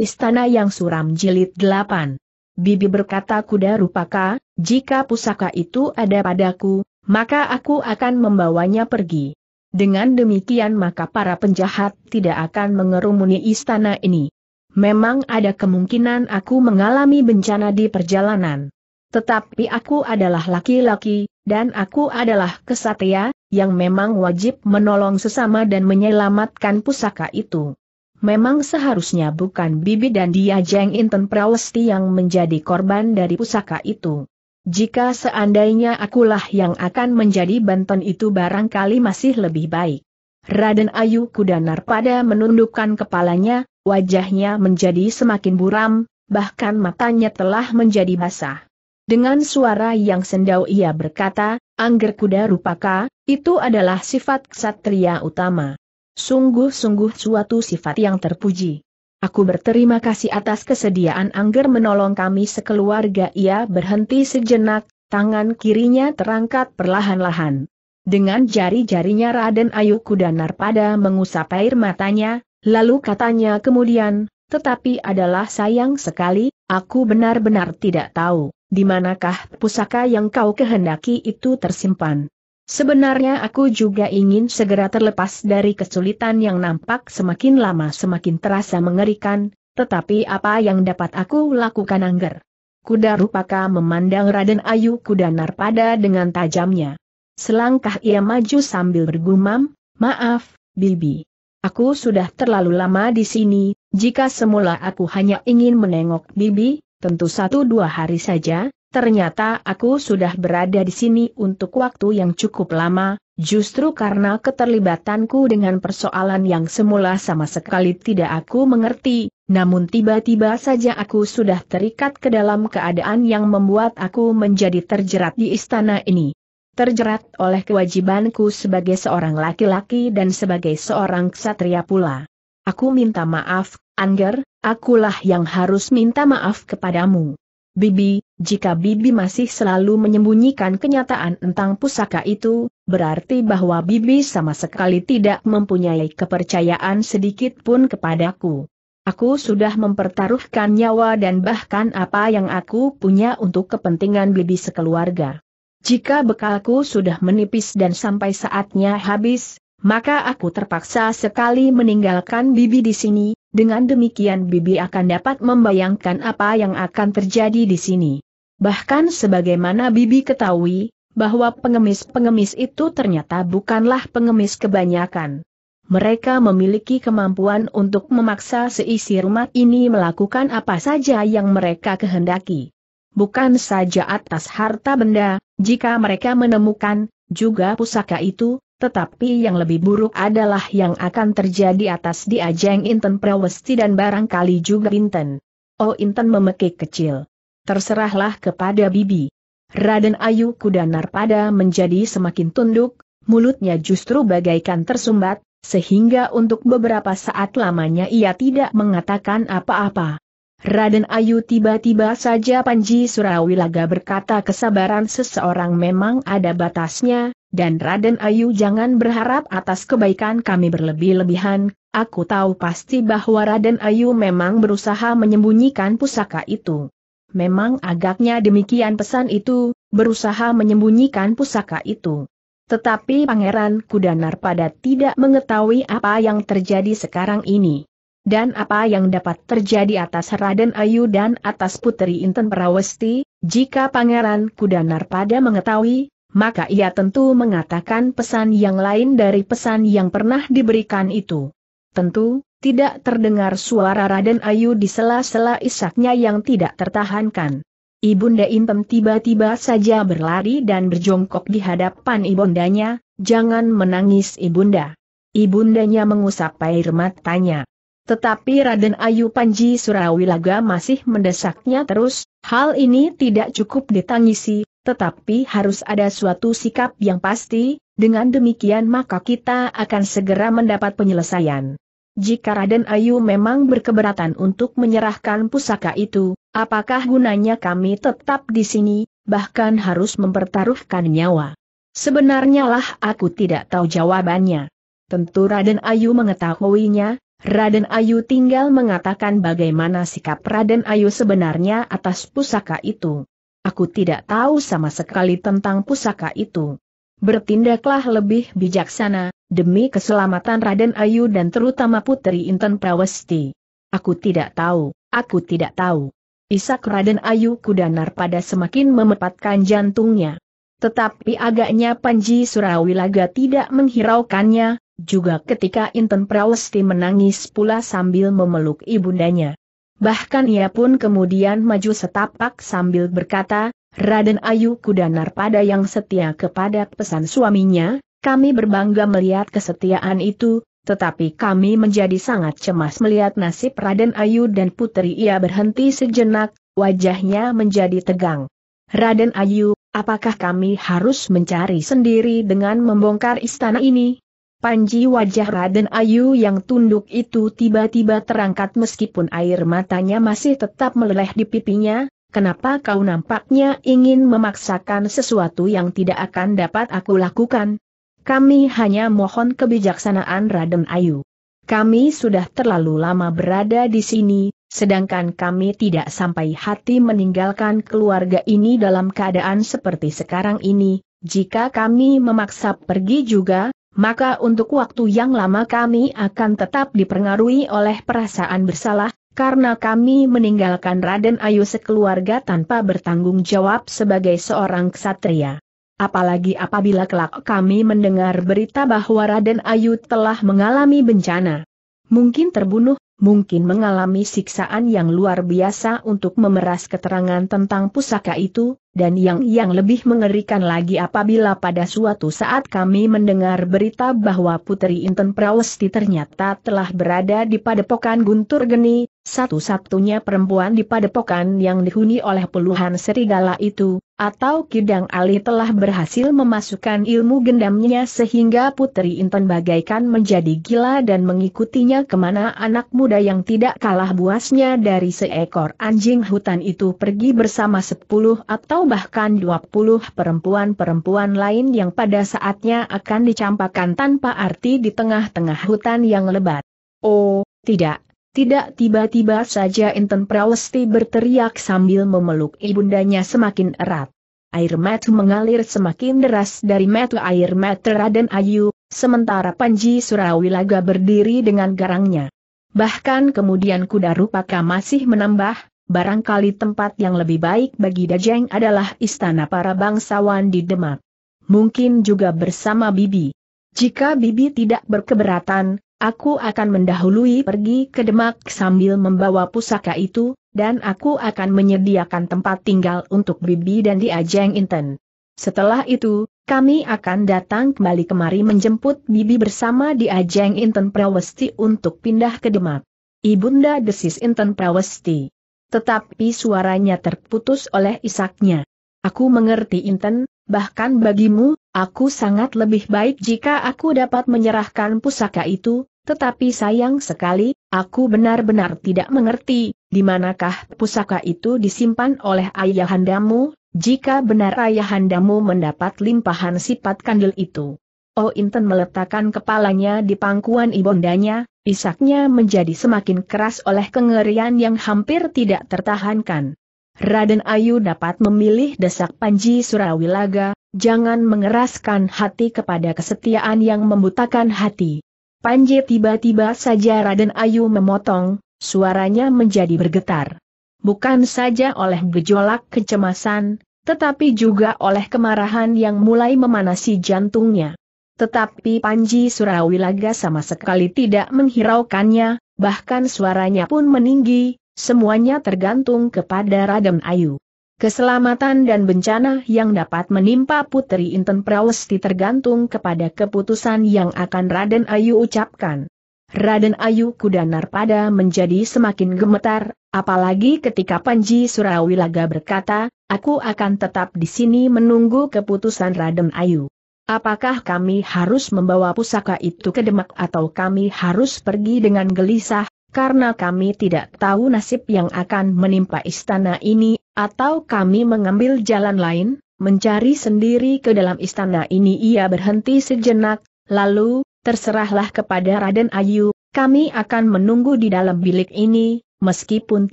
Istana yang Suram Jilid 8 Bibi berkata kuda rupaka, jika pusaka itu ada padaku, maka aku akan membawanya pergi. Dengan demikian maka para penjahat tidak akan mengerumuni istana ini. Memang ada kemungkinan aku mengalami bencana di perjalanan. Tetapi aku adalah laki-laki, dan aku adalah kesatria, yang memang wajib menolong sesama dan menyelamatkan pusaka itu. Memang seharusnya bukan Bibi dan dia Jeng Inten Prawesti yang menjadi korban dari pusaka itu. Jika seandainya akulah yang akan menjadi banten itu barangkali masih lebih baik. Raden Ayu Kudanar pada menundukkan kepalanya, wajahnya menjadi semakin buram, bahkan matanya telah menjadi basah. Dengan suara yang sendau ia berkata, Angger Kuda Rupaka, itu adalah sifat ksatria utama. Sungguh-sungguh suatu sifat yang terpuji. Aku berterima kasih atas kesediaan Angger menolong kami sekeluarga. Ia berhenti sejenak, tangan kirinya terangkat perlahan-lahan. Dengan jari-jarinya Raden Ayu Kudanar pada mengusap air matanya, lalu katanya kemudian, tetapi adalah sayang sekali, aku benar-benar tidak tahu, di manakah pusaka yang kau kehendaki itu tersimpan. Sebenarnya aku juga ingin segera terlepas dari kesulitan yang nampak semakin lama semakin terasa mengerikan, tetapi apa yang dapat aku lakukan Angger? Kuda Rupaka memandang Raden Ayu Kuda Narpada dengan tajamnya. Selangkah ia maju sambil bergumam, maaf, Bibi. Aku sudah terlalu lama di sini, jika semula aku hanya ingin menengok Bibi, tentu satu dua hari saja, Ternyata aku sudah berada di sini untuk waktu yang cukup lama, justru karena keterlibatanku dengan persoalan yang semula sama sekali tidak aku mengerti, namun tiba-tiba saja aku sudah terikat ke dalam keadaan yang membuat aku menjadi terjerat di istana ini. Terjerat oleh kewajibanku sebagai seorang laki-laki dan sebagai seorang ksatria pula. Aku minta maaf, Angger, akulah yang harus minta maaf kepadamu. Bibi, jika Bibi masih selalu menyembunyikan kenyataan tentang pusaka itu, berarti bahwa Bibi sama sekali tidak mempunyai kepercayaan sedikit pun kepadaku. Aku sudah mempertaruhkan nyawa dan bahkan apa yang aku punya untuk kepentingan Bibi sekeluarga. Jika bekalku sudah menipis dan sampai saatnya habis, maka aku terpaksa sekali meninggalkan Bibi di sini, dengan demikian Bibi akan dapat membayangkan apa yang akan terjadi di sini. Bahkan sebagaimana Bibi ketahui, bahwa pengemis-pengemis itu ternyata bukanlah pengemis kebanyakan. Mereka memiliki kemampuan untuk memaksa seisi rumah ini melakukan apa saja yang mereka kehendaki. Bukan saja atas harta benda, jika mereka menemukan, juga pusaka itu, tetapi yang lebih buruk adalah yang akan terjadi atas diajeng Inten Prawesti dan barangkali juga Inten. Oh Inten memekik kecil. Terserahlah kepada Bibi. Raden Ayu Kudanar pada menjadi semakin tunduk, mulutnya justru bagaikan tersumbat, sehingga untuk beberapa saat lamanya ia tidak mengatakan apa-apa. Raden Ayu tiba-tiba saja Panji Surawilaga berkata kesabaran seseorang memang ada batasnya, dan Raden Ayu jangan berharap atas kebaikan kami berlebih-lebihan, aku tahu pasti bahwa Raden Ayu memang berusaha menyembunyikan pusaka itu. Memang agaknya demikian pesan itu, berusaha menyembunyikan pusaka itu. Tetapi Pangeran Kudanar pada tidak mengetahui apa yang terjadi sekarang ini. Dan apa yang dapat terjadi atas Raden Ayu dan atas Putri Inten Prawesti, jika Pangeran Kudanar pada mengetahui, maka ia tentu mengatakan pesan yang lain dari pesan yang pernah diberikan itu. Tentu, tidak terdengar suara Raden Ayu di sela-sela isaknya yang tidak tertahankan. Ibunda Intem tiba-tiba saja berlari dan berjongkok di hadapan ibundanya, jangan menangis ibunda. Ibundanya mengusap air matanya. Tetapi Raden Ayu Panji Surawilaga masih mendesaknya terus, hal ini tidak cukup ditangisi, tetapi harus ada suatu sikap yang pasti, dengan demikian maka kita akan segera mendapat penyelesaian. Jika Raden Ayu memang berkeberatan untuk menyerahkan pusaka itu, apakah gunanya kami tetap di sini, bahkan harus mempertaruhkan nyawa? Sebenarnya lah aku tidak tahu jawabannya. Tentu Raden Ayu mengetahuinya, Raden Ayu tinggal mengatakan bagaimana sikap Raden Ayu sebenarnya atas pusaka itu. Aku tidak tahu sama sekali tentang pusaka itu. Bertindaklah lebih bijaksana, demi keselamatan Raden Ayu dan terutama Putri Inten Prawesti. Aku tidak tahu, aku tidak tahu. Isak Raden Ayu Kudanar pada semakin memepatkan jantungnya. Tetapi agaknya Panji Surawilaga tidak menghiraukannya, juga ketika Inten Prawesti menangis pula sambil memeluk ibundanya. Bahkan ia pun kemudian maju setapak sambil berkata, Raden Ayu Kudanar pada yang setia kepada pesan suaminya, kami berbangga melihat kesetiaan itu, tetapi kami menjadi sangat cemas melihat nasib Raden Ayu dan putri ia berhenti sejenak, wajahnya menjadi tegang. Raden Ayu, apakah kami harus mencari sendiri dengan membongkar istana ini? Panji wajah Raden Ayu yang tunduk itu tiba-tiba terangkat meskipun air matanya masih tetap meleleh di pipinya, kenapa kau nampaknya ingin memaksakan sesuatu yang tidak akan dapat aku lakukan? Kami hanya mohon kebijaksanaan Raden Ayu. Kami sudah terlalu lama berada di sini, sedangkan kami tidak sampai hati meninggalkan keluarga ini dalam keadaan seperti sekarang ini, jika kami memaksa pergi juga, maka untuk waktu yang lama kami akan tetap dipengaruhi oleh perasaan bersalah, karena kami meninggalkan Raden Ayu sekeluarga tanpa bertanggung jawab sebagai seorang ksatria. Apalagi apabila kelak kami mendengar berita bahwa Raden Ayu telah mengalami bencana. Mungkin terbunuh, mungkin mengalami siksaan yang luar biasa untuk memeras keterangan tentang pusaka itu, dan yang yang lebih mengerikan lagi apabila pada suatu saat kami mendengar berita bahwa Putri Inten Prawesti ternyata telah berada di padepokan Guntur Geni, satu-satunya perempuan di padepokan yang dihuni oleh puluhan serigala itu, atau Kidang Ali telah berhasil memasukkan ilmu gendamnya sehingga Putri Inten bagaikan menjadi gila dan mengikutinya ke mana anak muda yang tidak kalah buasnya dari seekor anjing hutan itu pergi bersama sepuluh atau atau bahkan 20 perempuan-perempuan lain yang pada saatnya akan dicampakkan tanpa arti di tengah-tengah hutan yang lebat. Oh, tidak, tidak tiba-tiba saja Inten Prawesti berteriak sambil memeluk ibundanya semakin erat. Air mata mengalir semakin deras dari mata air mata Raden Ayu, sementara Panji Surawilaga berdiri dengan garangnya. Bahkan kemudian kuda Rupaka masih menambah, barangkali tempat yang lebih baik bagi Dajeng adalah istana para bangsawan di Demak. Mungkin juga bersama Bibi. Jika Bibi tidak berkeberatan, aku akan mendahului pergi ke Demak sambil membawa pusaka itu, dan aku akan menyediakan tempat tinggal untuk Bibi dan Diajeng Inten. Setelah itu, kami akan datang kembali kemari menjemput Bibi bersama Diajeng Inten Prawesti untuk pindah ke Demak. Ibunda desis Inten Prawesti tetapi suaranya terputus oleh isaknya. Aku mengerti Inten, bahkan bagimu, aku sangat lebih baik jika aku dapat menyerahkan pusaka itu, tetapi sayang sekali, aku benar-benar tidak mengerti, di manakah pusaka itu disimpan oleh ayahandamu, jika benar ayahandamu mendapat limpahan sifat kandil itu. Oh Inten meletakkan kepalanya di pangkuan ibondanya, isaknya menjadi semakin keras oleh kengerian yang hampir tidak tertahankan. Raden Ayu dapat memilih desak Panji Surawilaga, jangan mengeraskan hati kepada kesetiaan yang membutakan hati. Panji tiba-tiba saja Raden Ayu memotong, suaranya menjadi bergetar. Bukan saja oleh gejolak kecemasan, tetapi juga oleh kemarahan yang mulai memanasi jantungnya. Tetapi Panji Surawilaga sama sekali tidak menghiraukannya, bahkan suaranya pun meninggi, semuanya tergantung kepada Raden Ayu. Keselamatan dan bencana yang dapat menimpa Putri Inten Prawesti tergantung kepada keputusan yang akan Raden Ayu ucapkan. Raden Ayu Kudanar pada menjadi semakin gemetar, apalagi ketika Panji Surawilaga berkata, aku akan tetap di sini menunggu keputusan Raden Ayu. Apakah kami harus membawa pusaka itu ke Demak atau kami harus pergi dengan gelisah, karena kami tidak tahu nasib yang akan menimpa istana ini, atau kami mengambil jalan lain, mencari sendiri ke dalam istana ini ia berhenti sejenak, lalu, terserahlah kepada Raden Ayu, kami akan menunggu di dalam bilik ini, meskipun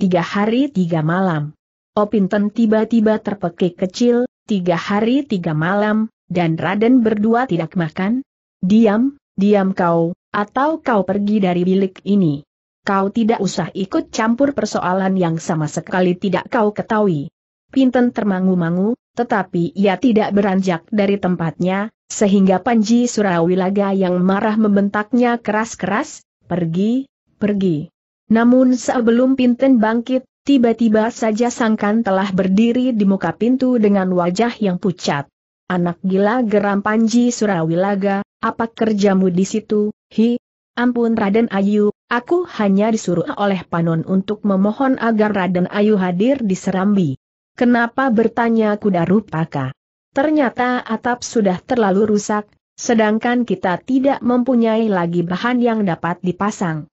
tiga hari tiga malam. Opinten tiba-tiba terpekik kecil, tiga hari tiga malam, dan Raden berdua tidak makan? Diam, diam kau, atau kau pergi dari bilik ini. Kau tidak usah ikut campur persoalan yang sama sekali tidak kau ketahui. Pinten termangu-mangu, tetapi ia tidak beranjak dari tempatnya, sehingga Panji Surawilaga yang marah membentaknya keras-keras, pergi, pergi. Namun sebelum Pinten bangkit, tiba-tiba saja Sangkan telah berdiri di muka pintu dengan wajah yang pucat. Anak gila geram Panji Surawilaga, apa kerjamu di situ, hi? Ampun Raden Ayu, aku hanya disuruh oleh Panon untuk memohon agar Raden Ayu hadir di Serambi. Kenapa bertanya kuda rupaka? Ternyata atap sudah terlalu rusak, sedangkan kita tidak mempunyai lagi bahan yang dapat dipasang.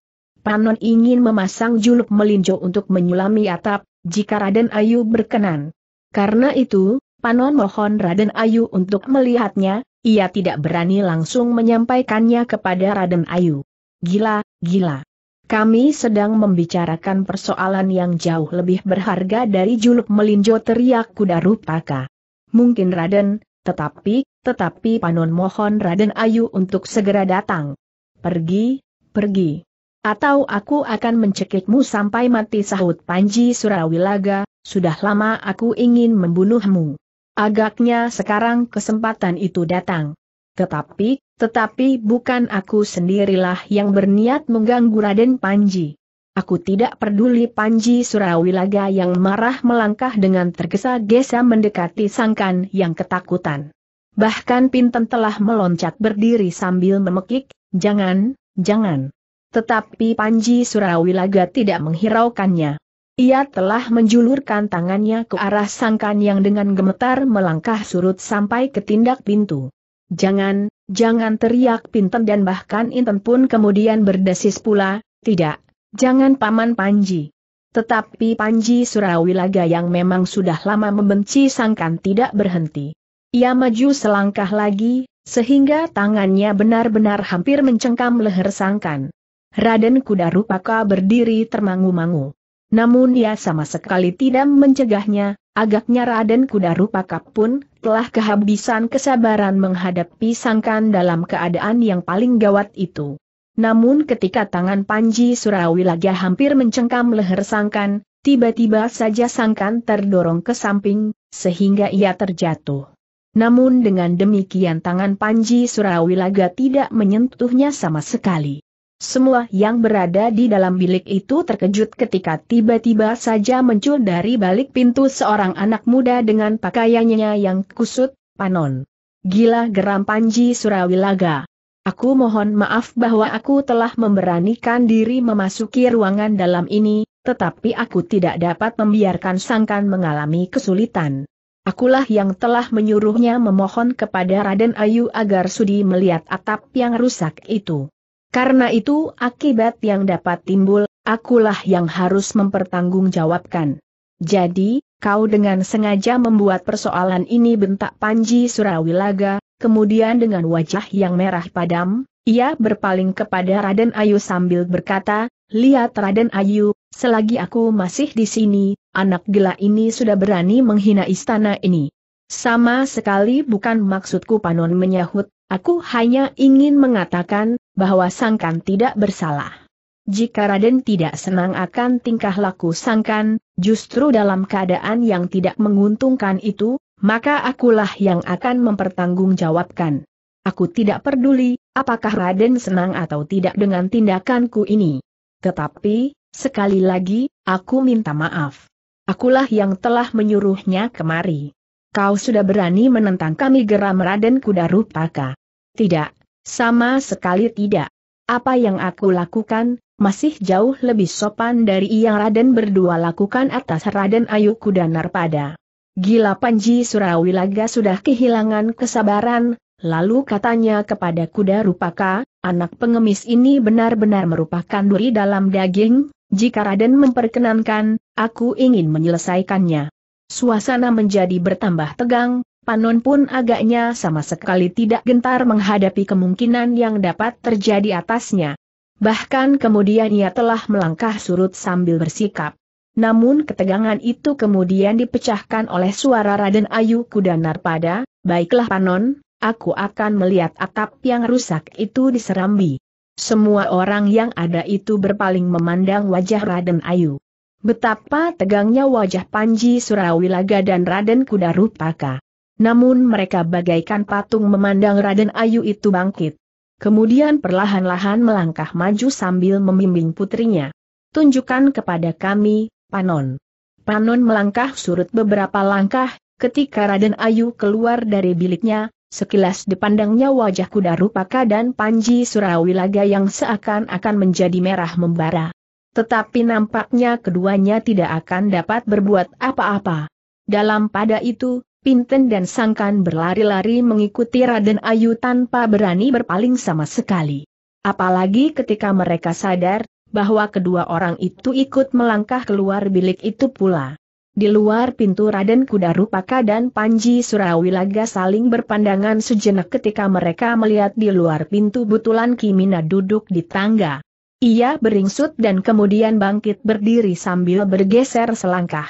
Panon ingin memasang juluk melinjo untuk menyulami atap, jika Raden Ayu berkenan. Karena itu, Panon mohon Raden Ayu untuk melihatnya, ia tidak berani langsung menyampaikannya kepada Raden Ayu. Gila, gila. Kami sedang membicarakan persoalan yang jauh lebih berharga dari juluk melinjo teriak kuda rupaka. Mungkin Raden, tetapi, tetapi Panon mohon Raden Ayu untuk segera datang. Pergi, pergi. Atau aku akan mencekikmu sampai mati sahut Panji Surawilaga, sudah lama aku ingin membunuhmu. Agaknya sekarang kesempatan itu datang. Tetapi, tetapi bukan aku sendirilah yang berniat mengganggu Raden Panji. Aku tidak peduli Panji Surawilaga yang marah melangkah dengan tergesa-gesa mendekati sangkan yang ketakutan. Bahkan Pinten telah meloncat berdiri sambil memekik, jangan, jangan. Tetapi Panji Surawilaga tidak menghiraukannya. Ia telah menjulurkan tangannya ke arah sangkan yang dengan gemetar melangkah surut sampai ke tindak pintu. Jangan, jangan teriak Pinten dan bahkan Inten pun kemudian berdesis pula, tidak, Jangan Paman Panji. Tetapi Panji Surawilaga yang memang sudah lama membenci Sangkan tidak berhenti. Ia maju selangkah lagi, sehingga tangannya benar-benar hampir mencengkam leher Sangkan. Raden Kuda Rupaka berdiri termangu-mangu. Namun ia sama sekali tidak mencegahnya, agaknya Raden Kuda Rupaka pun telah kehabisan kesabaran menghadapi Sangkan dalam keadaan yang paling gawat itu. Namun ketika tangan Panji Surawilaga hampir mencengkam leher Sangkan, tiba-tiba saja Sangkan terdorong ke samping, sehingga ia terjatuh. Namun dengan demikian tangan Panji Surawilaga tidak menyentuhnya sama sekali. Semua yang berada di dalam bilik itu terkejut ketika tiba-tiba saja muncul dari balik pintu seorang anak muda dengan pakaiannya yang kusut, panon. Gila geram Panji Surawilaga. Aku mohon maaf bahwa aku telah memberanikan diri memasuki ruangan dalam ini, tetapi aku tidak dapat membiarkan Sangkan mengalami kesulitan. Akulah yang telah menyuruhnya memohon kepada Raden Ayu agar sudi melihat atap yang rusak itu. Karena itu akibat yang dapat timbul, akulah yang harus mempertanggungjawabkan. Jadi, kau dengan sengaja membuat persoalan ini bentak Panji Surawilaga, Kemudian dengan wajah yang merah padam, ia berpaling kepada Raden Ayu sambil berkata, Lihat Raden Ayu, selagi aku masih di sini, anak gila ini sudah berani menghina istana ini. Sama sekali bukan maksudku Panon menyahut, aku hanya ingin mengatakan, bahwa Sangkan tidak bersalah. Jika Raden tidak senang akan tingkah laku Sangkan, justru dalam keadaan yang tidak menguntungkan itu, maka akulah yang akan mempertanggungjawabkan. Aku tidak peduli, apakah Raden senang atau tidak dengan tindakanku ini. Tetapi, sekali lagi, aku minta maaf. Akulah yang telah menyuruhnya kemari. Kau sudah berani menentang kami geram Raden Kuda Rupaka. Tidak, sama sekali tidak. Apa yang aku lakukan, masih jauh lebih sopan dari yang Raden berdua lakukan atas Raden Ayu Kuda Narpada. Gila Panji Surawilaga sudah kehilangan kesabaran, lalu katanya kepada kuda Rupaka, anak pengemis ini benar-benar merupakan duri dalam daging, jika Raden memperkenankan, aku ingin menyelesaikannya. Suasana menjadi bertambah tegang, Panon pun agaknya sama sekali tidak gentar menghadapi kemungkinan yang dapat terjadi atasnya. Bahkan kemudian ia telah melangkah surut sambil bersikap. Namun ketegangan itu kemudian dipecahkan oleh suara Raden Ayu Kuda Narpada, baiklah Panon, aku akan melihat atap yang rusak itu diserambi. Semua orang yang ada itu berpaling memandang wajah Raden Ayu. Betapa tegangnya wajah Panji Surawilaga dan Raden Kuda Rupaka. Namun mereka bagaikan patung memandang Raden Ayu itu bangkit. Kemudian perlahan-lahan melangkah maju sambil membimbing putrinya. Tunjukkan kepada kami, Panon. Panon melangkah surut beberapa langkah, ketika Raden Ayu keluar dari biliknya, sekilas dipandangnya wajah kuda Rupaka dan Panji Surawilaga yang seakan-akan menjadi merah membara. Tetapi nampaknya keduanya tidak akan dapat berbuat apa-apa. Dalam pada itu, Pinten dan Sangkan berlari-lari mengikuti Raden Ayu tanpa berani berpaling sama sekali. Apalagi ketika mereka sadar, bahwa kedua orang itu ikut melangkah keluar bilik itu pula. Di luar pintu Raden Kuda Rupaka dan Panji Surawilaga saling berpandangan sejenak ketika mereka melihat di luar pintu butulan Kimina duduk di tangga. Ia beringsut dan kemudian bangkit berdiri sambil bergeser selangkah.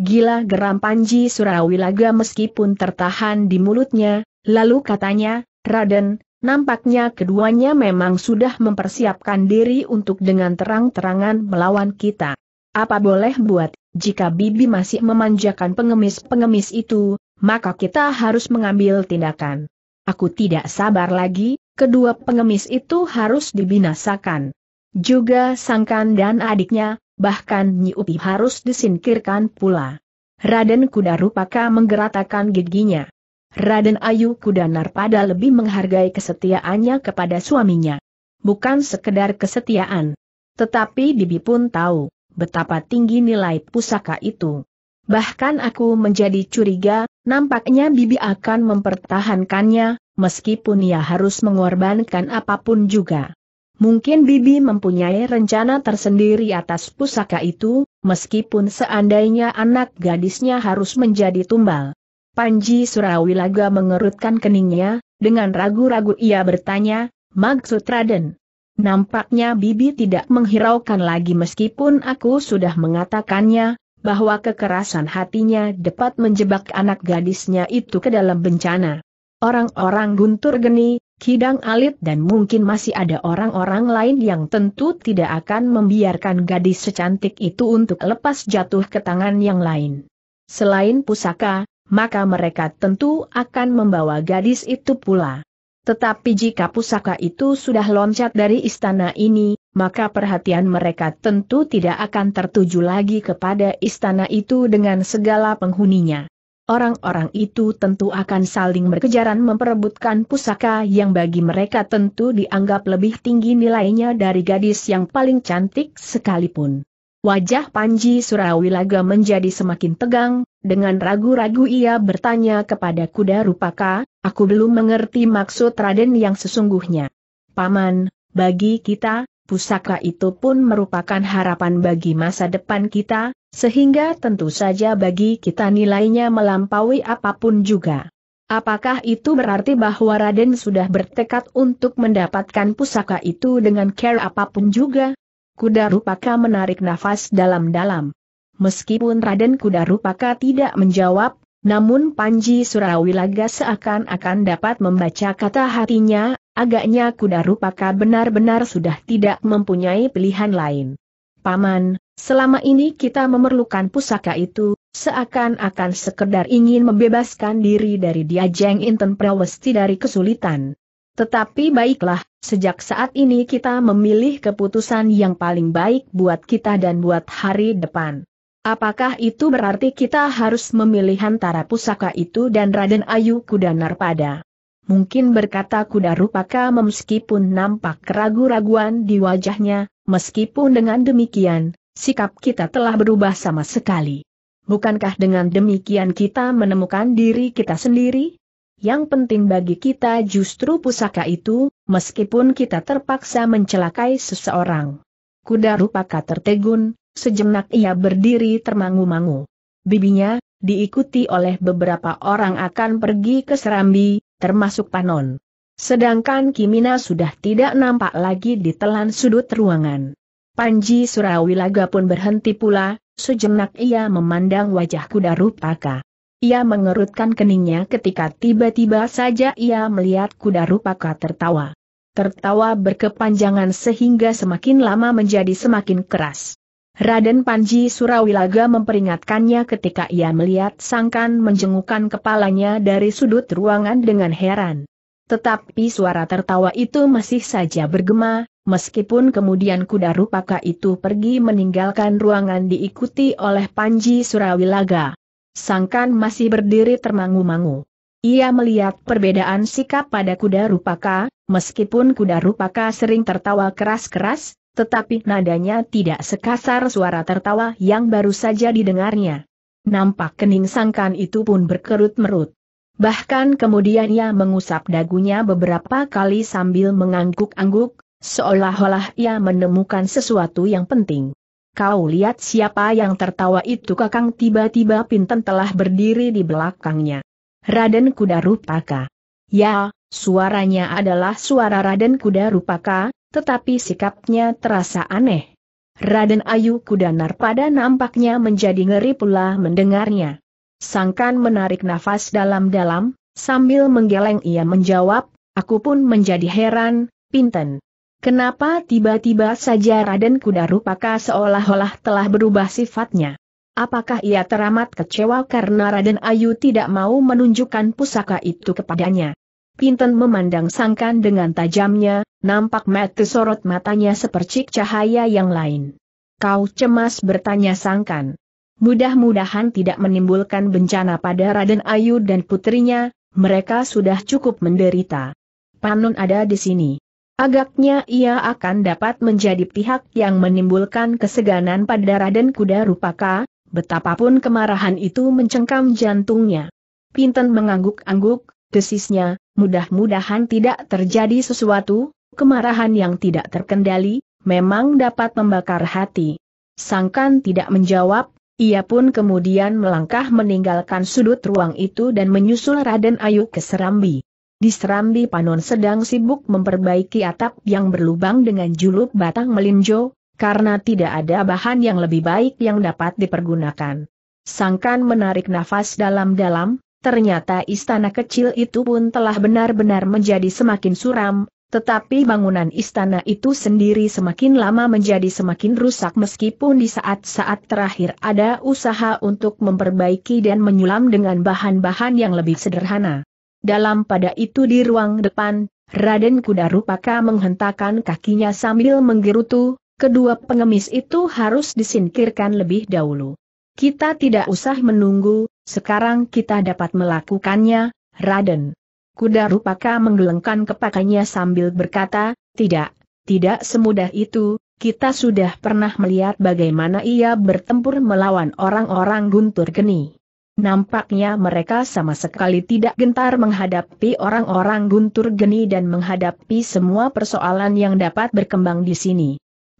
Gila geram Panji Surawilaga meskipun tertahan di mulutnya, lalu katanya, Raden, Nampaknya keduanya memang sudah mempersiapkan diri untuk dengan terang-terangan melawan kita. Apa boleh buat, jika Bibi masih memanjakan pengemis-pengemis itu, maka kita harus mengambil tindakan. Aku tidak sabar lagi, kedua pengemis itu harus dibinasakan. Juga Sangkan dan adiknya, bahkan Nyi Upi harus disingkirkan pula. Raden Kuda Rupaka menggeratakan giginya. Raden Ayu Kuda Narpada lebih menghargai kesetiaannya kepada suaminya. Bukan sekedar kesetiaan. Tetapi Bibi pun tahu, betapa tinggi nilai pusaka itu. Bahkan aku menjadi curiga, nampaknya Bibi akan mempertahankannya, meskipun ia harus mengorbankan apa pun juga. Mungkin Bibi mempunyai rencana tersendiri atas pusaka itu, meskipun seandainya anak gadisnya harus menjadi tumbal. Panji Surawilaga mengerutkan keningnya, dengan ragu-ragu ia bertanya, maksud Raden. Nampaknya Bibi tidak menghiraukan lagi meskipun aku sudah mengatakannya, bahwa kekerasan hatinya dapat menjebak anak gadisnya itu ke dalam bencana. Orang-orang guntur geni, kidang alit dan mungkin masih ada orang-orang lain yang tentu tidak akan membiarkan gadis secantik itu untuk lepas jatuh ke tangan yang lain. Selain pusaka, maka mereka tentu akan membawa gadis itu pula. Tetapi jika pusaka itu sudah loncat dari istana ini, maka perhatian mereka tentu tidak akan tertuju lagi kepada istana itu dengan segala penghuninya. Orang-orang itu tentu akan saling berkejaran memperebutkan pusaka yang bagi mereka tentu dianggap lebih tinggi nilainya dari gadis yang paling cantik sekalipun. Wajah Panji Surawilaga menjadi semakin tegang, dengan ragu-ragu ia bertanya kepada kuda Rupaka, aku belum mengerti maksud Raden yang sesungguhnya. Paman, bagi kita, pusaka itu pun merupakan harapan bagi masa depan kita, sehingga tentu saja bagi kita nilainya melampaui apa pun juga. Apakah itu berarti bahwa Raden sudah bertekad untuk mendapatkan pusaka itu dengan care apa pun juga? Kuda Rupaka menarik nafas dalam-dalam. Meskipun Raden Kuda Rupaka tidak menjawab, namun Panji Surawilaga seakan-akan dapat membaca kata hatinya, agaknya Kuda Rupaka benar-benar sudah tidak mempunyai pilihan lain. Paman, selama ini kita memerlukan pusaka itu, seakan-akan sekedar ingin membebaskan diri dari Diajeng Inten Prawesti dari kesulitan. Tetapi baiklah, sejak saat ini kita memilih keputusan yang paling baik buat kita dan buat hari depan. Apakah itu berarti kita harus memilih antara pusaka itu dan Raden Ayu Kuda Narpada? Mungkin berkata Kuda Rupaka meskipun nampak keragu-raguan di wajahnya, meskipun dengan demikian, sikap kita telah berubah sama sekali. Bukankah dengan demikian kita menemukan diri kita sendiri? Yang penting bagi kita justru pusaka itu, meskipun kita terpaksa mencelakai seseorang. Kuda Rupaka tertegun, sejenak ia berdiri termangu-mangu. Bibinya, diikuti oleh beberapa orang akan pergi ke Serambi, termasuk Panon. Sedangkan Kimina sudah tidak nampak lagi di telan sudut ruangan. Panji Surawilaga pun berhenti pula, sejenak ia memandang wajah kuda Rupaka. Ia mengerutkan keningnya ketika tiba-tiba saja ia melihat kuda Rupaka tertawa. Tertawa berkepanjangan sehingga semakin lama menjadi semakin keras. Raden Panji Surawilaga memperingatkannya ketika ia melihat Sangkan menjengukkan kepalanya dari sudut ruangan dengan heran. Tetapi suara tertawa itu masih saja bergema, meskipun kemudian kuda rupaka itu pergi meninggalkan ruangan diikuti oleh Panji Surawilaga. Sangkan masih berdiri termangu-mangu. Ia melihat perbedaan sikap pada kuda rupaka, meskipun kuda rupaka sering tertawa keras-keras, tetapi nadanya tidak sekasar suara tertawa yang baru saja didengarnya. Nampak kening sangkan itu pun berkerut-merut. Bahkan kemudian ia mengusap dagunya beberapa kali sambil mengangguk-angguk, seolah-olah ia menemukan sesuatu yang penting. Kau lihat siapa yang tertawa itu kakang tiba-tiba Pinten telah berdiri di belakangnya. Raden Kuda Rupaka. Ya, suaranya adalah suara Raden Kuda Rupaka, tetapi sikapnya terasa aneh. Raden Ayu Kudanar pada nampaknya menjadi ngeri pula mendengarnya. Sangkan menarik nafas dalam-dalam, sambil menggeleng ia menjawab, aku pun menjadi heran, Pinten. Kenapa tiba-tiba saja Raden Kudarupaka seolah-olah telah berubah sifatnya? Apakah ia teramat kecewa karena Raden Ayu tidak mau menunjukkan pusaka itu kepadanya? Pinten memandang Sangkan dengan tajamnya, nampak mata sorot matanya sepercik cahaya yang lain. Kau cemas bertanya Sangkan. Mudah-mudahan tidak menimbulkan bencana pada Raden Ayu dan putrinya, mereka sudah cukup menderita. Panon ada di sini. Agaknya ia akan dapat menjadi pihak yang menimbulkan keseganan pada Raden Kuda Rupaka, betapapun kemarahan itu mencengkam jantungnya. Pinten mengangguk-angguk, desisnya, mudah-mudahan tidak terjadi sesuatu, kemarahan yang tidak terkendali, memang dapat membakar hati. Sangkan tidak menjawab, ia pun kemudian melangkah meninggalkan sudut ruang itu dan menyusul Raden Ayu ke Serambi. Di Serambi Panon sedang sibuk memperbaiki atap yang berlubang dengan juluk batang melinjo, karena tidak ada bahan yang lebih baik yang dapat dipergunakan. Sangkan menarik nafas dalam-dalam, Ternyata istana kecil itu pun telah benar-benar menjadi semakin suram, tetapi bangunan istana itu sendiri semakin lama menjadi semakin rusak meskipun di saat-saat terakhir ada usaha untuk memperbaiki dan menyulam dengan bahan-bahan yang lebih sederhana. Dalam pada itu di ruang depan, Raden Kudarupaka menghentakkan kakinya sambil menggerutu, kedua pengemis itu harus disingkirkan lebih dahulu. Kita tidak usah menunggu, sekarang kita dapat melakukannya, Raden. Kuda Rupaka menggelengkan kepakainya sambil berkata, tidak, tidak semudah itu, kita sudah pernah melihat bagaimana ia bertempur melawan orang-orang guntur geni. Nampaknya mereka sama sekali tidak gentar menghadapi orang-orang guntur geni dan menghadapi semua persoalan yang dapat berkembang di sini.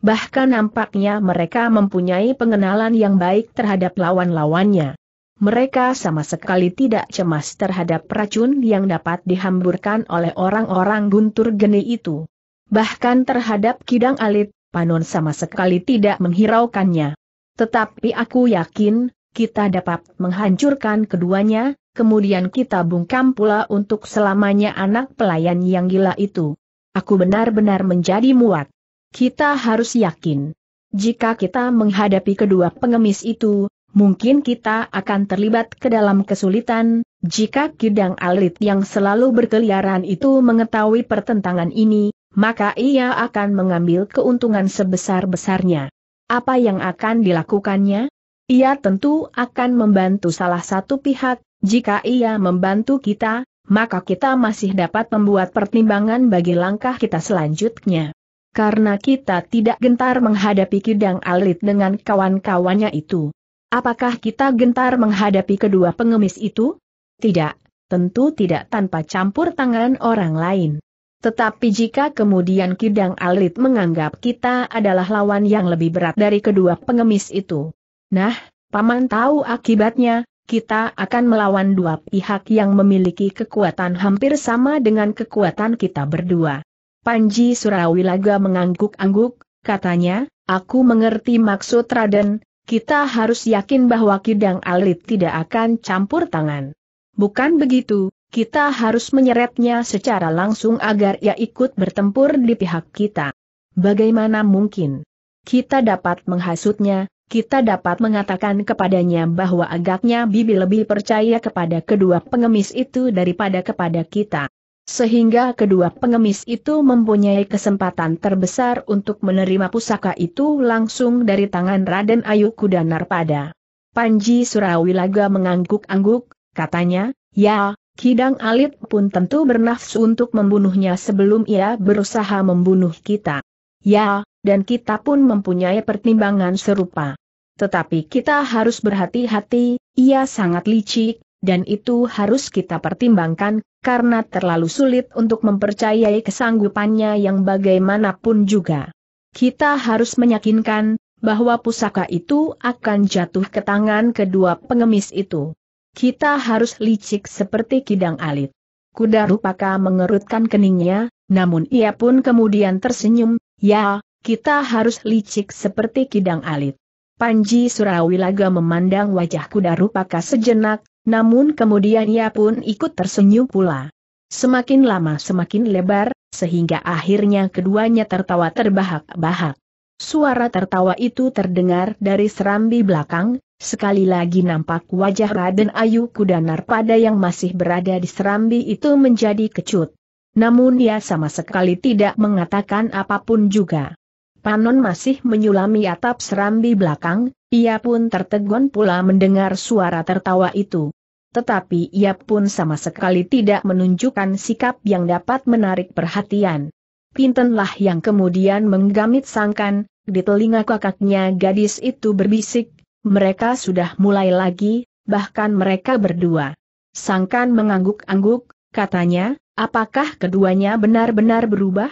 Bahkan nampaknya mereka mempunyai pengenalan yang baik terhadap lawan-lawannya. Mereka sama sekali tidak cemas terhadap racun yang dapat dihamburkan oleh orang-orang guntur geni itu. Bahkan terhadap kidang alit, Panon sama sekali tidak menghiraukannya. Tetapi aku yakin, kita dapat menghancurkan keduanya, kemudian kita bungkam pula untuk selamanya anak pelayan yang gila itu. Aku benar-benar menjadi muat. Kita harus yakin. Jika kita menghadapi kedua pengemis itu, mungkin kita akan terlibat ke dalam kesulitan, jika Kidang Alit yang selalu berkeliaran itu mengetahui pertentangan ini, maka ia akan mengambil keuntungan sebesar-besarnya. Apa yang akan dilakukannya? Ia tentu akan membantu salah satu pihak, jika ia membantu kita, maka kita masih dapat membuat pertimbangan bagi langkah kita selanjutnya. Karena kita tidak gentar menghadapi Kidang Alit dengan kawan-kawannya itu. Apakah kita gentar menghadapi kedua pengemis itu? Tidak, tentu tidak tanpa campur tangan orang lain. Tetapi jika kemudian Kidang Alit menganggap kita adalah lawan yang lebih berat dari kedua pengemis itu. Nah, Paman tahu akibatnya, kita akan melawan dua pihak yang memiliki kekuatan hampir sama dengan kekuatan kita berdua. Panji Surawilaga mengangguk-angguk, katanya, aku mengerti maksud Raden, kita harus yakin bahwa Kidang Alit tidak akan campur tangan. Bukan begitu, kita harus menyeretnya secara langsung agar ia ikut bertempur di pihak kita. Bagaimana mungkin? Kita dapat menghasutnya, kita dapat mengatakan kepadanya bahwa agaknya Bibi lebih percaya kepada kedua pengemis itu daripada kepada kita. Sehingga kedua pengemis itu mempunyai kesempatan terbesar untuk menerima pusaka itu langsung dari tangan Raden Ayu Kudanarpada. Panji Surawilaga mengangguk-angguk, katanya, ya, Kidang Alit pun tentu bernafsu untuk membunuhnya sebelum ia berusaha membunuh kita. Ya, dan kita pun mempunyai pertimbangan serupa. Tetapi kita harus berhati-hati, ia sangat licik, dan itu harus kita pertimbangkan, karena terlalu sulit untuk mempercayai kesanggupannya yang bagaimanapun juga. Kita harus meyakinkan, bahwa pusaka itu akan jatuh ke tangan kedua pengemis itu. Kita harus licik seperti kidang alit. Kuda Rupaka mengerutkan keningnya, namun ia pun kemudian tersenyum, ya, kita harus licik seperti kidang alit. Panji Surawilaga memandang wajah kuda Rupaka sejenak, namun kemudian ia pun ikut tersenyum pula. Semakin lama semakin lebar, sehingga akhirnya keduanya tertawa terbahak-bahak. Suara tertawa itu terdengar dari serambi belakang, Sekali lagi nampak wajah Raden Ayu Kudanar pada yang masih berada di serambi itu menjadi kecut. Namun dia sama sekali tidak mengatakan apa pun juga. Panon masih menyulami atap serambi belakang, ia pun tertegun pula mendengar suara tertawa itu. Tetapi ia pun sama sekali tidak menunjukkan sikap yang dapat menarik perhatian. Pintenlah yang kemudian menggamit sangkan, di telinga kakaknya gadis itu berbisik, mereka sudah mulai lagi, bahkan mereka berdua. Sangkan mengangguk-angguk, katanya, apakah keduanya benar-benar berubah?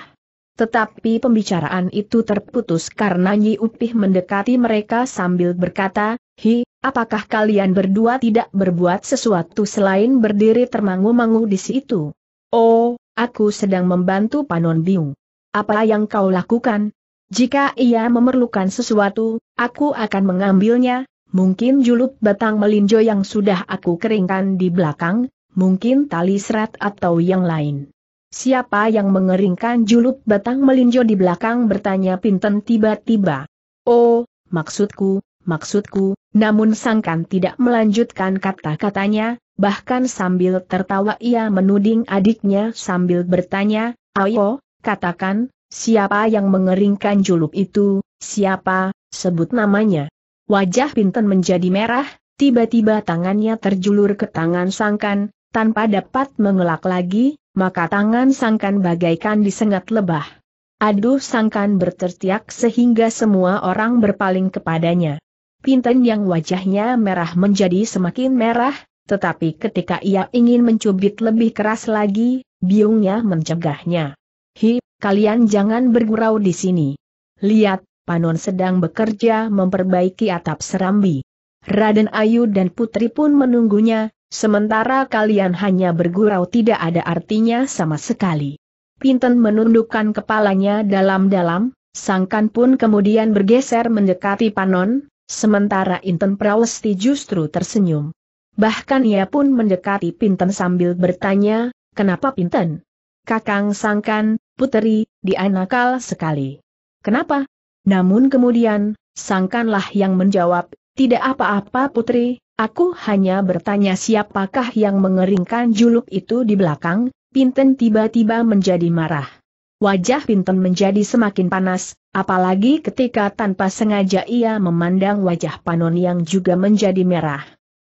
Tetapi pembicaraan itu terputus karena Nyi Upih mendekati mereka sambil berkata, Hi, apakah kalian berdua tidak berbuat sesuatu selain berdiri termangu-mangu di situ? Oh, aku sedang membantu Panon Biung. Apa yang kau lakukan? Jika ia memerlukan sesuatu, aku akan mengambilnya, mungkin julup batang melinjo yang sudah aku keringkan di belakang, mungkin tali serat atau yang lain. Siapa yang mengeringkan julup batang melinjo di belakang bertanya Pinten tiba-tiba. Oh, maksudku, maksudku, namun Sangkan tidak melanjutkan kata-katanya, bahkan sambil tertawa ia menuding adiknya sambil bertanya, ayo, katakan, Siapa yang mengeringkan julup itu, siapa, sebut namanya. Wajah Pinten menjadi merah, tiba-tiba tangannya terjulur ke tangan Sangkan, tanpa dapat mengelak lagi, maka tangan Sangkan bagaikan disengat lebah. Aduh Sangkan berteriak sehingga semua orang berpaling kepadanya. Pinten yang wajahnya merah menjadi semakin merah, tetapi ketika ia ingin mencubit lebih keras lagi, biungnya mencegahnya. Hi, kalian jangan bergurau di sini. Lihat, Panon sedang bekerja memperbaiki atap serambi. Raden Ayu dan Putri pun menunggunya, sementara kalian hanya bergurau tidak ada artinya sama sekali. Pinten menundukkan kepalanya dalam-dalam, Sangkan pun kemudian bergeser mendekati Panon, sementara Inten Prawesti justru tersenyum. Bahkan ia pun mendekati Pinten sambil bertanya, kenapa Pinten? Kakang Sangkan, Puteri, dia nakal sekali. Kenapa? Namun kemudian, Sangkanlah yang menjawab, tidak apa-apa Putri, aku hanya bertanya siapakah yang mengeringkan juluk itu di belakang, Pinten tiba-tiba menjadi marah. Wajah Pinten menjadi semakin panas, apalagi ketika tanpa sengaja ia memandang wajah Panon yang juga menjadi merah.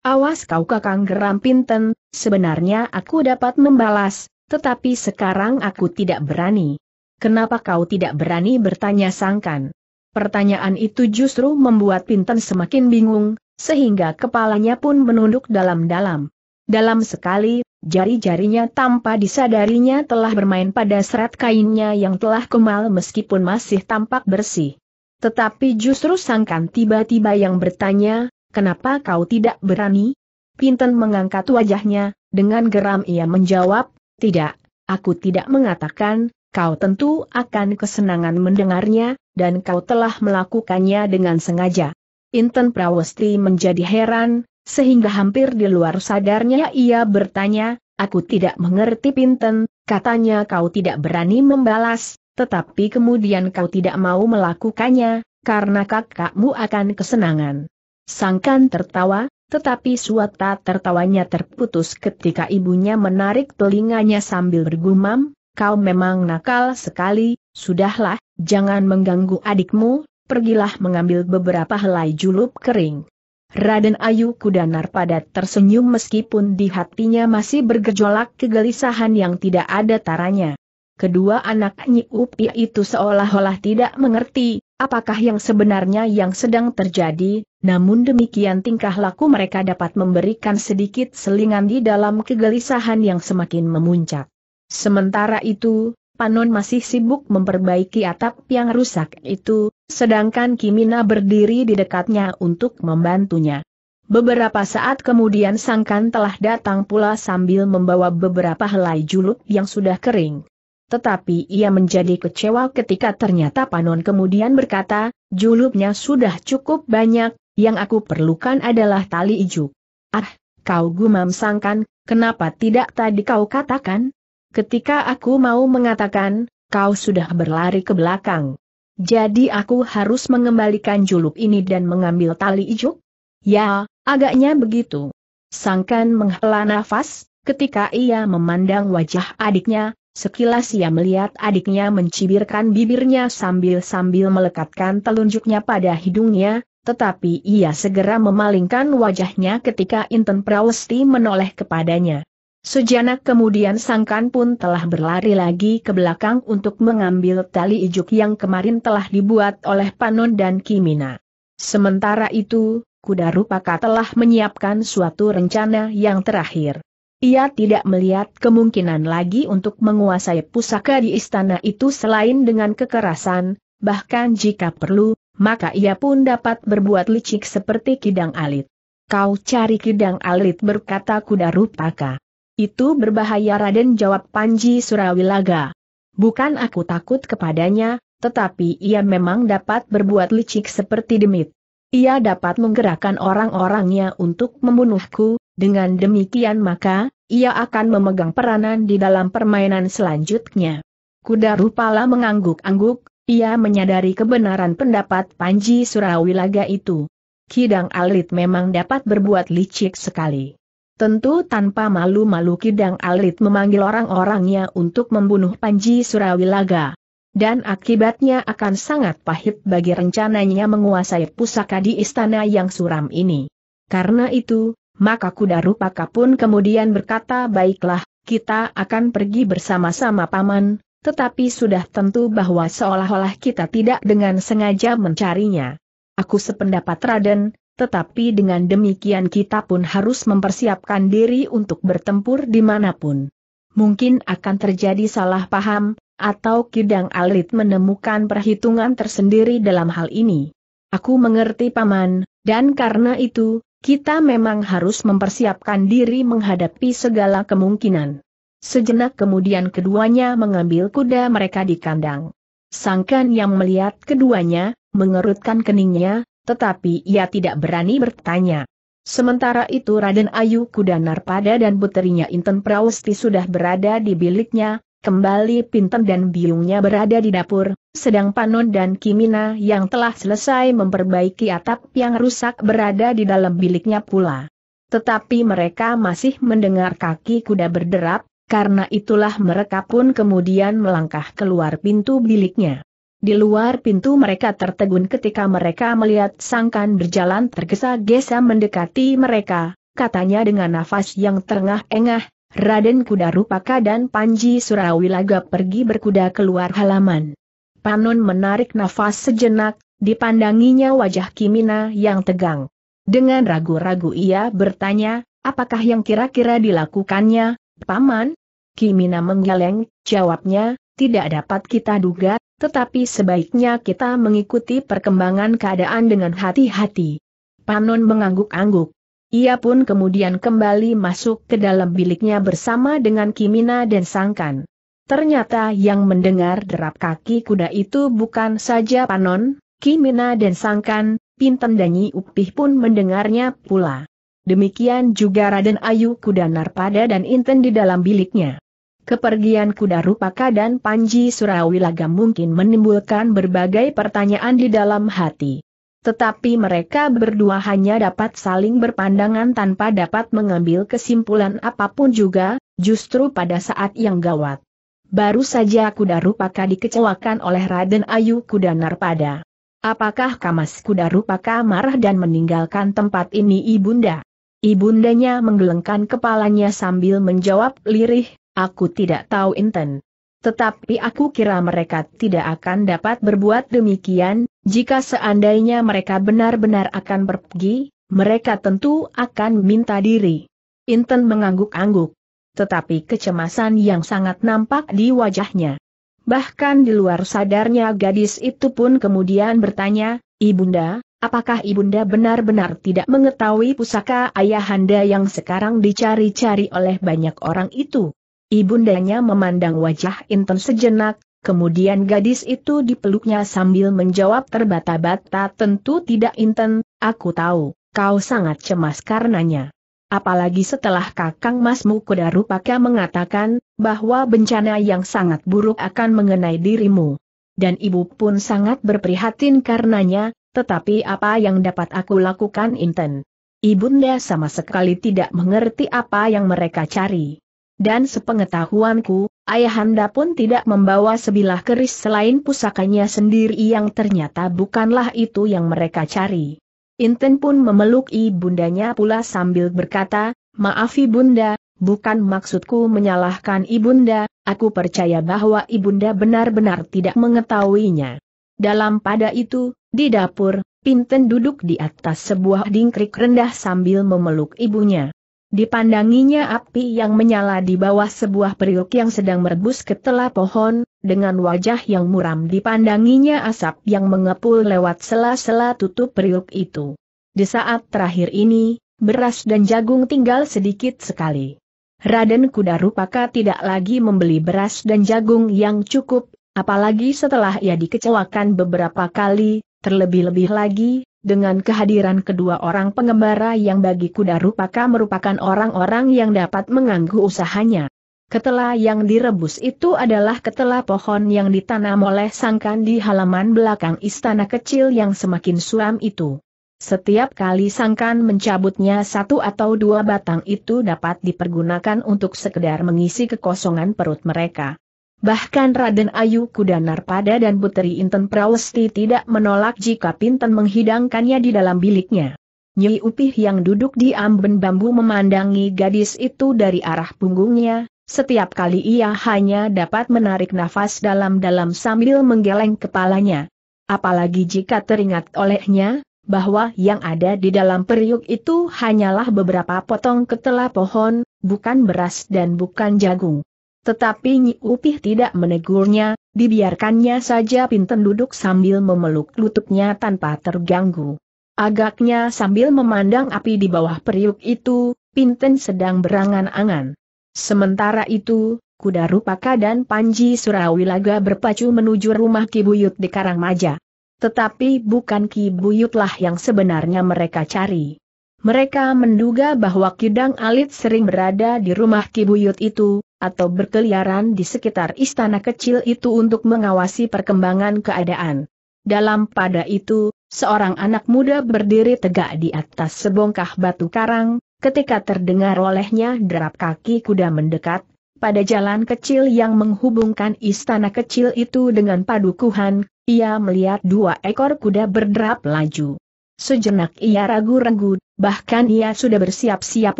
Awas kau kakang geram Pinten, sebenarnya aku dapat membalas, tetapi sekarang aku tidak berani. Kenapa kau tidak berani bertanya sangkan? Pertanyaan itu justru membuat Pinten semakin bingung, sehingga kepalanya pun menunduk dalam-dalam. Dalam sekali, jari-jarinya tanpa disadarinya telah bermain pada serat kainnya yang telah kemal meskipun masih tampak bersih. Tetapi justru sangkan tiba-tiba yang bertanya, kenapa kau tidak berani? Pinten mengangkat wajahnya, dengan geram ia menjawab, tidak, aku tidak mengatakan, kau tentu akan kesenangan mendengarnya, dan kau telah melakukannya dengan sengaja. Inten Prawesti menjadi heran, sehingga hampir di luar sadarnya ia bertanya, aku tidak mengerti Pinten, katanya kau tidak berani membalas, tetapi kemudian kau tidak mau melakukannya, karena kakakmu akan kesenangan. Sangkan tertawa, tetapi suata tertawanya terputus ketika ibunya menarik telinganya sambil bergumam, kau memang nakal sekali, sudahlah, jangan mengganggu adikmu, pergilah mengambil beberapa helai julup kering. Raden Ayu Kudanar pada tersenyum meskipun di hatinya masih bergejolak kegelisahan yang tidak ada taranya. Kedua anak Nyi Upi itu seolah-olah tidak mengerti, apakah yang sebenarnya yang sedang terjadi, namun demikian tingkah laku mereka dapat memberikan sedikit selingan di dalam kegelisahan yang semakin memuncak. Sementara itu, Panon masih sibuk memperbaiki atap yang rusak itu, sedangkan Kimina berdiri di dekatnya untuk membantunya. Beberapa saat kemudian Sangkan telah datang pula sambil membawa beberapa helai juluk yang sudah kering tetapi ia menjadi kecewa ketika ternyata Panon kemudian berkata, julupnya sudah cukup banyak, yang aku perlukan adalah tali ijuk. Ah, kau gumam sangkan, kenapa tidak tadi kau katakan? Ketika aku mau mengatakan, kau sudah berlari ke belakang. Jadi aku harus mengembalikan julup ini dan mengambil tali ijuk? Ya, agaknya begitu. Sangkan menghela nafas, ketika ia memandang wajah adiknya, Sekilas ia melihat adiknya mencibirkan bibirnya sambil-sambil melekatkan telunjuknya pada hidungnya, tetapi ia segera memalingkan wajahnya ketika Inten Prawesti menoleh kepadanya. Sejenak kemudian Sangkan pun telah berlari lagi ke belakang untuk mengambil tali ijuk yang kemarin telah dibuat oleh Panon dan Kimina. Sementara itu, Kuda Rupaka telah menyiapkan suatu rencana yang terakhir. Ia tidak melihat kemungkinan lagi untuk menguasai pusaka di istana itu selain dengan kekerasan, bahkan jika perlu, maka ia pun dapat berbuat licik seperti Kidang Alit. Kau cari Kidang Alit berkata kuda Rupaka. Itu berbahaya Raden jawab Panji Surawilaga. Bukan aku takut kepadanya, tetapi ia memang dapat berbuat licik seperti demit. Ia dapat menggerakkan orang-orangnya untuk membunuhku, dengan demikian maka, ia akan memegang peranan di dalam permainan selanjutnya. Kuda Rupala mengangguk-angguk, ia menyadari kebenaran pendapat Panji Surawilaga itu. Kidang Alit memang dapat berbuat licik sekali. Tentu tanpa malu-malu Kidang Alit memanggil orang-orangnya untuk membunuh Panji Surawilaga. Dan akibatnya akan sangat pahit bagi rencananya menguasai pusaka di istana yang suram ini. Karena itu, maka kuda rupaka pun kemudian berkata baiklah, kita akan pergi bersama-sama paman, tetapi sudah tentu bahwa seolah-olah kita tidak dengan sengaja mencarinya. Aku sependapat Raden, tetapi dengan demikian kita pun harus mempersiapkan diri untuk bertempur di mana pun. Mungkin akan terjadi salah paham, atau Kidang Alit menemukan perhitungan tersendiri dalam hal ini. Aku mengerti paman, dan karena itu, kita memang harus mempersiapkan diri menghadapi segala kemungkinan. Sejenak kemudian keduanya mengambil kuda mereka di kandang. Sangkan yang melihat keduanya, mengerutkan keningnya, tetapi ia tidak berani bertanya. Sementara itu Raden Ayu Kuda Narpada dan puterinya Inten Prawesti sudah berada di biliknya, Kembali Pinten dan biungnya berada di dapur, sedang Panon dan Kimina yang telah selesai memperbaiki atap yang rusak berada di dalam biliknya pula. Tetapi mereka masih mendengar kaki kuda berderap, karena itulah mereka pun kemudian melangkah keluar pintu biliknya. Di luar pintu mereka tertegun ketika mereka melihat sangkan berjalan tergesa-gesa mendekati mereka, katanya dengan nafas yang terengah-engah, Raden Kuda Rupaka dan Panji Surawilaga pergi berkuda keluar halaman. Panon menarik nafas sejenak, dipandanginya wajah Kimina yang tegang. Dengan ragu-ragu ia bertanya, apakah yang kira-kira dilakukannya, Paman? Kimina menggeleng, jawabnya, tidak dapat kita duga, tetapi sebaiknya kita mengikuti perkembangan keadaan dengan hati-hati. Panon mengangguk-angguk. Ia pun kemudian kembali masuk ke dalam biliknya bersama dengan Kimina dan Sangkan. Ternyata yang mendengar derap kaki kuda itu bukan saja Panon, Kimina dan Sangkan, Pinten dan Upih pun mendengarnya pula. Demikian juga Raden Ayu Kuda Narpada dan Inten di dalam biliknya. Kepergian kuda Rupaka dan Panji Surawilaga mungkin menimbulkan berbagai pertanyaan di dalam hati. Tetapi mereka berdua hanya dapat saling berpandangan tanpa dapat mengambil kesimpulan apa pun juga, justru pada saat yang gawat. Baru saja kuda Rupaka dikecewakan oleh Raden Ayu Kuda Narpada. Apakah Kamas Kuda Rupaka marah dan meninggalkan tempat ini ibunda? Ibundanya menggelengkan kepalanya sambil menjawab lirih, aku tidak tahu inten. Tetapi aku kira mereka tidak akan dapat berbuat demikian, jika seandainya mereka benar-benar akan pergi, mereka tentu akan minta diri. Inten mengangguk-angguk. Tetapi kecemasan yang sangat nampak di wajahnya. Bahkan di luar sadarnya gadis itu pun kemudian bertanya, Ibunda, apakah Ibunda benar-benar tidak mengetahui pusaka ayahanda yang sekarang dicari-cari oleh banyak orang itu? Ibundanya memandang wajah Inten sejenak, kemudian gadis itu dipeluknya sambil menjawab terbata-bata tentu tidak Inten, aku tahu, kau sangat cemas karenanya apalagi setelah Kakang Mas Mukoda Rupaka mengatakan, bahwa bencana yang sangat buruk akan mengenai dirimu. Dan ibu pun sangat berprihatin karenanya, tetapi apa yang dapat aku lakukan Inten? Ibunda sama sekali tidak mengerti apa yang mereka cari. Dan sepengetahuanku, ayahanda pun tidak membawa sebilah keris selain pusakanya sendiri yang ternyata bukanlah itu yang mereka cari. Inten pun memeluk ibundanya pula sambil berkata, maaf ibunda, bukan maksudku menyalahkan ibunda, aku percaya bahwa ibunda benar-benar tidak mengetahuinya. Dalam pada itu, di dapur, Pinten duduk di atas sebuah dingkrik rendah sambil memeluk ibunya. Dipandanginya api yang menyala di bawah sebuah periuk yang sedang merebus ketela pohon, dengan wajah yang muram dipandanginya asap yang mengepul lewat sela-sela tutup periuk itu. Di saat terakhir ini, beras dan jagung tinggal sedikit sekali. Raden Kuda Rupaka tidak lagi membeli beras dan jagung yang cukup, apalagi setelah ia dikecewakan beberapa kali, terlebih-lebih lagi, dengan kehadiran kedua orang pengembara yang bagi Kuda Rupaka merupakan orang-orang yang dapat mengganggu usahanya. Ketela yang direbus itu adalah ketela pohon yang ditanam oleh sangkan di halaman belakang istana kecil yang semakin suam itu. Setiap kali sangkan mencabutnya satu atau dua batang itu dapat dipergunakan untuk sekedar mengisi kekosongan perut mereka. Bahkan Raden Ayu Kudanar pada dan Putri Inten Prawesti tidak menolak jika Pinten menghidangkannya di dalam biliknya. Nyi Upih yang duduk di amben bambu memandangi gadis itu dari arah punggungnya, setiap kali ia hanya dapat menarik nafas dalam-dalam sambil menggeleng kepalanya. Apalagi jika teringat olehnya, bahwa yang ada di dalam periuk itu hanyalah beberapa potong ketela pohon, bukan beras dan bukan jagung. Tetapi Nyi Upih tidak menegurnya, dibiarkannya saja Pinten duduk sambil memeluk lututnya tanpa terganggu. Agaknya sambil memandang api di bawah periuk itu, Pinten sedang berangan-angan. Sementara itu, kuda Rupaka dan Panji Surawilaga berpacu menuju rumah Kibuyut di Karangmaja. Tetapi bukan Kibuyutlah yang sebenarnya mereka cari. Mereka menduga bahwa Kidang Alit sering berada di rumah Kibuyut itu, atau berkeliaran di sekitar istana kecil itu untuk mengawasi perkembangan keadaan. Dalam pada itu, seorang anak muda berdiri tegak di atas sebongkah batu karang, Ketika terdengar olehnya derap kaki kuda mendekat, pada jalan kecil yang menghubungkan istana kecil itu dengan padukuhan, ia melihat dua ekor kuda berderap laju. Sejenak ia ragu-ragu, bahkan ia sudah bersiap-siap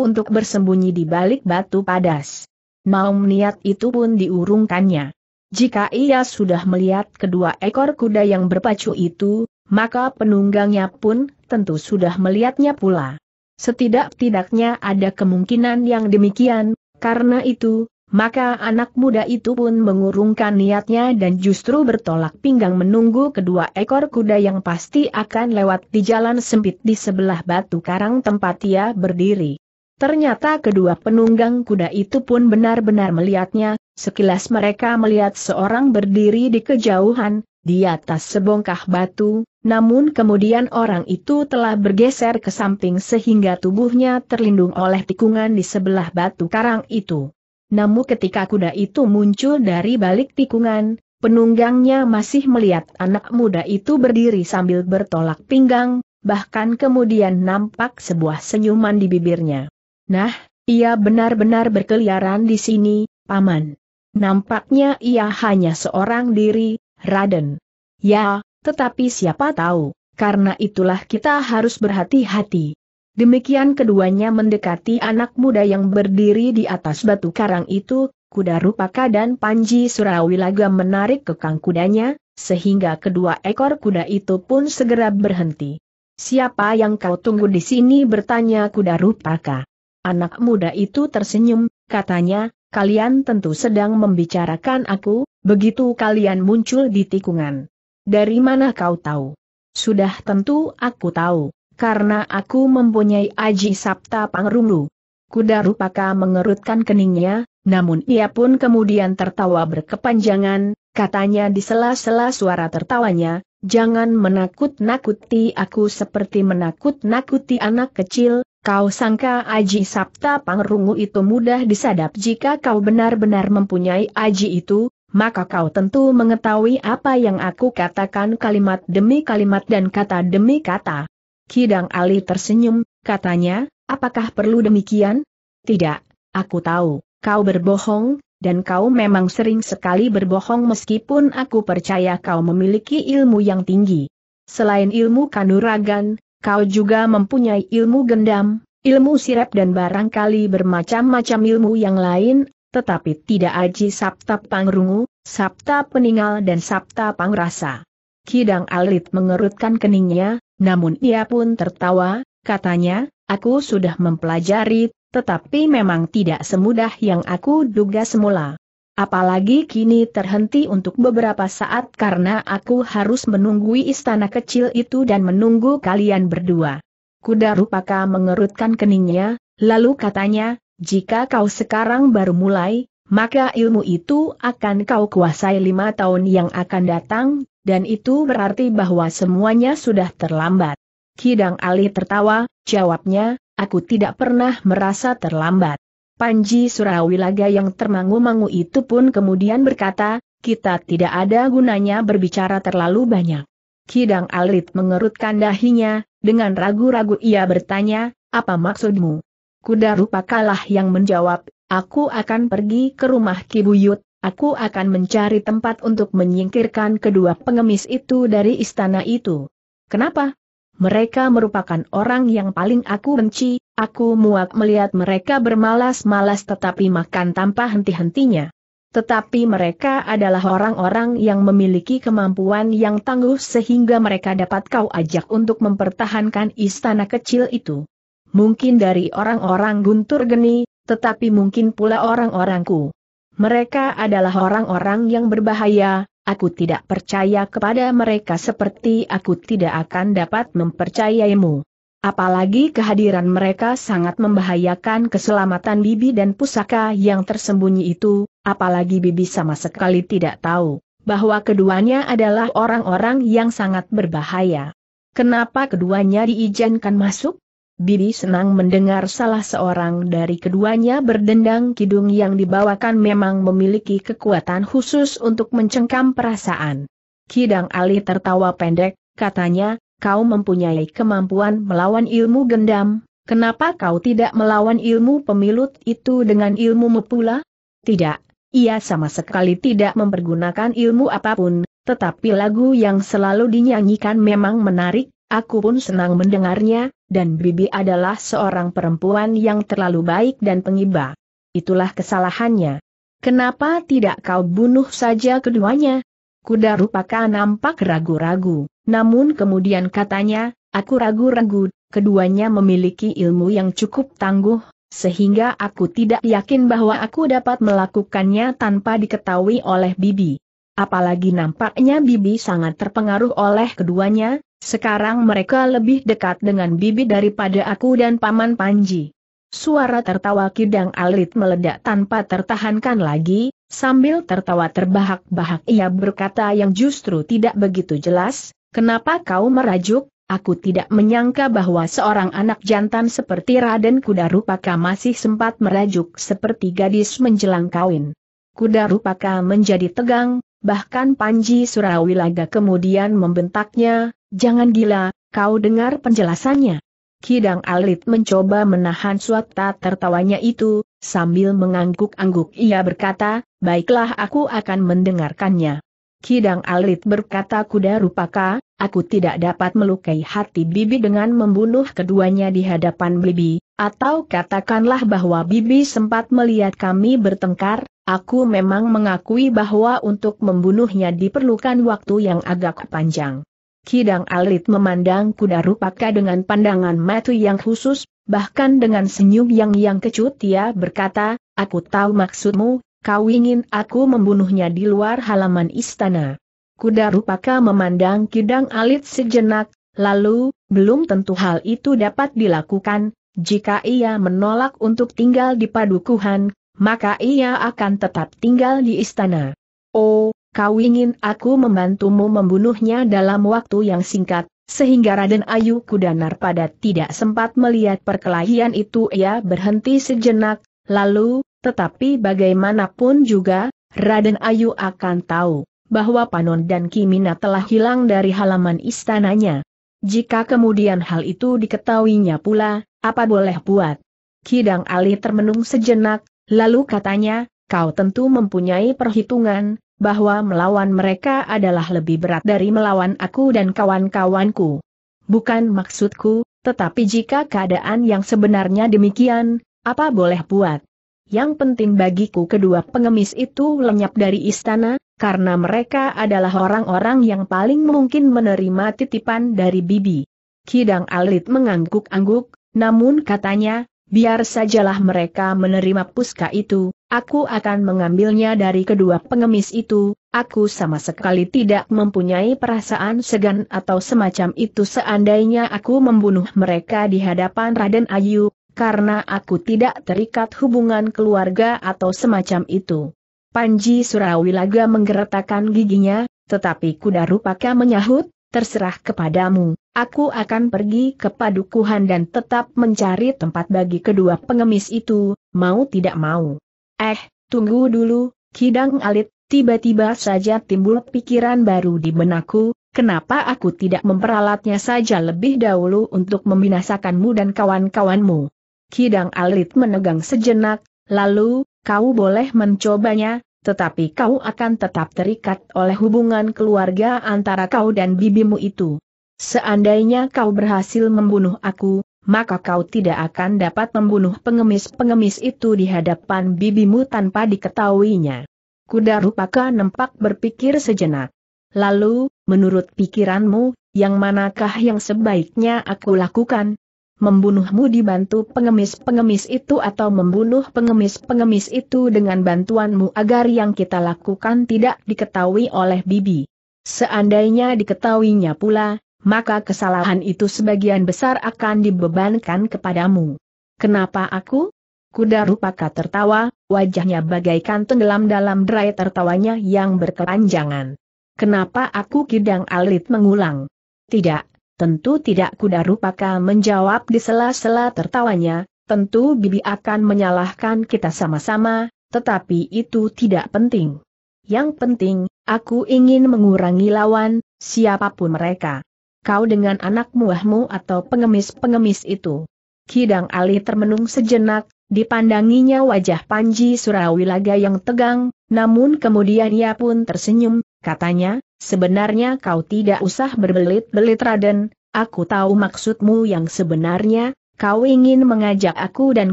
untuk bersembunyi di balik batu padas. Maum niat itu pun diurungkannya. Jika ia sudah melihat kedua ekor kuda yang berpacu itu, maka penunggangnya pun tentu sudah melihatnya pula. Setidak-tidaknya ada kemungkinan yang demikian, karena itu, maka anak muda itu pun mengurungkan niatnya dan justru bertolak pinggang menunggu kedua ekor kuda yang pasti akan lewat di jalan sempit di sebelah batu karang tempat ia berdiri. Ternyata kedua penunggang kuda itu pun benar-benar melihatnya, sekilas mereka melihat seorang berdiri di kejauhan, di atas sebongkah batu, namun kemudian orang itu telah bergeser ke samping sehingga tubuhnya terlindung oleh tikungan di sebelah batu karang itu. Namun ketika kuda itu muncul dari balik tikungan, penunggangnya masih melihat anak muda itu berdiri sambil bertolak pinggang, bahkan kemudian nampak sebuah senyuman di bibirnya. Nah, ia benar-benar berkeliaran di sini, Paman. Nampaknya ia hanya seorang diri, Raden. Ya, tetapi siapa tahu, karena itulah kita harus berhati-hati. Demikian keduanya mendekati anak muda yang berdiri di atas batu karang itu, kuda Rupaka dan Panji Surawilaga menarik kekang kudanya, sehingga kedua ekor kuda itu pun segera berhenti. Siapa yang kau tunggu di sini bertanya kuda Rupaka. Anak muda itu tersenyum, katanya, kalian tentu sedang membicarakan aku, begitu kalian muncul di tikungan. Dari mana kau tahu? Sudah tentu aku tahu karena aku mempunyai aji sabta pangrungu. Kuda Rupaka mengerutkan keningnya, namun ia pun kemudian tertawa berkepanjangan, katanya di sela-sela suara tertawanya, jangan menakut-nakuti aku seperti menakut-nakuti anak kecil, kau sangka aji sabta pangrungu itu mudah disadap jika kau benar-benar mempunyai aji itu, maka kau tentu mengetahui apa yang aku katakan kalimat demi kalimat dan kata demi kata. Kidang Ali tersenyum, katanya, apakah perlu demikian? Tidak, aku tahu, kau berbohong, dan kau memang sering sekali berbohong meskipun aku percaya kau memiliki ilmu yang tinggi. Selain ilmu kanuragan, kau juga mempunyai ilmu gendam, ilmu sirep dan barangkali bermacam-macam ilmu yang lain, tetapi tidak aji sabta pangrungu, sabta peninggal dan sabta pangrasa. Kidang Alit mengerutkan keningnya, namun ia pun tertawa, katanya, aku sudah mempelajari, tetapi memang tidak semudah yang aku duga semula. Apalagi kini terhenti untuk beberapa saat karena aku harus menunggui istana kecil itu dan menunggu kalian berdua. Kuda Rupaka mengerutkan keningnya, lalu katanya, jika kau sekarang baru mulai, maka ilmu itu akan kau kuasai lima tahun yang akan datang, dan itu berarti bahwa semuanya sudah terlambat. Kidang Ali tertawa, jawabnya, aku tidak pernah merasa terlambat. Panji Surawilaga yang termangu-mangu itu pun kemudian berkata, kita tidak ada gunanya berbicara terlalu banyak. Kidang Alit mengerutkan dahinya, dengan ragu-ragu ia bertanya, apa maksudmu? Kuda Rupakalah yang menjawab, aku akan pergi ke rumah Kibuyut, aku akan mencari tempat untuk menyingkirkan kedua pengemis itu dari istana itu. Kenapa? Mereka merupakan orang yang paling aku benci, aku muak melihat mereka bermalas-malas tetapi makan tanpa henti-hentinya. Tetapi mereka adalah orang-orang yang memiliki kemampuan yang tangguh sehingga mereka dapat kau ajak untuk mempertahankan istana kecil itu. Mungkin dari orang-orang guntur geni, tetapi mungkin pula orang-orangku. Mereka adalah orang-orang yang berbahaya, aku tidak percaya kepada mereka seperti aku tidak akan dapat mempercayaimu. Apalagi kehadiran mereka sangat membahayakan keselamatan Bibi dan pusaka yang tersembunyi itu, apalagi Bibi sama sekali tidak tahu bahwa keduanya adalah orang-orang yang sangat berbahaya. Kenapa keduanya diizinkan masuk? Bibi senang mendengar salah seorang dari keduanya berdendang kidung yang dibawakan memang memiliki kekuatan khusus untuk mencengkam perasaan. Kidang Ali tertawa pendek, katanya, kau mempunyai kemampuan melawan ilmu gendam, kenapa kau tidak melawan ilmu pemilut itu dengan ilmu pula? Tidak, ia sama sekali tidak mempergunakan ilmu apa pun, tetapi lagu yang selalu dinyanyikan memang menarik, aku pun senang mendengarnya, dan Bibi adalah seorang perempuan yang terlalu baik dan pengiba. Itulah kesalahannya. Kenapa tidak kau bunuh saja keduanya? Kuda Rupaka nampak ragu-ragu, namun kemudian katanya, aku ragu-ragu, keduanya memiliki ilmu yang cukup tangguh, sehingga aku tidak yakin bahwa aku dapat melakukannya tanpa diketahui oleh Bibi. Apalagi nampaknya Bibi sangat terpengaruh oleh keduanya, sekarang mereka lebih dekat dengan Bibi daripada aku dan Paman Panji. Suara tertawa Kidang Alit meledak tanpa tertahankan lagi, sambil tertawa terbahak-bahak ia berkata yang justru tidak begitu jelas, kenapa kau merajuk, aku tidak menyangka bahwa seorang anak jantan seperti Raden Kuda Rupaka masih sempat merajuk seperti gadis menjelang kawin. Kuda Rupaka menjadi tegang, bahkan Panji Surawilaga kemudian membentaknya, jangan gila, kau dengar penjelasannya. Kidang Alit mencoba menahan suata tertawanya itu, sambil mengangguk-angguk ia berkata, baiklah aku akan mendengarkannya. Kidang Alit berkata kuda rupaka, aku tidak dapat melukai hati Bibi dengan membunuh keduanya di hadapan Bibi, atau katakanlah bahwa Bibi sempat melihat kami bertengkar, Aku memang mengakui bahwa untuk membunuhnya diperlukan waktu yang agak panjang. Kidang Alit memandang kuda rupaka dengan pandangan mata yang khusus, bahkan dengan senyum yang yang kecut ia berkata, aku tahu maksudmu, kau ingin aku membunuhnya di luar halaman istana. Kuda rupaka memandang Kidang Alit sejenak, lalu, belum tentu hal itu dapat dilakukan, jika ia menolak untuk tinggal di padukuhan, maka ia akan tetap tinggal di istana. Oh, kau ingin aku membantumu membunuhnya dalam waktu yang singkat, sehingga Raden Ayu Kudanar pada tidak sempat melihat perkelahian itu ia berhenti sejenak, lalu, tetapi bagaimanapun juga, Raden Ayu akan tahu, bahwa Panon dan Kimina telah hilang dari halaman istananya. Jika kemudian hal itu diketahuinya pula, apa boleh buat? Kidang Ali termenung sejenak, Lalu katanya, kau tentu mempunyai perhitungan, bahwa melawan mereka adalah lebih berat dari melawan aku dan kawan-kawanku. Bukan maksudku, tetapi jika keadaan yang sebenarnya demikian, apa boleh buat? Yang penting bagiku kedua pengemis itu lenyap dari istana, karena mereka adalah orang-orang yang paling mungkin menerima titipan dari bibi. Kidang Alit mengangguk-angguk, namun katanya, biar sajalah mereka menerima puska itu, aku akan mengambilnya dari kedua pengemis itu, aku sama sekali tidak mempunyai perasaan segan atau semacam itu seandainya aku membunuh mereka di hadapan Raden Ayu, karena aku tidak terikat hubungan keluarga atau semacam itu. Panji Surawilaga menggeretakkan giginya, tetapi kuda rupaka menyahut, terserah kepadamu, aku akan pergi ke padukuhan dan tetap mencari tempat bagi kedua pengemis itu, mau tidak mau. Eh, tunggu dulu, Kidang Alit, tiba-tiba saja timbul pikiran baru di benakku, kenapa aku tidak memperalatnya saja lebih dahulu untuk membinasakanmu dan kawan-kawanmu. Kidang Alit menegang sejenak, lalu, kau boleh mencobanya, tetapi kau akan tetap terikat oleh hubungan keluarga antara kau dan bibimu itu. Seandainya kau berhasil membunuh aku, maka kau tidak akan dapat membunuh pengemis-pengemis itu di hadapan bibimu tanpa diketahuinya. Kuda Rupaka nempak berpikir sejenak. Lalu, menurut pikiranmu, yang manakah yang sebaiknya aku lakukan? Membunuhmu dibantu pengemis-pengemis itu atau membunuh pengemis-pengemis itu dengan bantuanmu agar yang kita lakukan tidak diketahui oleh Bibi. Seandainya diketahuinya pula, maka kesalahan itu sebagian besar akan dibebankan kepadamu. Kenapa aku? Kuda Rupaka tertawa, wajahnya bagaikan tenggelam dalam derai tertawanya yang berkepanjangan. Kenapa aku Kidang Alit mengulang? Tidak, Tentu tidak kuda rupaka menjawab di sela-sela tertawanya, tentu Bibi akan menyalahkan kita sama-sama, tetapi itu tidak penting. Yang penting, aku ingin mengurangi lawan, siapa pun mereka. Kau dengan anak muahmu atau pengemis-pengemis itu. Kidang Ali termenung sejenak, dipandanginya wajah Panji Surawilaga yang tegang, namun kemudian ia pun tersenyum, katanya, Sebenarnya kau tidak usah berbelit-belit Raden, aku tahu maksudmu yang sebenarnya, kau ingin mengajak aku dan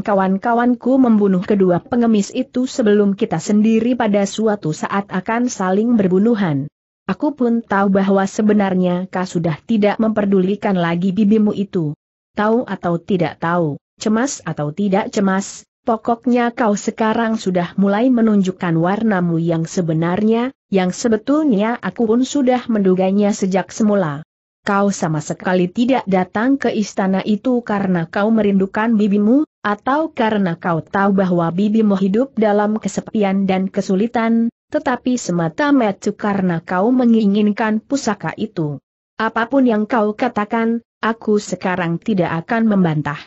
kawan-kawanku membunuh kedua pengemis itu sebelum kita sendiri pada suatu saat akan saling berbunuhan. Aku pun tahu bahwa sebenarnya kau sudah tidak memperdulikan lagi bibimu itu. Tahu atau tidak tahu, cemas atau tidak cemas, pokoknya kau sekarang sudah mulai menunjukkan warnamu yang sebenarnya, yang sebetulnya aku pun sudah menduganya sejak semula. Kau sama sekali tidak datang ke istana itu karena kau merindukan bibimu, atau karena kau tahu bahwa bibimu hidup dalam kesepian dan kesulitan, tetapi semata-mata karena kau menginginkan pusaka itu. Apa pun yang kau katakan, aku sekarang tidak akan membantah.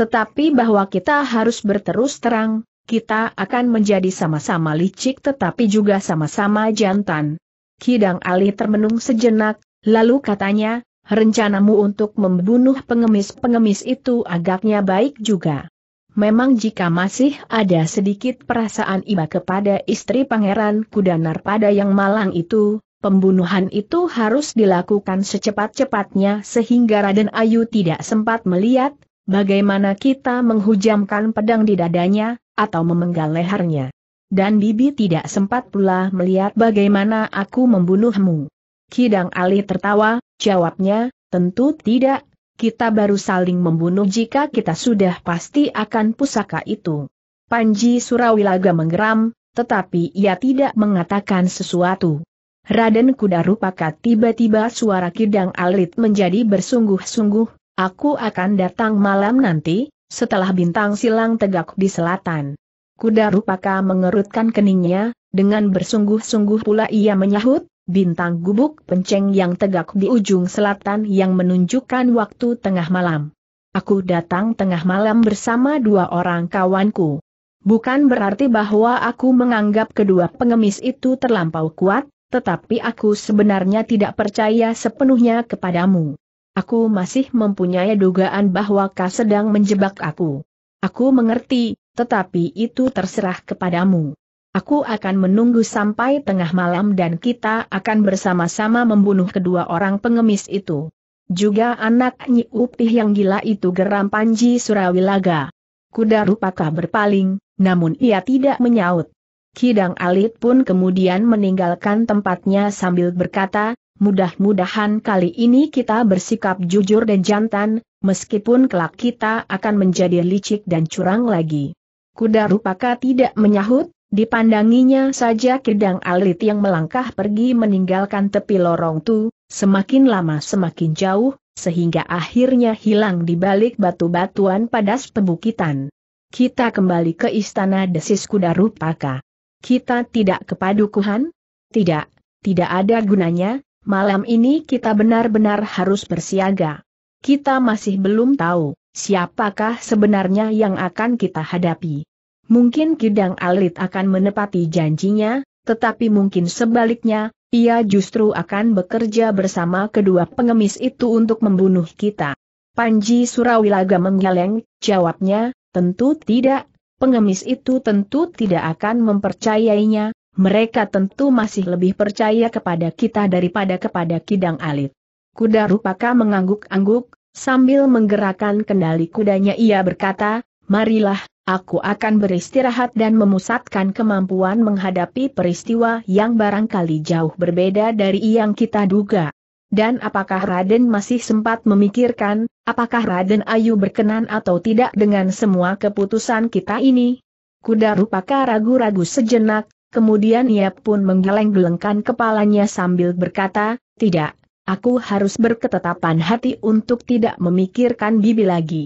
Tetapi bahwa kita harus berterus terang, kita akan menjadi sama-sama licik tetapi juga sama-sama jantan. Kidang Ali termenung sejenak, lalu katanya, rencanamu untuk membunuh pengemis-pengemis itu agaknya baik juga. Memang jika masih ada sedikit perasaan iba kepada istri Pangeran Kudanar pada yang malang itu, pembunuhan itu harus dilakukan secepat-cepatnya sehingga Raden Ayu tidak sempat melihat, bagaimana kita menghujamkan pedang di dadanya, atau memenggal lehernya. Dan Bibi tidak sempat pula melihat bagaimana aku membunuhmu. Kidang Ali tertawa, jawabnya, tentu tidak, kita baru saling membunuh jika kita sudah pasti akan pusaka itu. Panji Surawilaga menggeram, tetapi ia tidak mengatakan sesuatu. Raden Kuda Rupaka tiba-tiba suara Kidang Alit menjadi bersungguh-sungguh, aku akan datang malam nanti, setelah bintang silang tegak di selatan. Kuda Rupaka mengerutkan keningnya, dengan bersungguh-sungguh pula ia menyahut, bintang gubuk penceng yang tegak di ujung selatan yang menunjukkan waktu tengah malam. Aku datang tengah malam bersama dua orang kawanku. Bukan berarti bahwa aku menganggap kedua pengemis itu terlampau kuat, tetapi aku sebenarnya tidak percaya sepenuhnya kepadamu. Aku masih mempunyai dugaan bahwa kau sedang menjebak aku. Aku mengerti, tetapi itu terserah kepadamu. Aku akan menunggu sampai tengah malam dan kita akan bersama-sama membunuh kedua orang pengemis itu. Juga anak Nyi Upih yang gila itu geram Panji Surawilaga. Kuda Rupaka berpaling, namun ia tidak menyaut. Kidang Alit pun kemudian meninggalkan tempatnya sambil berkata, mudah-mudahan kali ini kita bersikap jujur dan jantan, meskipun kelak kita akan menjadi licik dan curang lagi. Kuda Rupaka tidak menyahut, Dipandanginya saja kedang alit yang melangkah pergi meninggalkan tepi lorong tu, semakin lama semakin jauh, sehingga akhirnya hilang di balik batu-batuan padas pebukitan. Kita kembali ke istana desis kuda rupaka. Kita tidak ke padukuhan? Tidak, tidak ada gunanya, malam ini kita benar-benar harus bersiaga. Kita masih belum tahu, siapakah sebenarnya yang akan kita hadapi. Mungkin Kidang Alit akan menepati janjinya, tetapi mungkin sebaliknya, ia justru akan bekerja bersama kedua pengemis itu untuk membunuh kita. Panji Surawilaga menggeleng, jawabnya, tentu tidak, pengemis itu tentu tidak akan mempercayainya, mereka tentu masih lebih percaya kepada kita daripada kepada Kidang Alit. Kuda Rupaka mengangguk-angguk, sambil menggerakkan kendali kudanya ia berkata, marilah, aku akan beristirahat dan memusatkan kemampuan menghadapi peristiwa yang barangkali jauh berbeda dari yang kita duga. Dan apakah Raden masih sempat memikirkan, apakah Raden Ayu berkenan atau tidak dengan semua keputusan kita ini? Kuda Rupaka ragu-ragu sejenak, kemudian ia pun menggeleng-gelengkan kepalanya sambil berkata, tidak, aku harus berketetapan hati untuk tidak memikirkan bibi lagi.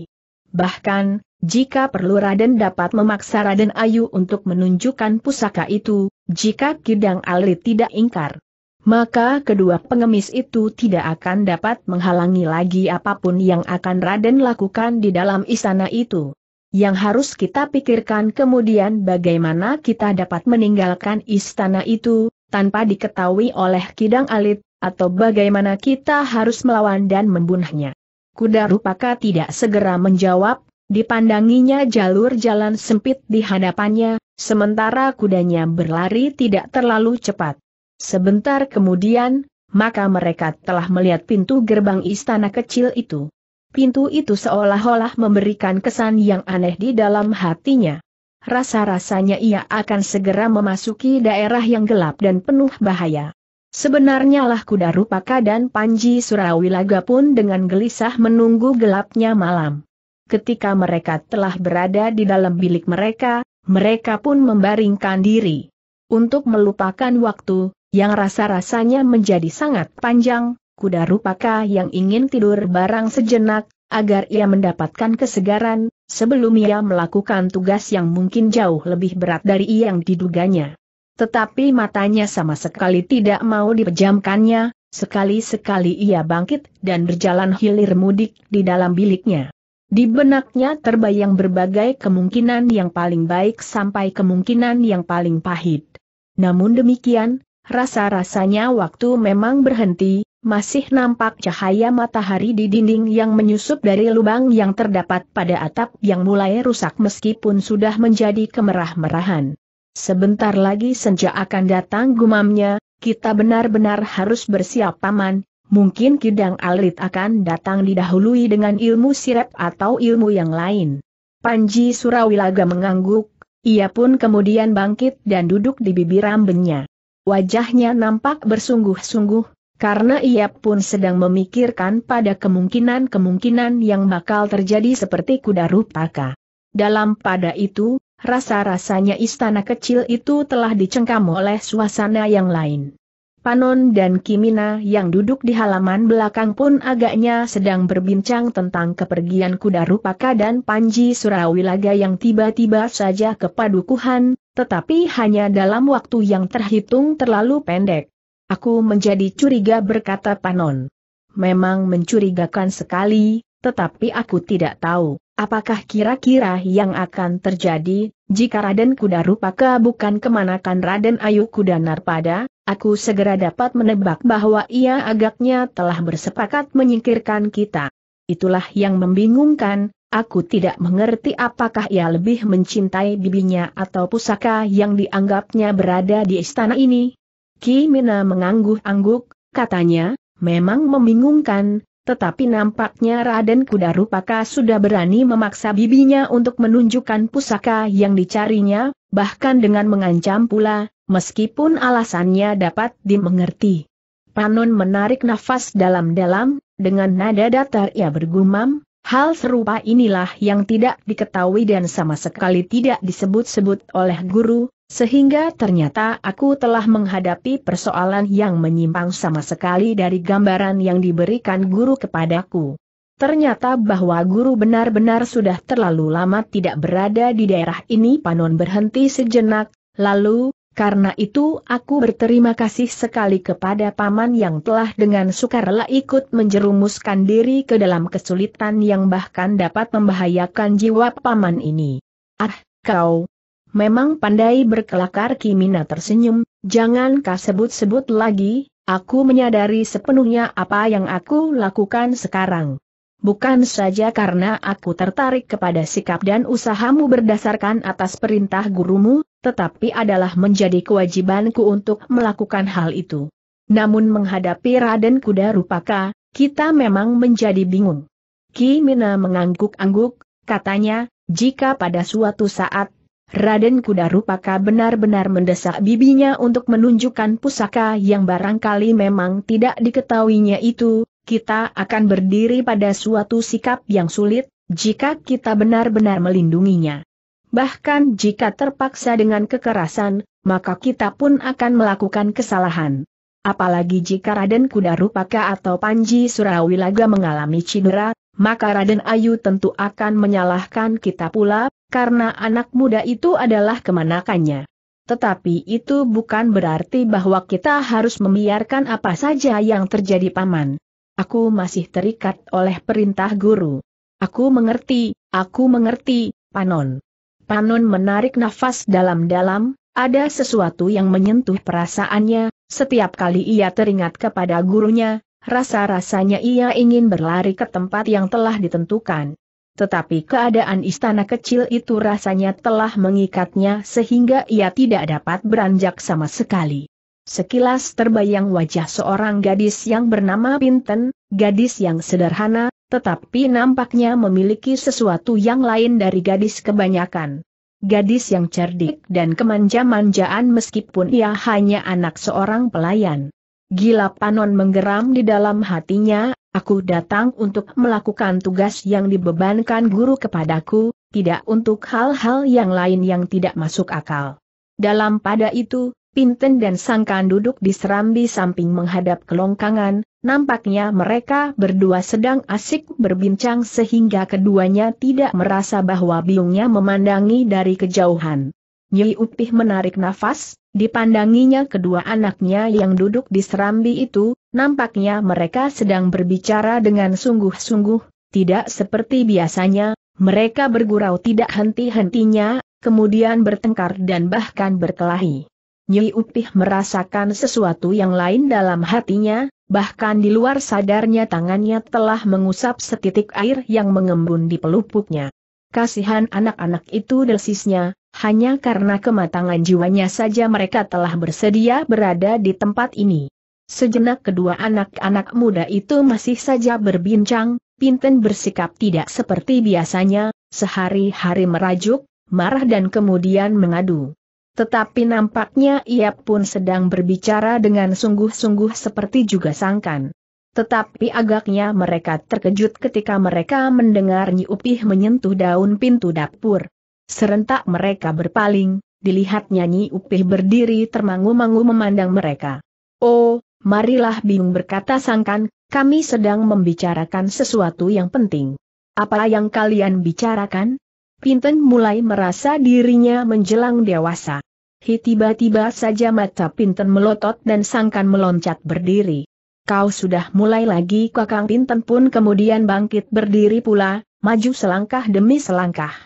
Bahkan, jika perlu Raden dapat memaksa Raden Ayu untuk menunjukkan pusaka itu, jika Kidang Alit tidak ingkar. Maka kedua pengemis itu tidak akan dapat menghalangi lagi apa pun yang akan Raden lakukan di dalam istana itu. Yang harus kita pikirkan kemudian bagaimana kita dapat meninggalkan istana itu, tanpa diketahui oleh Kidang Alit, atau bagaimana kita harus melawan dan membunuhnya. Kuda Rupaka tidak segera menjawab, Dipandanginya jalur jalan sempit di hadapannya, sementara kudanya berlari tidak terlalu cepat. Sebentar kemudian, maka mereka telah melihat pintu gerbang istana kecil itu. Pintu itu seolah-olah memberikan kesan yang aneh di dalam hatinya. Rasa-rasanya ia akan segera memasuki daerah yang gelap dan penuh bahaya. Sebenarnya lah kuda Rupaka dan Panji Surawilaga pun dengan gelisah menunggu gelapnya malam. ketika mereka telah berada di dalam bilik mereka, mereka pun membaringkan diri. Untuk melupakan waktu, yang rasa-rasanya menjadi sangat panjang, kuda rupaka yang ingin tidur barang sejenak, agar ia mendapatkan kesegaran, sebelum ia melakukan tugas yang mungkin jauh lebih berat dari yang diduganya. Tetapi matanya sama sekali tidak mau dipejamkannya, sekali-sekali ia bangkit dan berjalan hilir mudik di dalam biliknya. Di benaknya terbayang berbagai kemungkinan yang paling baik sampai kemungkinan yang paling pahit. Namun demikian, rasa-rasanya waktu memang berhenti, masih nampak cahaya matahari di dinding yang menyusup dari lubang yang terdapat pada atap yang mulai rusak meskipun sudah menjadi kemerah-merahan. Sebentar lagi senja akan datang gumamnya, kita benar-benar harus bersiap paman, mungkin Kidang Alit akan datang didahului dengan ilmu sirep atau ilmu yang lain. Panji Surawilaga mengangguk, ia pun kemudian bangkit dan duduk di bibir rambennya. Wajahnya nampak bersungguh-sungguh, karena ia pun sedang memikirkan pada kemungkinan-kemungkinan yang bakal terjadi seperti kuda rupaka. Dalam pada itu, rasa-rasanya istana kecil itu telah dicengkam oleh suasana yang lain. Panon dan Kimina yang duduk di halaman belakang pun agaknya sedang berbincang tentang kepergian kuda rupaka dan Panji Surawilaga yang tiba-tiba saja ke padukuhan, tetapi hanya dalam waktu yang terhitung terlalu pendek. Aku menjadi curiga berkata Panon. Memang mencurigakan sekali, tetapi aku tidak tahu, apakah kira-kira yang akan terjadi, jika Raden Kuda Rupaka bukan kemanakan Raden Ayu Kuda Narpada, aku segera dapat menebak bahwa ia agaknya telah bersepakat menyingkirkan kita. Itulah yang membingungkan, aku tidak mengerti apakah ia lebih mencintai bibinya atau pusaka yang dianggapnya berada di istana ini, Ki Mina mengangguk-angguk, katanya, memang membingungkan, tetapi nampaknya Raden Kudarupaka sudah berani memaksa bibinya untuk menunjukkan pusaka yang dicarinya, bahkan dengan mengancam pula, meskipun alasannya dapat dimengerti. Panon menarik nafas dalam-dalam, dengan nada datar ia bergumam, hal serupa inilah yang tidak diketahui dan sama sekali tidak disebut-sebut oleh guru, sehingga ternyata aku telah menghadapi persoalan yang menyimpang sama sekali dari gambaran yang diberikan guru kepadaku. Ternyata bahwa guru benar-benar sudah terlalu lama tidak berada di daerah ini Panon berhenti sejenak, lalu, karena itu aku berterima kasih sekali kepada paman yang telah dengan sukarela ikut menjerumuskan diri ke dalam kesulitan yang bahkan dapat membahayakan jiwa paman ini. Ah, kau, Memang pandai berkelakar Kimina tersenyum, jangan kau sebut-sebut lagi, aku menyadari sepenuhnya apa yang aku lakukan sekarang. Bukan saja karena aku tertarik kepada sikap dan usahamu berdasarkan atas perintah gurumu, tetapi adalah menjadi kewajibanku untuk melakukan hal itu. Namun menghadapi Raden Kuda Rupaka, kita memang menjadi bingung. Kimina mengangguk-angguk, katanya, jika pada suatu saat Raden Kuda Rupaka benar-benar mendesak bibinya untuk menunjukkan pusaka yang barangkali memang tidak diketahuinya itu, kita akan berdiri pada suatu sikap yang sulit, jika kita benar-benar melindunginya. Bahkan jika terpaksa dengan kekerasan, maka kita pun akan melakukan kesalahan. Apalagi jika Raden Kuda Rupaka atau Panji Surawilaga mengalami cedera, maka Raden Ayu tentu akan menyalahkan kita pula, karena anak muda itu adalah kemanakannya. Tetapi itu bukan berarti bahwa kita harus membiarkan apa saja yang terjadi paman. Aku masih terikat oleh perintah guru. Aku mengerti, aku mengerti, Panon. Panon menarik nafas dalam-dalam, ada sesuatu yang menyentuh perasaannya, setiap kali ia teringat kepada gurunya, rasa-rasanya ia ingin berlari ke tempat yang telah ditentukan tetapi keadaan istana kecil itu rasanya telah mengikatnya sehingga ia tidak dapat beranjak sama sekali. Sekilas terbayang wajah seorang gadis yang bernama Pinten, gadis yang sederhana, tetapi nampaknya memiliki sesuatu yang lain dari gadis kebanyakan. Gadis yang cerdik dan kemanja-manjaan meskipun ia hanya anak seorang pelayan. Gila Panon menggeram di dalam hatinya, Aku datang untuk melakukan tugas yang dibebankan guru kepadaku, tidak untuk hal-hal yang lain yang tidak masuk akal. Dalam pada itu, Pinten dan Sangkan duduk di serambi samping menghadap kelongkangan, nampaknya mereka berdua sedang asik berbincang sehingga keduanya tidak merasa bahwa biungnya memandangi dari kejauhan. Nyi Upih menarik nafas, dipandanginya kedua anaknya yang duduk di serambi itu, nampaknya mereka sedang berbicara dengan sungguh-sungguh, tidak seperti biasanya, mereka bergurau tidak henti-hentinya, kemudian bertengkar dan bahkan berkelahi. Nyi Upih merasakan sesuatu yang lain dalam hatinya, bahkan di luar sadarnya tangannya telah mengusap setitik air yang mengembun di pelupuknya. Kasihan anak-anak itu desisnya, hanya karena kematangan jiwanya saja mereka telah bersedia berada di tempat ini. Sejenak kedua anak-anak muda itu masih saja berbincang, Pinten bersikap tidak seperti biasanya, sehari-hari merajuk, marah dan kemudian mengadu. Tetapi nampaknya ia pun sedang berbicara dengan sungguh-sungguh seperti juga sangkan. Tetapi agaknya mereka terkejut ketika mereka mendengar Nyi Upih menyentuh daun pintu dapur. Serentak mereka berpaling, dilihatnya Nyi Upih berdiri termangu-mangu memandang mereka. Oh, marilah bingung berkata sangkan, kami sedang membicarakan sesuatu yang penting. Apa yang kalian bicarakan? Pinten mulai merasa dirinya menjelang dewasa. Hi tiba-tiba saja mata Pinten melotot dan sangkan meloncat berdiri. Kau sudah mulai lagi Kakang Pinten pun kemudian bangkit berdiri pula, maju selangkah demi selangkah.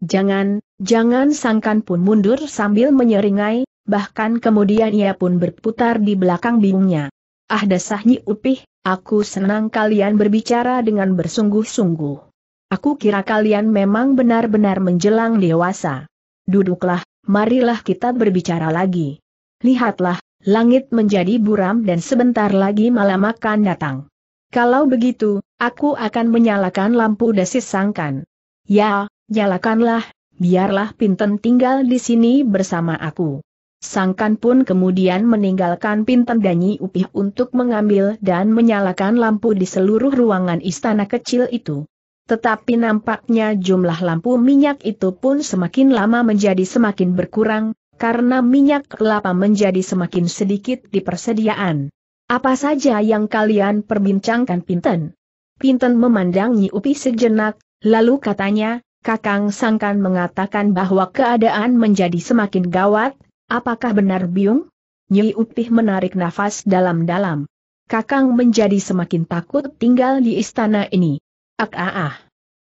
Jangan, jangan sangkan pun mundur sambil menyeringai, bahkan kemudian ia pun berputar di belakang bingungnya. Ah dasahnya upih, aku senang kalian berbicara dengan bersungguh-sungguh. Aku kira kalian memang benar-benar menjelang dewasa. Duduklah, marilah kita berbicara lagi. Lihatlah, langit menjadi buram dan sebentar lagi malam akan datang. Kalau begitu, aku akan menyalakan lampu desis sangkan. Ya, nyalakanlah, biarlah Pinten tinggal di sini bersama aku. Sangkan pun kemudian meninggalkan Pinten Danyi Upih untuk mengambil dan menyalakan lampu di seluruh ruangan istana kecil itu. Tetapi nampaknya jumlah lampu minyak itu pun semakin lama menjadi semakin berkurang, karena minyak kelapa menjadi semakin sedikit di persediaan. Apa saja yang kalian perbincangkan Pinten? Pinten memandang Nyi Upi sejenak, lalu katanya, Kakang Sangkan mengatakan bahwa keadaan menjadi semakin gawat, apakah benar Biung? Nyi Upih menarik nafas dalam-dalam. Kakang menjadi semakin takut tinggal di istana ini. Ak ah ah.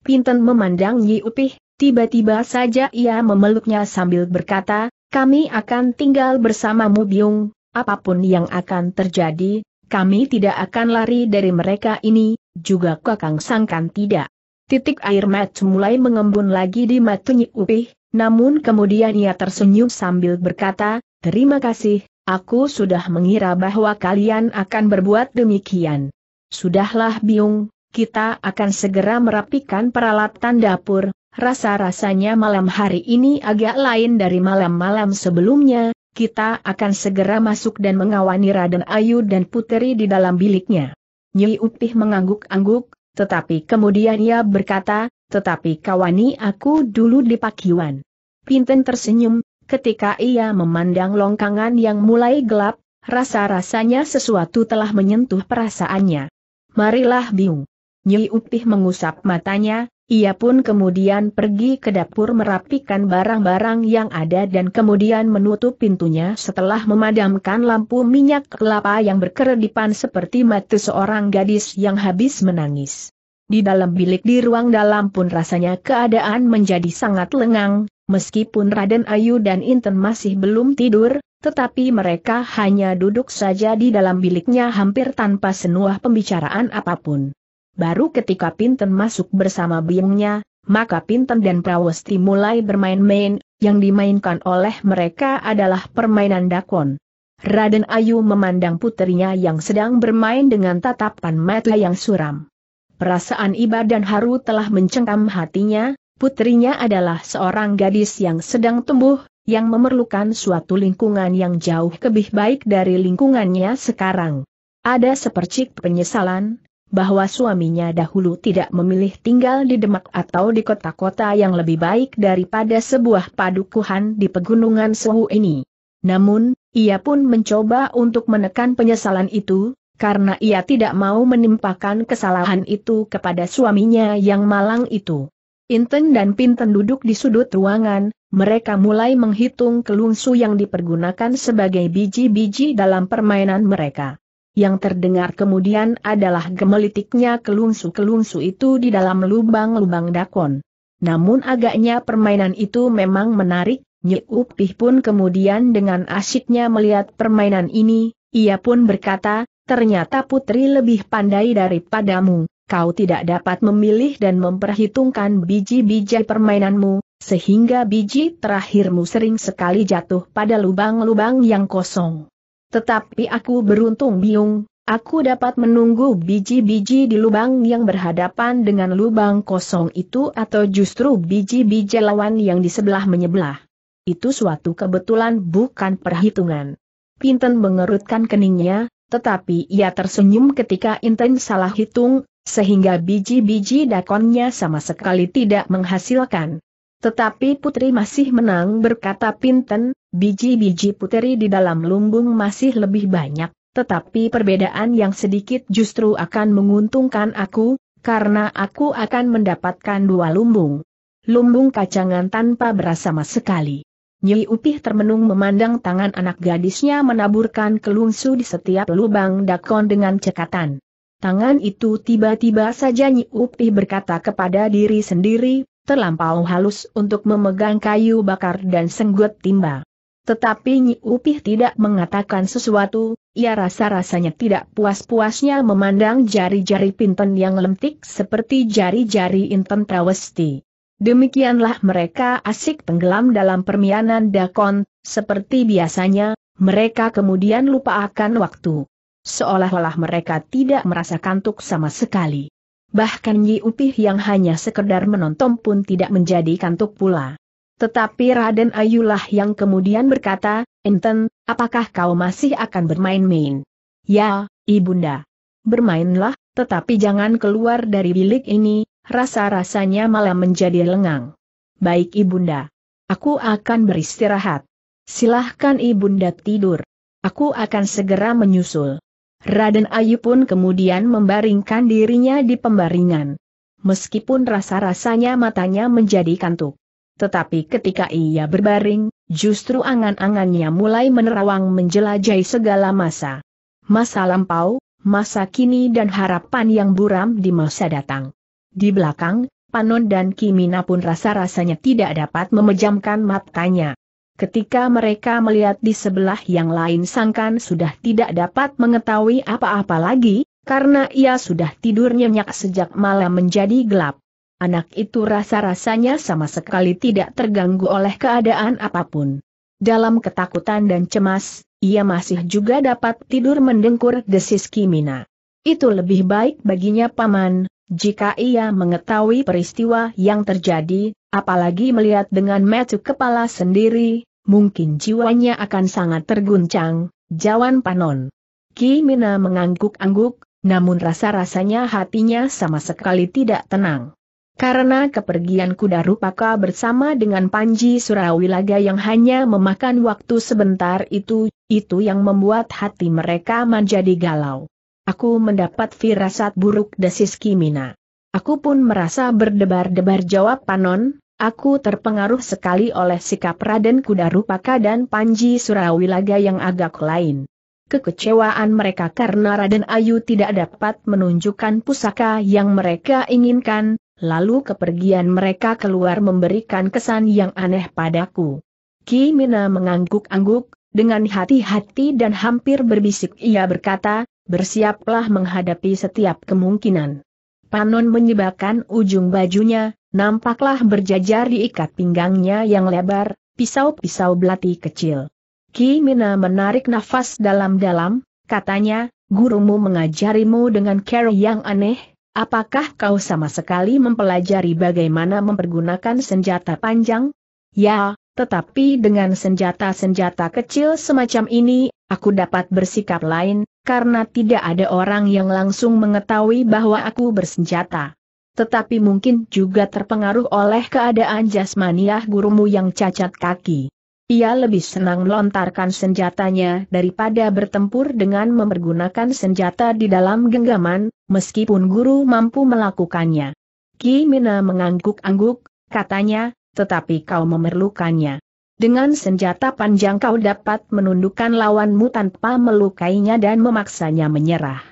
Pinten memandang Yi Upih, tiba-tiba saja ia memeluknya sambil berkata, kami akan tinggal bersamamu Biung, apa pun yang akan terjadi, kami tidak akan lari dari mereka ini, juga Kakang Sangkan tidak. Titik air mata mulai mengembun lagi di mata Nyi Upih, namun kemudian ia tersenyum sambil berkata, terima kasih, aku sudah mengira bahwa kalian akan berbuat demikian. Sudahlah Biung, kita akan segera merapikan peralatan dapur, rasa-rasanya malam hari ini agak lain dari malam-malam sebelumnya, kita akan segera masuk dan mengawani Raden Ayu dan Puteri di dalam biliknya. Nyi Upih mengangguk-angguk, tetapi kemudian ia berkata, tetapi kawani aku dulu di Pakiwan. Pinten tersenyum, ketika ia memandang longkangan yang mulai gelap, rasa-rasanya sesuatu telah menyentuh perasaannya. Marilah biung. Nyi Upih mengusap matanya, ia pun kemudian pergi ke dapur merapikan barang-barang yang ada dan kemudian menutup pintunya setelah memadamkan lampu minyak kelapa yang berkeredipan seperti mata seorang gadis yang habis menangis. Di dalam bilik di ruang dalam pun rasanya keadaan menjadi sangat lengang, meskipun Raden Ayu dan Inten masih belum tidur, tetapi mereka hanya duduk saja di dalam biliknya hampir tanpa senuah pembicaraan apa pun. Baru ketika Pinten masuk bersama biungnya, maka Pinten dan Prawesti mulai bermain-main, yang dimainkan oleh mereka adalah permainan dakon. Raden Ayu memandang puterinya yang sedang bermain dengan tatapan mata yang suram. Perasaan iba dan haru telah mencengkam hatinya, putrinya adalah seorang gadis yang sedang tumbuh, yang memerlukan suatu lingkungan yang jauh lebih baik dari lingkungannya sekarang. Ada sepercik penyesalan, bahwa suaminya dahulu tidak memilih tinggal di Demak atau di kota-kota yang lebih baik daripada sebuah padukuhan di pegunungan Sewu ini. Namun, ia pun mencoba untuk menekan penyesalan itu, karena ia tidak mau menimpakan kesalahan itu kepada suaminya yang malang itu. Inten dan Pinten duduk di sudut ruangan, mereka mulai menghitung kelungsu yang dipergunakan sebagai biji-biji dalam permainan mereka. Yang terdengar kemudian adalah gemelitiknya kelungsu-kelungsu itu di dalam lubang-lubang dakon. Namun agaknya permainan itu memang menarik, Nyi Upih pun kemudian dengan asyiknya melihat permainan ini, ia pun berkata, ternyata putri lebih pandai daripadamu, kau tidak dapat memilih dan memperhitungkan biji-biji permainanmu, sehingga biji terakhirmu sering sekali jatuh pada lubang-lubang yang kosong. Tetapi aku beruntung biung, aku dapat menunggu biji-biji di lubang yang berhadapan dengan lubang kosong itu atau justru biji-biji lawan yang di sebelah menyebelah. Itu suatu kebetulan bukan perhitungan. Pinten mengerutkan keningnya, tetapi ia tersenyum ketika Inten salah hitung, sehingga biji-biji dakonnya sama sekali tidak menghasilkan. Tetapi putri masih menang berkata Pinten, biji-biji putri di dalam lumbung masih lebih banyak, tetapi perbedaan yang sedikit justru akan menguntungkan aku, karena aku akan mendapatkan dua lumbung. Lumbung kacangan tanpa beras sama sekali. Nyi Upih termenung memandang tangan anak gadisnya menaburkan kelungsu di setiap lubang dakon dengan cekatan. Tangan itu tiba-tiba saja Nyi Upih berkata kepada diri sendiri, terlampau halus untuk memegang kayu bakar dan senggut timba. Tetapi Nyi Upih tidak mengatakan sesuatu, ia rasa-rasanya tidak puas-puasnya memandang jari-jari pinten yang lentik seperti jari-jari Inten Trawesti. Demikianlah mereka asik tenggelam dalam permianan dakon, seperti biasanya, mereka kemudian lupa akan waktu. Seolah-olah mereka tidak merasa kantuk sama sekali. Bahkan Yi Upih yang hanya sekedar menonton pun tidak menjadi kantuk pula. Tetapi Raden Ayulah yang kemudian berkata, Enten, apakah kau masih akan bermain-main? Ya, Ibunda. Bermainlah, tetapi jangan keluar dari bilik ini, rasa-rasanya malah menjadi lengang. Baik Ibunda. Aku akan beristirahat. Silahkan Ibunda tidur. Aku akan segera menyusul. Raden Ayu pun kemudian membaringkan dirinya di pembaringan. Meskipun rasa-rasanya matanya menjadi kantuk. Tetapi ketika ia berbaring, justru angan-angannya mulai menerawang menjelajahi segala masa. Masa lampau, masa kini dan harapan yang buram di masa datang. Di belakang, Panon dan Kimina pun rasa-rasanya tidak dapat memejamkan matanya. Ketika mereka melihat di sebelah yang lain Sangkan sudah tidak dapat mengetahui apa-apa lagi, karena ia sudah tidur nyenyak sejak malam menjadi gelap. Anak itu rasa-rasanya sama sekali tidak terganggu oleh keadaan apa pun. Dalam ketakutan dan cemas, ia masih juga dapat tidur mendengkur desis Kimina. Itu lebih baik baginya paman, jika ia mengetahui peristiwa yang terjadi, apalagi melihat dengan metu kepala sendiri, mungkin jiwanya akan sangat terguncang, jawan Panon. Ki Mina mengangguk-angguk, namun rasa-rasanya hatinya sama sekali tidak tenang. Karena kepergian kuda Rupaka bersama dengan Panji Surawilaga yang hanya memakan waktu sebentar itu, itu yang membuat hati mereka menjadi galau. Aku mendapat firasat buruk desis Kimina. Aku pun merasa berdebar-debar jawab Panon, aku terpengaruh sekali oleh sikap Raden Kudarupaka dan Panji Surawilaga yang agak lain. Kekecewaan mereka karena Raden Ayu tidak dapat menunjukkan pusaka yang mereka inginkan, lalu kepergian mereka keluar memberikan kesan yang aneh padaku. Kimina mengangguk-angguk, dengan hati-hati dan hampir berbisik ia berkata, bersiaplah menghadapi setiap kemungkinan. Panon menyebabkan ujung bajunya, nampaklah berjajar di ikat pinggangnya yang lebar, pisau-pisau belati kecil. Ki Mina menarik nafas dalam-dalam, katanya, gurumu mengajarimu dengan cara yang aneh, apakah kau sama sekali mempelajari bagaimana mempergunakan senjata panjang? Ya, tetapi dengan senjata-senjata kecil semacam ini, aku dapat bersikap lain, karena tidak ada orang yang langsung mengetahui bahwa aku bersenjata. Tetapi mungkin juga terpengaruh oleh keadaan jasmaniah gurumu yang cacat kaki. Ia lebih senang melontarkan senjatanya daripada bertempur dengan mempergunakan senjata di dalam genggaman, meskipun guru mampu melakukannya. Ki Mina mengangguk-angguk, katanya, tetapi kau memerlukannya. Dengan senjata panjang kau dapat menundukkan lawanmu tanpa melukainya dan memaksanya menyerah.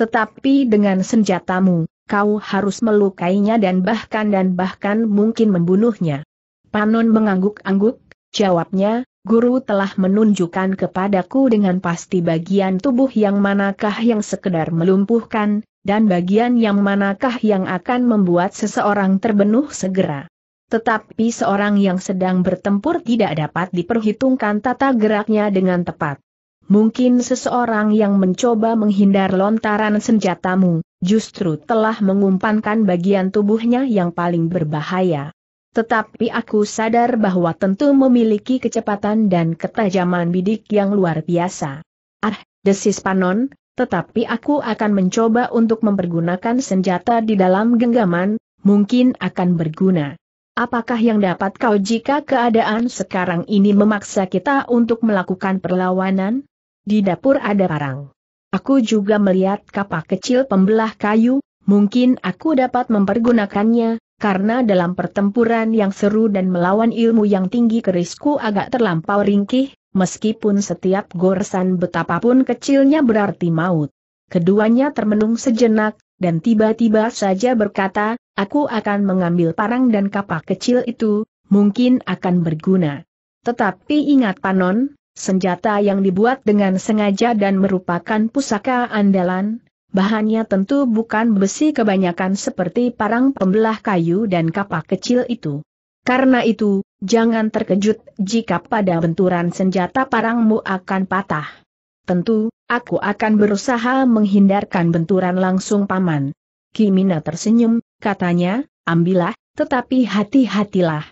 Tetapi dengan senjatamu, kau harus melukainya dan bahkan dan bahkan mungkin membunuhnya. Panon mengangguk-angguk, Jawabnya, guru telah menunjukkan kepadaku dengan pasti bagian tubuh yang manakah yang sekedar melumpuhkan, dan bagian yang manakah yang akan membuat seseorang terbenuh segera. Tetapi seorang yang sedang bertempur tidak dapat diperhitungkan tata geraknya dengan tepat. Mungkin seseorang yang mencoba menghindar lontaran senjatamu, justru telah mengumpankan bagian tubuhnya yang paling berbahaya. Tetapi aku sadar bahwa tentu memiliki kecepatan dan ketajaman bidik yang luar biasa. Ah, desis Panon, tetapi aku akan mencoba untuk mempergunakan senjata di dalam genggaman, mungkin akan berguna. Apakah yang dapat kau jika keadaan sekarang ini memaksa kita untuk melakukan perlawanan? Di dapur ada parang. Aku juga melihat kapak kecil pembelah kayu, mungkin aku dapat mempergunakannya, karena dalam pertempuran yang seru dan melawan ilmu yang tinggi kerisku agak terlampau ringkih, meskipun setiap goresan betapapun kecilnya berarti maut. Keduanya termenung sejenak, dan tiba-tiba saja berkata, aku akan mengambil parang dan kapak kecil itu, mungkin akan berguna. Tetapi ingat Panon, senjata yang dibuat dengan sengaja dan merupakan pusaka andalan, bahannya tentu bukan besi kebanyakan seperti parang pembelah kayu dan kapak kecil itu. Karena itu, jangan terkejut jika pada benturan senjata parangmu akan patah. Tentu, aku akan berusaha menghindarkan benturan langsung paman. Kimina tersenyum, katanya, ambillah, tetapi hati-hatilah.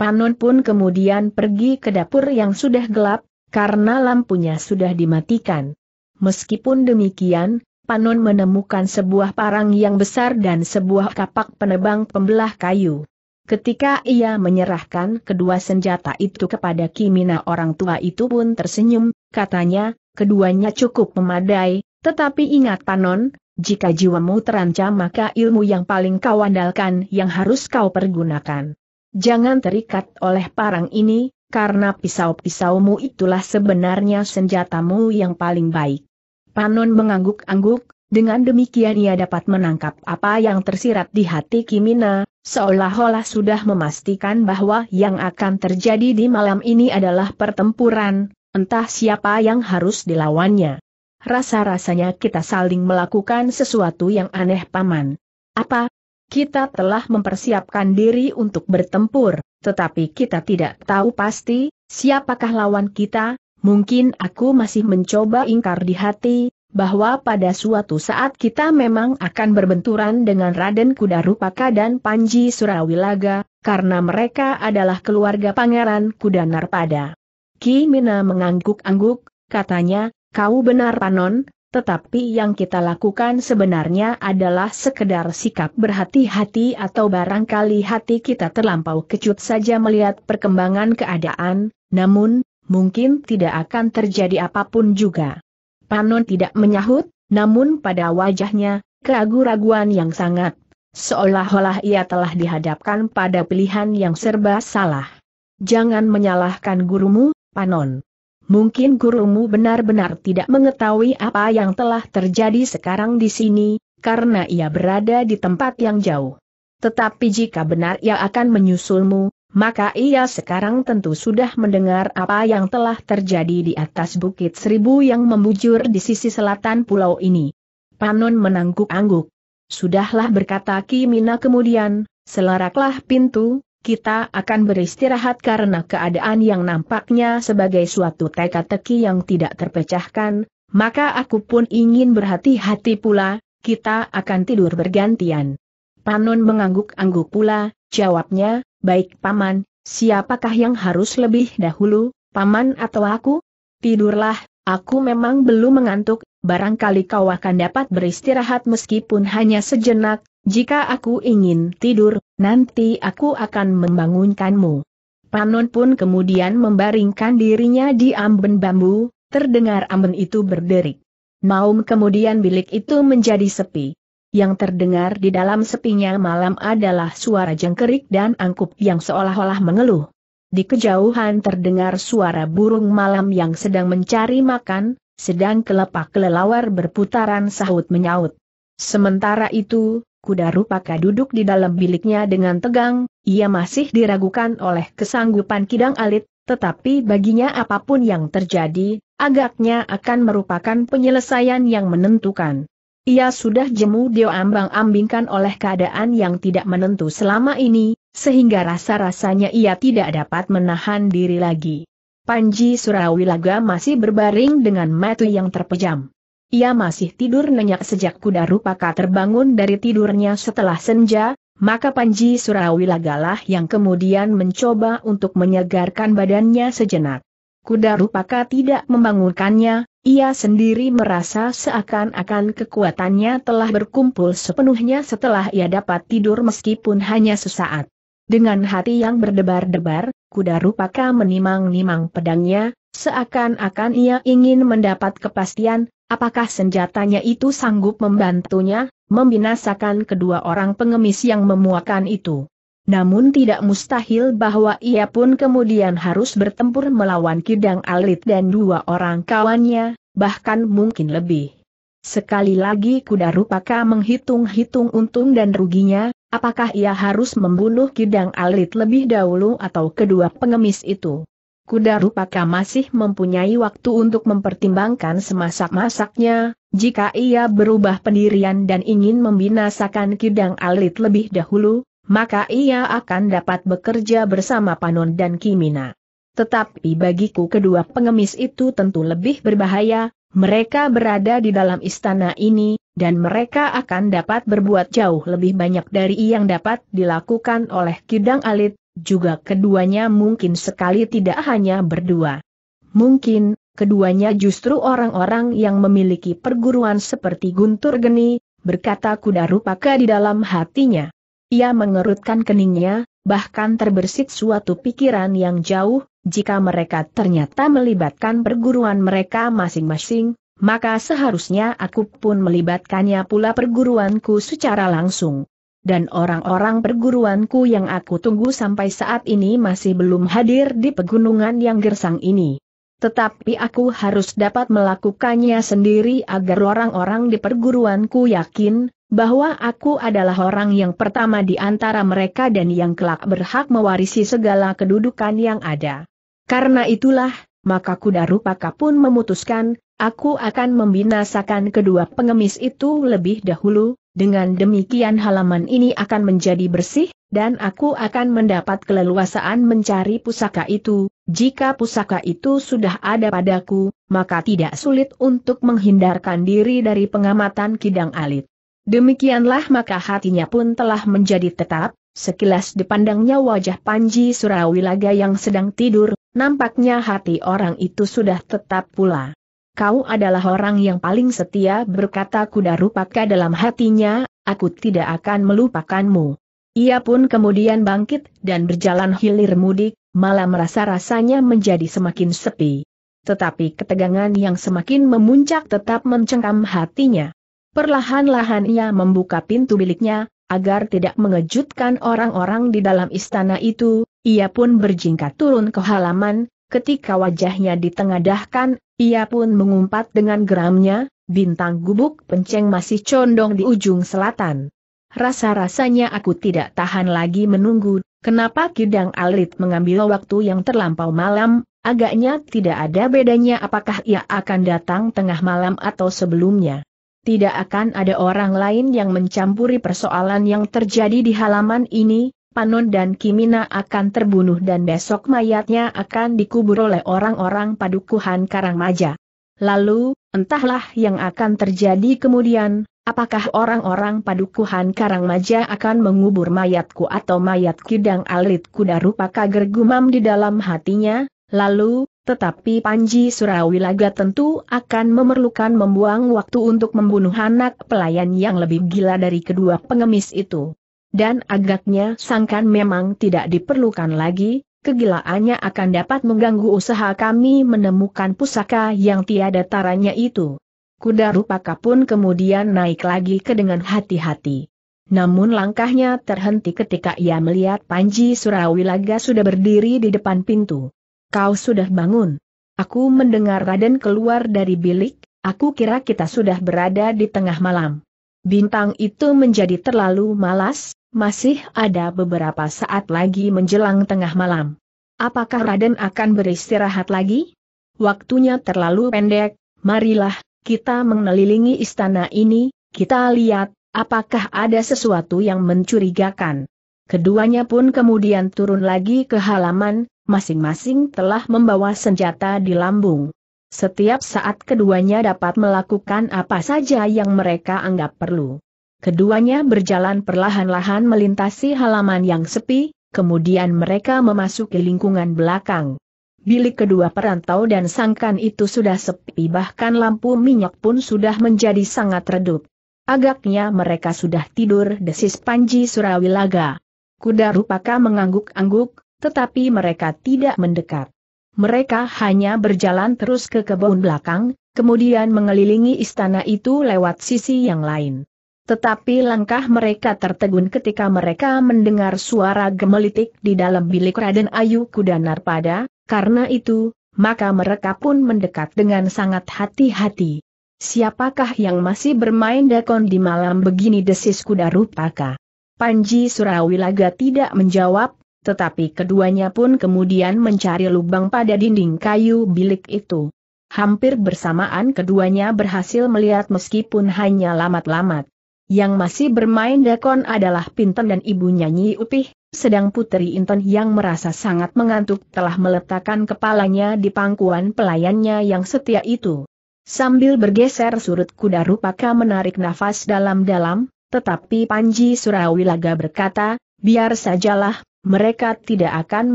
Panon pun kemudian pergi ke dapur yang sudah gelap, karena lampunya sudah dimatikan. Meskipun demikian, Panon menemukan sebuah parang yang besar dan sebuah kapak penebang pembelah kayu. Ketika ia menyerahkan kedua senjata itu kepada Kimina orang tua itu pun tersenyum, katanya, keduanya cukup memadai, tetapi ingat Panon, jika jiwamu terancam maka ilmu yang paling kau andalkan yang harus kau pergunakan. Jangan terikat oleh parang ini, karena pisau-pisaumu itulah sebenarnya senjatamu yang paling baik. Panon mengangguk-angguk, dengan demikian ia dapat menangkap apa yang tersirat di hati Kimina, seolah-olah sudah memastikan bahwa yang akan terjadi di malam ini adalah pertempuran, entah siapa yang harus dilawannya. Rasa-rasanya kita saling melakukan sesuatu yang aneh paman. Apa? Kita telah mempersiapkan diri untuk bertempur, tetapi kita tidak tahu pasti, siapakah lawan kita, Mungkin aku masih mencoba ingkar di hati, bahwa pada suatu saat kita memang akan berbenturan dengan Raden Kudarupaka dan Panji Surawilaga, karena mereka adalah keluarga Pangeran Kuda Narpada. Ki Mina mengangguk-angguk, katanya, kau benar Panon, tetapi yang kita lakukan sebenarnya adalah sekedar sikap berhati-hati atau barangkali hati kita terlampau kecut saja melihat perkembangan keadaan, namun, mungkin tidak akan terjadi apa pun juga. Panon tidak menyahut, namun pada wajahnya, keraguan-raguan yang sangat, seolah-olah ia telah dihadapkan pada pilihan yang serba salah. Jangan menyalahkan gurumu, Panon. Mungkin gurumu benar-benar tidak mengetahui apa yang telah terjadi sekarang di sini, karena ia berada di tempat yang jauh. Tetapi jika benar ia akan menyusulmu, maka ia sekarang tentu sudah mendengar apa yang telah terjadi di atas Bukit Seribu yang membujur di sisi selatan pulau ini. Panon menangguk-angguk. Sudahlah berkata Kimina kemudian, selaraklah pintu, kita akan beristirahat karena keadaan yang nampaknya sebagai suatu teka-teki yang tidak terpecahkan, maka aku pun ingin berhati-hati pula, kita akan tidur bergantian. Panon mengangguk-angguk pula, jawabnya, Baik paman, siapakah yang harus lebih dahulu, paman atau aku? Tidurlah, Aku memang belum mengantuk, barangkali kau akan dapat beristirahat meskipun hanya sejenak, jika aku ingin tidur, nanti aku akan membangunkanmu. Panon pun kemudian membaringkan dirinya di amben bambu, terdengar amben itu berderik. Maum kemudian bilik itu menjadi sepi. Yang terdengar di dalam sepinya malam adalah suara jengkerik dan angkup yang seolah-olah mengeluh. Di kejauhan terdengar suara burung malam yang sedang mencari makan, sedang kelepak kelelawar berputaran sahut menyaut. Sementara itu, kuda rupaka duduk di dalam biliknya dengan tegang, ia masih diragukan oleh kesanggupan kidang alit, tetapi baginya apa pun yang terjadi, agaknya akan merupakan penyelesaian yang menentukan. Ia sudah jemu dioambang-ambingkan oleh keadaan yang tidak menentu selama ini, sehingga rasa-rasanya ia tidak dapat menahan diri lagi. Panji Surawilaga masih berbaring dengan mata yang terpejam. Ia masih tidur nenyak sejak kuda rupaka terbangun dari tidurnya setelah senja, maka Panji Surawilaga lah yang kemudian mencoba untuk menyegarkan badannya sejenak. Kuda rupaka tidak membangunkannya, ia sendiri merasa seakan-akan kekuatannya telah berkumpul sepenuhnya setelah ia dapat tidur meskipun hanya sesaat. Dengan hati yang berdebar-debar, kuda rupaka menimang-nimang pedangnya, seakan-akan ia ingin mendapat kepastian, apakah senjatanya itu sanggup membantunya, membinasakan kedua orang pengemis yang memuakan itu. Namun tidak mustahil bahwa ia pun kemudian harus bertempur melawan Kidang Alit dan dua orang kawannya, bahkan mungkin lebih. Sekali lagi kuda rupaka menghitung-hitung untung dan ruginya, apakah ia harus membunuh Kidang Alit lebih dahulu atau kedua pengemis itu. Kuda rupaka masih mempunyai waktu untuk mempertimbangkan semasak-masaknya, jika ia berubah pendirian dan ingin membinasakan Kidang Alit lebih dahulu, maka ia akan dapat bekerja bersama Panon dan Kimina. Tetapi bagiku kedua pengemis itu tentu lebih berbahaya, mereka berada di dalam istana ini, dan mereka akan dapat berbuat jauh lebih banyak dari yang dapat dilakukan oleh Kidang Alit, juga keduanya mungkin sekali tidak hanya berdua. Mungkin, keduanya justru orang-orang yang memiliki perguruan seperti Guntur Geni, berkata kuda rupaka di dalam hatinya. Ia mengerutkan keningnya, bahkan terbersit suatu pikiran yang jauh, jika mereka ternyata melibatkan perguruan mereka masing-masing, maka seharusnya aku pun melibatkannya pula perguruanku secara langsung. Dan orang-orang perguruanku yang aku tunggu sampai saat ini masih belum hadir di pegunungan yang gersang ini. Tetapi aku harus dapat melakukannya sendiri agar orang-orang di perguruanku yakin, bahwa aku adalah orang yang pertama di antara mereka dan yang kelak berhak mewarisi segala kedudukan yang ada. Karena itulah, maka kuda rupaka pun memutuskan, aku akan membinasakan kedua pengemis itu lebih dahulu, dengan demikian halaman ini akan menjadi bersih, dan aku akan mendapat keleluasaan mencari pusaka itu, jika pusaka itu sudah ada padaku, maka tidak sulit untuk menghindarkan diri dari pengamatan kidang alit. Demikianlah maka hatinya pun telah menjadi tetap, sekilas dipandangnya wajah Panji Surawilaga yang sedang tidur, nampaknya hati orang itu sudah tetap pula. Kau adalah orang yang paling setia berkata kuda rupaka dalam hatinya, aku tidak akan melupakanmu. Ia pun kemudian bangkit dan berjalan hilir mudik, malah merasa rasanya menjadi semakin sepi. Tetapi ketegangan yang semakin memuncak tetap mencengkam hatinya. Perlahan-lahan ia membuka pintu biliknya, agar tidak mengejutkan orang-orang di dalam istana itu, ia pun berjingkat turun ke halaman, ketika wajahnya ditengadahkan, ia pun mengumpat dengan geramnya, bintang gubuk penceng masih condong di ujung selatan. Rasa-rasanya aku tidak tahan lagi menunggu, kenapa Kidang Alit mengambil waktu yang terlampau malam, agaknya tidak ada bedanya apakah ia akan datang tengah malam atau sebelumnya tidak akan ada orang lain yang mencampuri persoalan yang terjadi di halaman ini, Panon dan Kimina akan terbunuh dan besok mayatnya akan dikubur oleh orang-orang padukuhan Karangmaja. Lalu, entahlah yang akan terjadi kemudian, apakah orang-orang padukuhan Karangmaja akan mengubur mayatku atau mayat Kidang Alit Kuda Rupa kager gumam di dalam hatinya, lalu, tetapi Panji Surawilaga tentu akan memerlukan membuang waktu untuk membunuh anak pelayan yang lebih gila dari kedua pengemis itu. Dan agaknya sangkan memang tidak diperlukan lagi, kegilaannya akan dapat mengganggu usaha kami menemukan pusaka yang tiada taranya itu. Kuda Rupaka pun kemudian naik lagi ke dengan hati-hati. Namun langkahnya terhenti ketika ia melihat Panji Surawilaga sudah berdiri di depan pintu. Kau sudah bangun. Aku mendengar Raden keluar dari bilik, aku kira kita sudah berada di tengah malam. Bintang itu menjadi terlalu malas, masih ada beberapa saat lagi menjelang tengah malam. Apakah Raden akan beristirahat lagi? Waktunya terlalu pendek, marilah, kita mengelilingi istana ini, kita lihat, apakah ada sesuatu yang mencurigakan. Keduanya pun kemudian turun lagi ke halaman, masing-masing telah membawa senjata di lambung. Setiap saat keduanya dapat melakukan apa saja yang mereka anggap perlu. Keduanya berjalan perlahan-lahan melintasi halaman yang sepi, kemudian mereka memasuki lingkungan belakang. Bilik kedua perantau dan sangkan itu sudah sepi bahkan lampu minyak pun sudah menjadi sangat redup. Agaknya mereka sudah tidur desis Panji Surawilaga. Kuda Rupaka mengangguk-angguk, tetapi mereka tidak mendekat. Mereka hanya berjalan terus ke kebun belakang, kemudian mengelilingi istana itu lewat sisi yang lain. Tetapi langkah mereka tertegun ketika mereka mendengar suara gemelitik di dalam bilik Raden Ayu Kuda Narpada, karena itu, maka mereka pun mendekat dengan sangat hati-hati. Siapakah yang masih bermain dakon di malam begini desis kuda rupaka? Panji Surawilaga tidak menjawab, tetapi keduanya pun kemudian mencari lubang pada dinding kayu bilik itu. Hampir bersamaan keduanya berhasil melihat meskipun hanya lamat-lamat. Yang masih bermain dakon adalah Pinten dan ibu nyanyi Upih, sedang Putri Inten yang merasa sangat mengantuk telah meletakkan kepalanya di pangkuan pelayannya yang setia itu. Sambil bergeser surut kuda Rupaka menarik nafas dalam-dalam, tetapi Panji Surawilaga berkata, biar sajalah, mereka tidak akan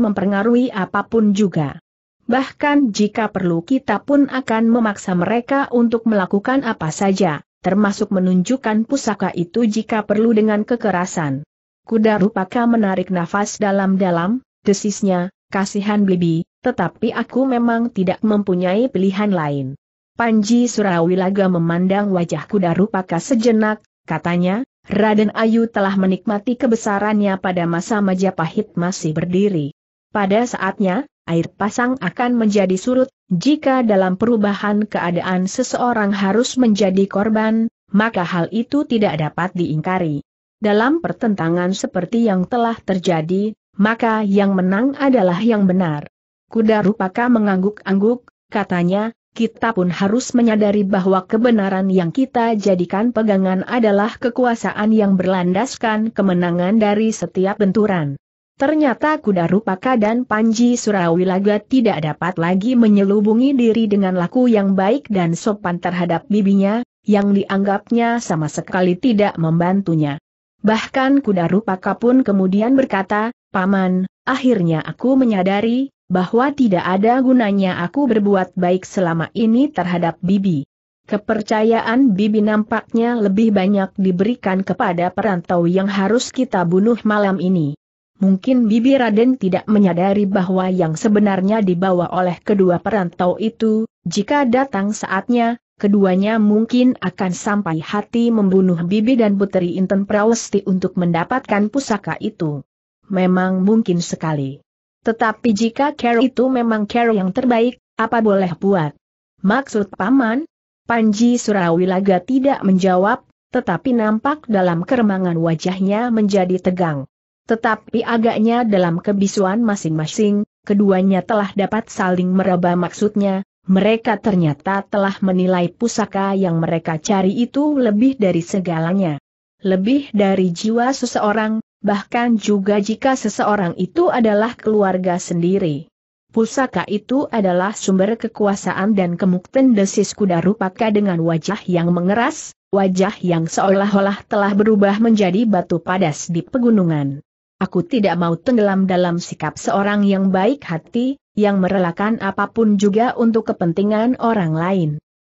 mempengaruhi apa pun juga. Bahkan jika perlu kita pun akan memaksa mereka untuk melakukan apa saja, termasuk menunjukkan pusaka itu jika perlu dengan kekerasan. Kuda Rupaka menarik nafas dalam-dalam, desisnya, kasihan Bibi, tetapi aku memang tidak mempunyai pilihan lain. Panji Surawilaga memandang wajah kuda rupaka sejenak, katanya, Raden Ayu telah menikmati kebesarannya pada masa Majapahit masih berdiri. Pada saatnya, air pasang akan menjadi surut, jika dalam perubahan keadaan seseorang harus menjadi korban, maka hal itu tidak dapat diingkari. Dalam pertentangan seperti yang telah terjadi, maka yang menang adalah yang benar. Kuda Rupaka mengangguk-angguk, katanya, kita pun harus menyadari bahwa kebenaran yang kita jadikan pegangan adalah kekuasaan yang berlandaskan kemenangan dari setiap benturan. Ternyata kuda Rupaka dan Panji Surawilaga tidak dapat lagi menyelubungi diri dengan laku yang baik dan sopan terhadap bibinya, yang dianggapnya sama sekali tidak membantunya. Bahkan kuda Rupaka pun kemudian berkata, Paman, akhirnya aku menyadari, bahwa tidak ada gunanya aku berbuat baik selama ini terhadap Bibi. Kepercayaan Bibi nampaknya lebih banyak diberikan kepada perantau yang harus kita bunuh malam ini. Mungkin Bibi Raden tidak menyadari bahwa yang sebenarnya dibawa oleh kedua perantau itu, jika datang saatnya, keduanya mungkin akan sampai hati membunuh Bibi dan Putri Inten Prawesti untuk mendapatkan pusaka itu. Memang mungkin sekali. Tetapi jika care itu memang care yang terbaik, apa boleh buat? Maksud paman? Panji Surawilaga tidak menjawab, tetapi nampak dalam keremangan wajahnya menjadi tegang. Tetapi agaknya dalam kebisuan masing-masing, keduanya telah dapat saling meraba maksudnya, mereka ternyata telah menilai pusaka yang mereka cari itu lebih dari segalanya. Lebih dari jiwa seseorang, bahkan juga jika seseorang itu adalah keluarga sendiri. Pusaka itu adalah sumber kekuasaan dan kemukten desis kuda rupaka dengan wajah yang mengeras, wajah yang seolah-olah telah berubah menjadi batu padas di pegunungan. Aku tidak mau tenggelam dalam sikap seorang yang baik hati, yang merelakan apa pun juga untuk kepentingan orang lain.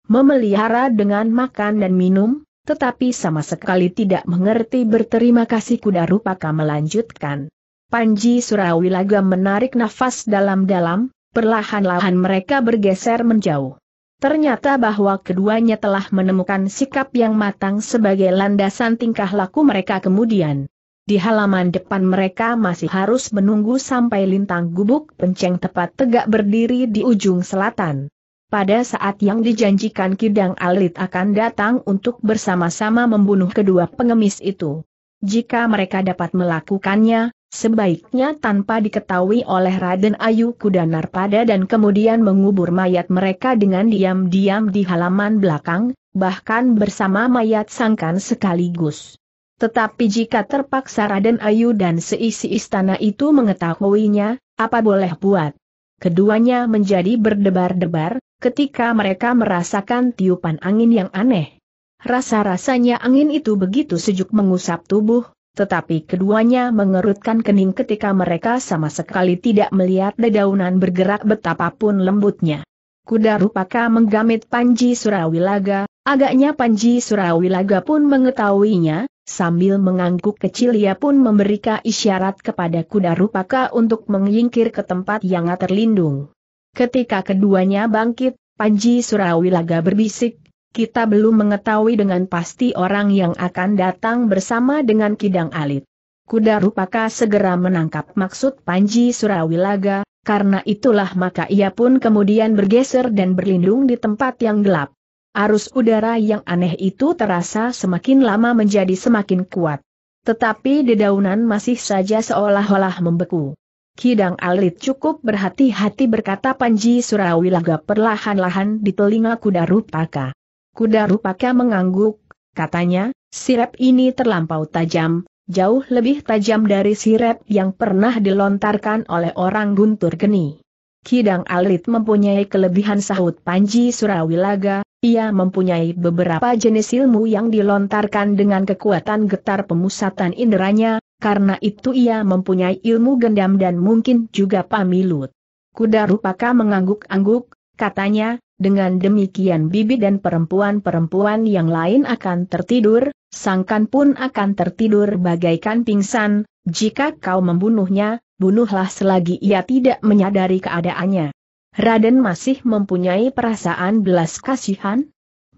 Memelihara dengan makan dan minum, tetapi sama sekali tidak mengerti berterima kasih kuda rupaka melanjutkan. Panji Surawilaga menarik nafas dalam-dalam, perlahan-lahan mereka bergeser menjauh. Ternyata bahwa keduanya telah menemukan sikap yang matang sebagai landasan tingkah laku mereka kemudian. Di halaman depan mereka masih harus menunggu sampai lintang gubuk penceng tepat tegak berdiri di ujung selatan. Pada saat yang dijanjikan Kidang Alit akan datang untuk bersama-sama membunuh kedua pengemis itu. Jika mereka dapat melakukannya, Sebaiknya tanpa diketahui oleh Raden Ayu Kudanar pada dan kemudian mengubur mayat mereka dengan diam-diam di halaman belakang, bahkan bersama mayat sangkan sekaligus. Tetapi jika terpaksa Raden Ayu dan seisi istana itu mengetahuinya, apa boleh buat? Keduanya menjadi berdebar-debar, ketika mereka merasakan tiupan angin yang aneh. Rasa-rasanya angin itu begitu sejuk mengusap tubuh, tetapi keduanya mengerutkan kening ketika mereka sama sekali tidak melihat dedaunan bergerak betapapun lembutnya. Kuda Rupaka menggamit Panji Surawilaga, agaknya Panji Surawilaga pun mengetahuinya, sambil mengangguk kecil ia pun memberikan isyarat kepada kuda Rupaka untuk menyingkir ke tempat yang terlindung. Ketika keduanya bangkit, Panji Surawilaga berbisik, kita belum mengetahui dengan pasti orang yang akan datang bersama dengan Kidang Alit. Kuda Rupaka segera menangkap maksud Panji Surawilaga, karena itulah maka ia pun kemudian bergeser dan berlindung di tempat yang gelap. Arus udara yang aneh itu terasa semakin lama menjadi semakin kuat. Tetapi dedaunan masih saja seolah-olah membeku. Kidang Alit cukup berhati-hati berkata Panji Surawilaga perlahan-lahan di telinga kuda Rupaka. Kuda Rupaka mengangguk, katanya, sirep ini terlampau tajam, jauh lebih tajam dari sirep yang pernah dilontarkan oleh orang guntur geni. Kidang Alit mempunyai kelebihan sahut Panji Surawilaga, ia mempunyai beberapa jenis ilmu yang dilontarkan dengan kekuatan getar pemusatan inderanya, karena itu ia mempunyai ilmu gendam dan mungkin juga pamilut. Kuda Rupaka mengangguk-angguk, katanya, dengan demikian bibi dan perempuan-perempuan yang lain akan tertidur, sangkan pun akan tertidur bagaikan pingsan, jika kau membunuhnya, bunuhlah selagi ia tidak menyadari keadaannya. Raden masih mempunyai perasaan belas kasihan?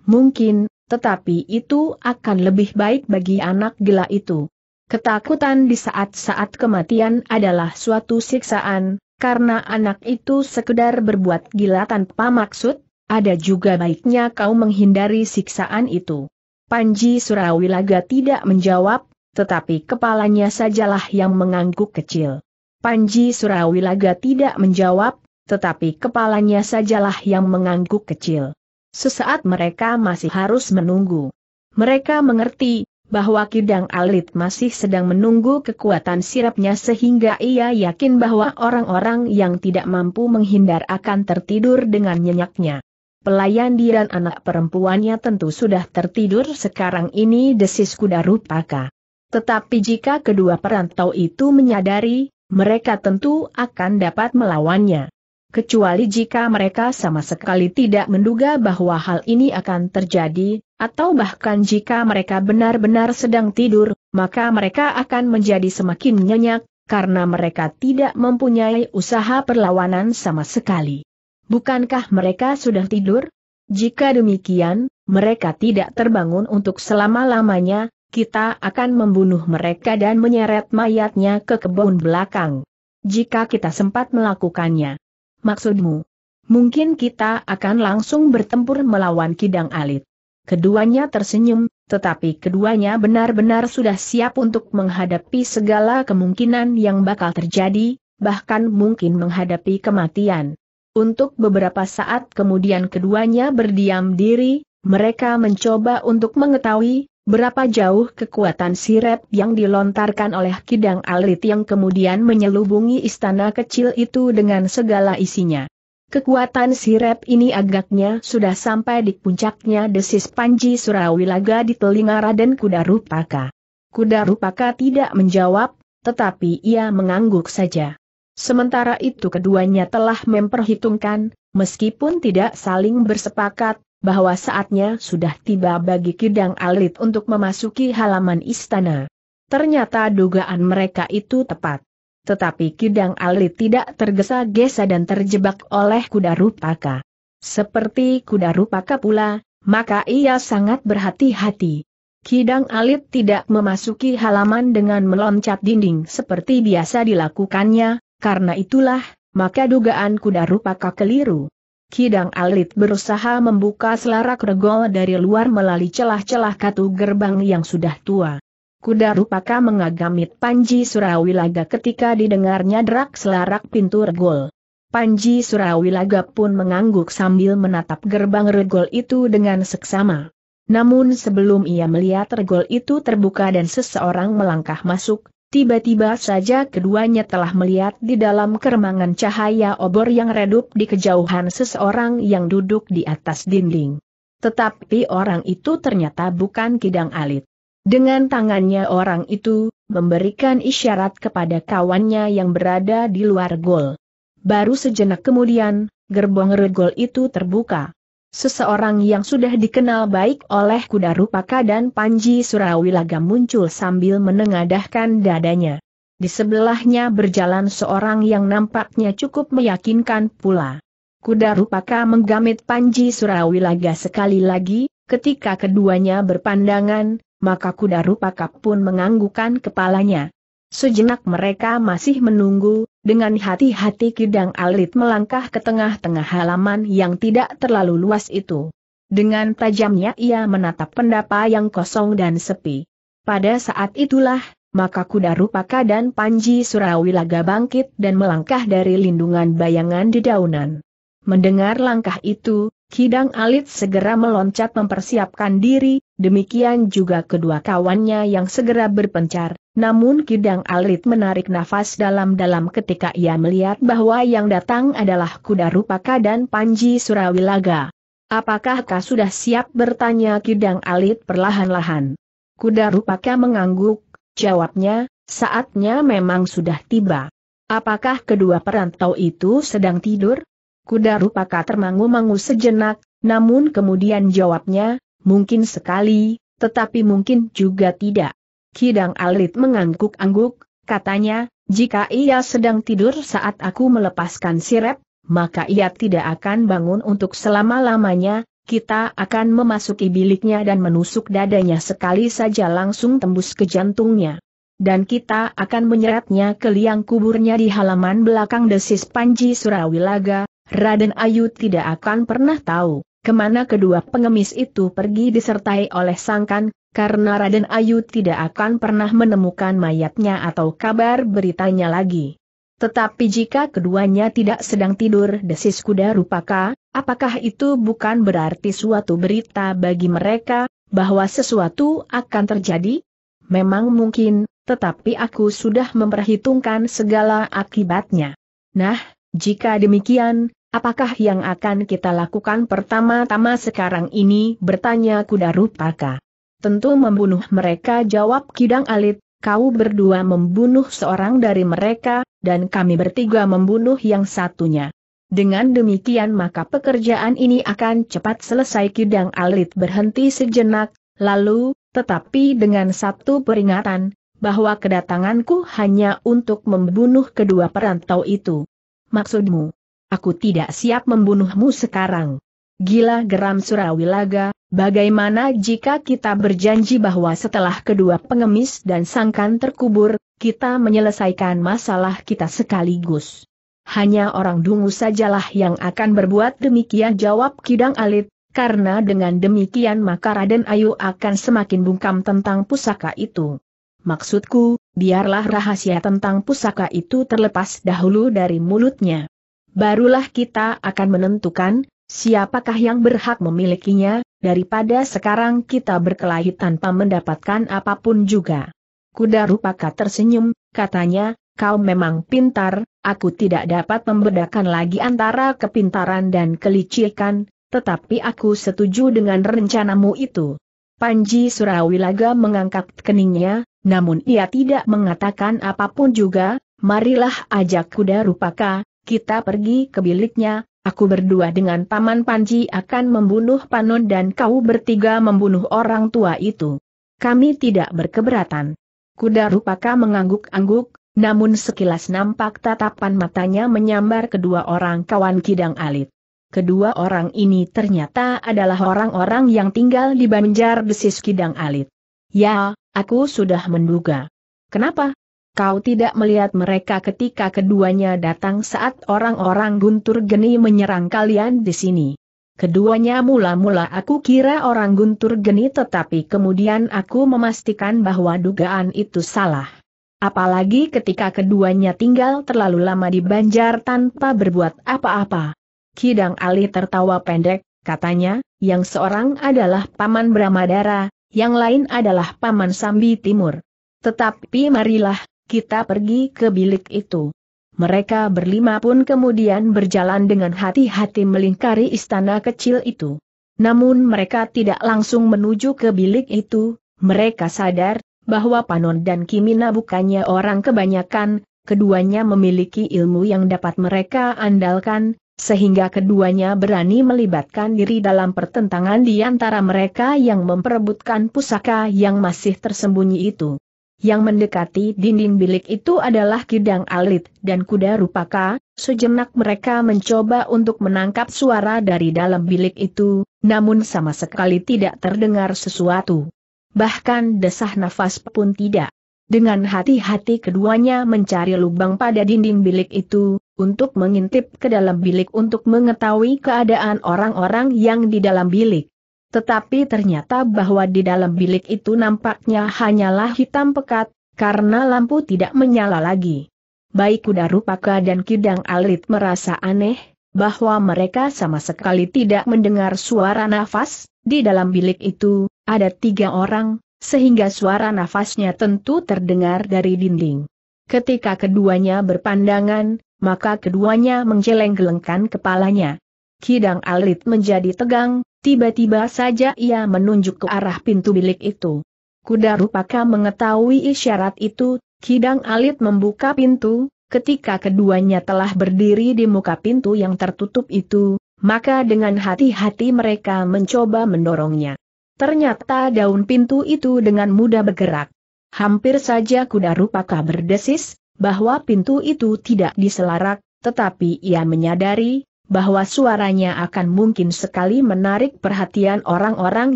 Mungkin, tetapi itu akan lebih baik bagi anak gila itu. Ketakutan di saat-saat kematian adalah suatu siksaan, karena anak itu sekedar berbuat gila tanpa maksud, ada juga baiknya kau menghindari siksaan itu. Panji Surawilaga tidak menjawab, tetapi kepalanya sajalah yang mengangguk kecil. Panji Surawilaga tidak menjawab, tetapi kepalanya sajalah yang mengangguk kecil. Sesaat mereka masih harus menunggu. Mereka mengerti, bahwa Kidang Alit masih sedang menunggu kekuatan sirapnya sehingga ia yakin bahwa orang-orang yang tidak mampu menghindar akan tertidur dengan nyenyaknya. Pelayan dan anak perempuannya tentu sudah tertidur sekarang ini desis kuda rupaka. Tetapi jika kedua perantau itu menyadari, mereka tentu akan dapat melawannya. Kecuali jika mereka sama sekali tidak menduga bahwa hal ini akan terjadi, atau bahkan jika mereka benar-benar sedang tidur, maka mereka akan menjadi semakin nyenyak, karena mereka tidak mempunyai usaha perlawanan sama sekali. Bukankah mereka sudah tidur? Jika demikian, mereka tidak terbangun untuk selama-lamanya, kita akan membunuh mereka dan menyeret mayatnya ke kebun belakang. Jika kita sempat melakukannya. Maksudmu? Mungkin kita akan langsung bertempur melawan Kidang Alit. Keduanya tersenyum, tetapi keduanya benar-benar sudah siap untuk menghadapi segala kemungkinan yang bakal terjadi, bahkan mungkin menghadapi kematian. Untuk beberapa saat kemudian keduanya berdiam diri, mereka mencoba untuk mengetahui, berapa jauh kekuatan sirep yang dilontarkan oleh Kidang Alit yang kemudian menyelubungi istana kecil itu dengan segala isinya. Kekuatan sirep ini agaknya sudah sampai di puncaknya desis Panji Surawilaga di telinga Raden Kuda Rupaka. Kuda Rupaka tidak menjawab, tetapi ia mengangguk saja. Sementara itu keduanya telah memperhitungkan, meskipun tidak saling bersepakat, bahwa saatnya sudah tiba bagi Kidang Alit untuk memasuki halaman istana. Ternyata dugaan mereka itu tepat. Tetapi Kidang Alit tidak tergesa-gesa dan terjebak oleh kuda rupaka. Seperti kuda rupaka pula, maka ia sangat berhati-hati. Kidang Alit tidak memasuki halaman dengan meloncat dinding seperti biasa dilakukannya, karena itulah, maka dugaan kuda rupaka keliru. Kidang Alit berusaha membuka selarak regol dari luar melalui celah-celah katu gerbang yang sudah tua. Kuda rupaka mengagamit Panji Surawilaga ketika didengarnya derak selarak pintu regol. Panji Surawilaga pun mengangguk sambil menatap gerbang regol itu dengan seksama. Namun sebelum ia melihat regol itu terbuka dan seseorang melangkah masuk, tiba-tiba saja keduanya telah melihat di dalam keremangan cahaya obor yang redup di kejauhan seseorang yang duduk di atas dinding. Tetapi orang itu ternyata bukan Kidang Alit. Dengan tangannya orang itu, memberikan isyarat kepada kawannya yang berada di luar gol. Baru sejenak kemudian, gerbong regol itu terbuka. Seseorang yang sudah dikenal baik oleh kuda rupaka dan Panji Surawilaga muncul sambil menengadahkan dadanya. Di sebelahnya berjalan seorang yang nampaknya cukup meyakinkan pula. Kuda rupaka menggamit Panji Surawilaga sekali lagi, ketika keduanya berpandangan, maka kuda rupaka pun menganggukkan kepalanya. Sejenak mereka masih menunggu, dengan hati-hati Kidang Alit melangkah ke tengah-tengah halaman yang tidak terlalu luas itu. Dengan tajamnya ia menatap pendapa yang kosong dan sepi. Pada saat itulah, maka kuda Rupaka dan Panji Surawilaga bangkit dan melangkah dari lindungan bayangan di daunan. Mendengar langkah itu, Kidang Alit segera meloncat mempersiapkan diri, demikian juga kedua kawannya yang segera berpencar, namun Kidang Alit menarik nafas dalam-dalam ketika ia melihat bahwa yang datang adalah kuda Rupaka dan Panji Surawilaga. Apakah kau sudah siap bertanya Kidang Alit perlahan-lahan? Kuda Rupaka mengangguk, jawabnya, saatnya memang sudah tiba. Apakah kedua perantau itu sedang tidur? Kuda Rupaka termangu-mangu sejenak, namun kemudian jawabnya, mungkin sekali, tetapi mungkin juga tidak. Kidang Alit mengangguk-angguk, katanya, jika ia sedang tidur saat aku melepaskan sirep, maka ia tidak akan bangun untuk selama-lamanya, kita akan memasuki biliknya dan menusuk dadanya sekali saja langsung tembus ke jantungnya. Dan kita akan menyeretnya ke liang kuburnya di halaman belakang desis Panji Surawilaga, Raden Ayu tidak akan pernah tahu, ke mana kedua pengemis itu pergi disertai oleh Sangkan, karena Raden Ayu tidak akan pernah menemukan mayatnya atau kabar beritanya lagi. Tetapi jika keduanya tidak sedang tidur desis kuda rupaka, apakah itu bukan berarti suatu berita bagi mereka, bahwa sesuatu akan terjadi? Memang mungkin, tetapi aku sudah memperhitungkan segala akibatnya. Nah, jika demikian, Apakah yang akan kita lakukan pertama-tama sekarang ini bertanya kuda rupaka. Tentu membunuh mereka jawab Kidang Alit, kau berdua membunuh seorang dari mereka, dan kami bertiga membunuh yang satunya. Dengan demikian maka pekerjaan ini akan cepat selesai Kidang Alit berhenti sejenak, lalu, tetapi dengan satu peringatan, bahwa kedatanganku hanya untuk membunuh kedua perantau itu. Maksudmu? Aku tidak siap membunuhmu sekarang. Gila geram Surawilaga, bagaimana jika kita berjanji bahwa setelah kedua pengemis dan sangkan terkubur, kita menyelesaikan masalah kita sekaligus. Hanya orang dungu sajalah yang akan berbuat demikian jawab Kidang Alit, karena dengan demikian maka Raden Ayu akan semakin bungkam tentang pusaka itu. Maksudku, biarlah rahasia tentang pusaka itu terlepas dahulu dari mulutnya barulah kita akan menentukan, siapakah yang berhak memilikinya, daripada sekarang kita berkelahi tanpa mendapatkan apa pun juga. Kuda Rupaka tersenyum, katanya, kau memang pintar, aku tidak dapat membedakan lagi antara kepintaran dan kelicikan, tetapi aku setuju dengan rencanamu itu. Panji Surawilaga mengangkat keningnya, namun ia tidak mengatakan apa pun juga, marilah ajak kuda Rupaka, kita pergi ke biliknya, aku berdua dengan Paman Panji akan membunuh Panon dan kau bertiga membunuh orang tua itu. Kami tidak berkeberatan. Kuda Rupaka mengangguk-angguk, namun sekilas nampak tatapan matanya menyambar kedua orang kawan Kidang Alit. Kedua orang ini ternyata adalah orang-orang yang tinggal di Banjar Besis Kidang Alit. Ya, aku sudah menduga. Kenapa? Kau tidak melihat mereka ketika keduanya datang saat orang-orang Guntur Geni menyerang kalian di sini. Keduanya mula-mula aku kira orang Guntur Geni tetapi kemudian aku memastikan bahwa dugaan itu salah. Apalagi ketika keduanya tinggal terlalu lama di Banjar tanpa berbuat apa-apa. Kidang Ali tertawa pendek, katanya, yang seorang adalah Paman Bramadara, yang lain adalah Paman Sambi Timur. Tetapi marilah, kita pergi ke bilik itu. Mereka berlima pun kemudian berjalan dengan hati-hati melingkari istana kecil itu. Namun mereka tidak langsung menuju ke bilik itu, mereka sadar, bahwa Panon dan Kimina bukannya orang kebanyakan, keduanya memiliki ilmu yang dapat mereka andalkan, sehingga keduanya berani melibatkan diri dalam pertentangan di antara mereka yang memperebutkan pusaka yang masih tersembunyi itu. Yang mendekati dinding bilik itu adalah Kidang Alit dan Kuda Rupaka, sejenak mereka mencoba untuk menangkap suara dari dalam bilik itu, namun sama sekali tidak terdengar sesuatu bahkan desah nafas pun tidak. Dengan hati-hati keduanya mencari lubang pada dinding bilik itu, untuk mengintip ke dalam bilik untuk mengetahui keadaan orang-orang yang di dalam bilik. Tetapi ternyata bahwa di dalam bilik itu nampaknya hanyalah hitam pekat, karena lampu tidak menyala lagi. Baik kuda Rupaka dan Kidang Alit merasa aneh, bahwa mereka sama sekali tidak mendengar suara nafas, di dalam bilik itu, ada tiga orang, sehingga suara nafasnya tentu terdengar dari dinding. Ketika keduanya berpandangan, maka keduanya menjeleng-gelengkan kepalanya. Kidang Alit menjadi tegang, tiba-tiba saja ia menunjuk ke arah pintu bilik itu. Kuda Rupaka mengetahui isyarat itu, Kidang Alit membuka pintu, ketika keduanya telah berdiri di muka pintu yang tertutup itu, maka dengan hati-hati mereka mencoba mendorongnya. Ternyata daun pintu itu dengan mudah bergerak. Hampir saja kuda rupaka berdesis, bahwa pintu itu tidak diselarak, tetapi ia menyadari, bahwa suaranya akan mungkin sekali menarik perhatian orang-orang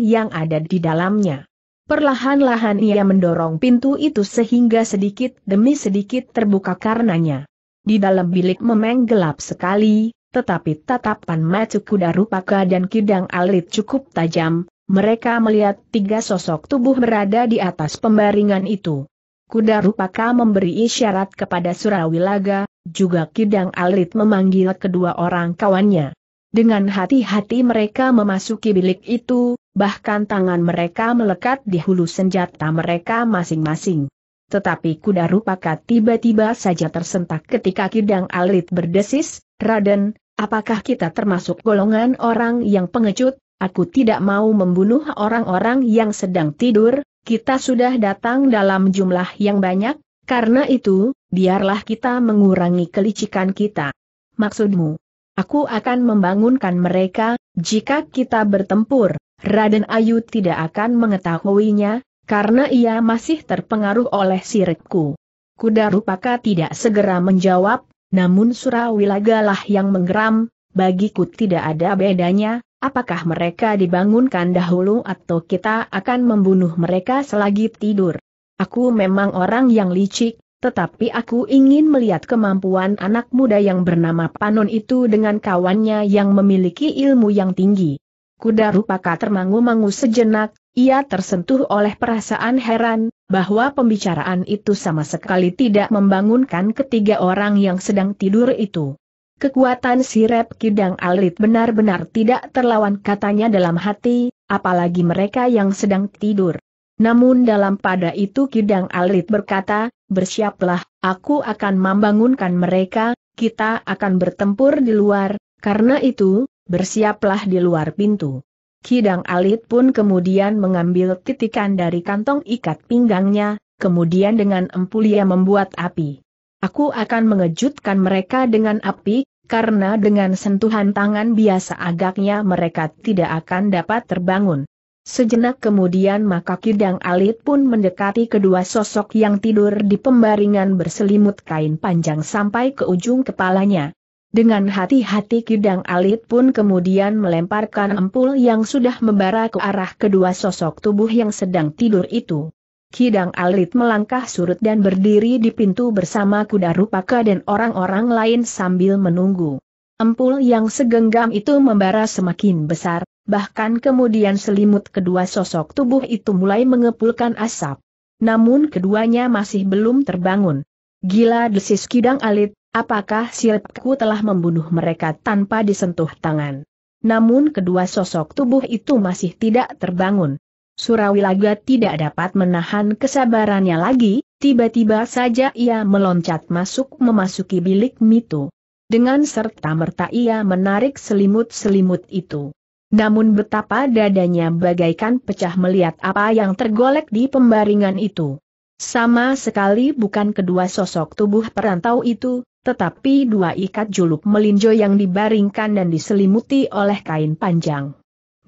yang ada di dalamnya. Perlahan-lahan ia mendorong pintu itu sehingga sedikit demi sedikit terbuka karenanya. Di dalam bilik memang gelap sekali, tetapi tatapan mata kuda rupaka dan kidang alit cukup tajam, mereka melihat tiga sosok tubuh berada di atas pembaringan itu. Kuda Rupaka memberi isyarat kepada Surawilaga, juga Kidang Alit memanggil kedua orang kawannya. Dengan hati-hati mereka memasuki bilik itu, bahkan tangan mereka melekat di hulu senjata mereka masing-masing. Tetapi kuda Rupaka tiba-tiba saja tersentak ketika Kidang Alit berdesis, Raden, apakah kita termasuk golongan orang yang pengecut, Aku tidak mau membunuh orang-orang yang sedang tidur, kita sudah datang dalam jumlah yang banyak, karena itu, biarlah kita mengurangi kelicikan kita. Maksudmu? Aku akan membangunkan mereka, jika kita bertempur, Raden Ayu tidak akan mengetahuinya, karena ia masih terpengaruh oleh sirikku. Kuda Rupaka tidak segera menjawab, namun Surawilagalah yang menggeram, bagiku tidak ada bedanya, Apakah mereka dibangunkan dahulu atau kita akan membunuh mereka selagi tidur? Aku memang orang yang licik, tetapi aku ingin melihat kemampuan anak muda yang bernama Panon itu dengan kawannya yang memiliki ilmu yang tinggi. Kuda Rupaka termangu-mangu sejenak, ia tersentuh oleh perasaan heran, bahwa pembicaraan itu sama sekali tidak membangunkan ketiga orang yang sedang tidur itu. Kekuatan si Rep Kidang Alit benar-benar tidak terlawan katanya dalam hati, apalagi mereka yang sedang tidur. Namun dalam pada itu Kidang Alit berkata, bersiaplah, aku akan membangunkan mereka, kita akan bertempur di luar, karena itu, bersiaplah di luar pintu. Kidang Alit pun kemudian mengambil titikan dari kantong ikat pinggangnya, kemudian dengan empul ia membuat api. Aku akan mengejutkan mereka dengan api, karena dengan sentuhan tangan biasa agaknya mereka tidak akan dapat terbangun. Sejenak kemudian maka Kidang Alit pun mendekati kedua sosok yang tidur di pembaringan berselimut kain panjang sampai ke ujung kepalanya. Dengan hati-hati Kidang Alit pun kemudian melemparkan empul yang sudah membara ke arah kedua sosok tubuh yang sedang tidur itu. Kidang Alit melangkah surut dan berdiri di pintu bersama kuda Rupaka dan orang-orang lain sambil menunggu. Empul yang segenggam itu membara semakin besar, bahkan kemudian selimut kedua sosok tubuh itu mulai mengepulkan asap. Namun keduanya masih belum terbangun. Gila desis kidang alit, apakah silpku telah membunuh mereka tanpa disentuh tangan? Namun kedua sosok tubuh itu masih tidak terbangun. Surawilaga tidak dapat menahan kesabarannya lagi, tiba-tiba saja ia meloncat masuk memasuki bilik Mitu. Dengan serta-merta ia menarik selimut-selimut itu. Namun betapa dadanya bagaikan pecah melihat apa yang tergolek di pembaringan itu. Sama sekali bukan kedua sosok tubuh perantau itu, tetapi dua ikat julup melinjo yang dibaringkan dan diselimuti oleh kain panjang.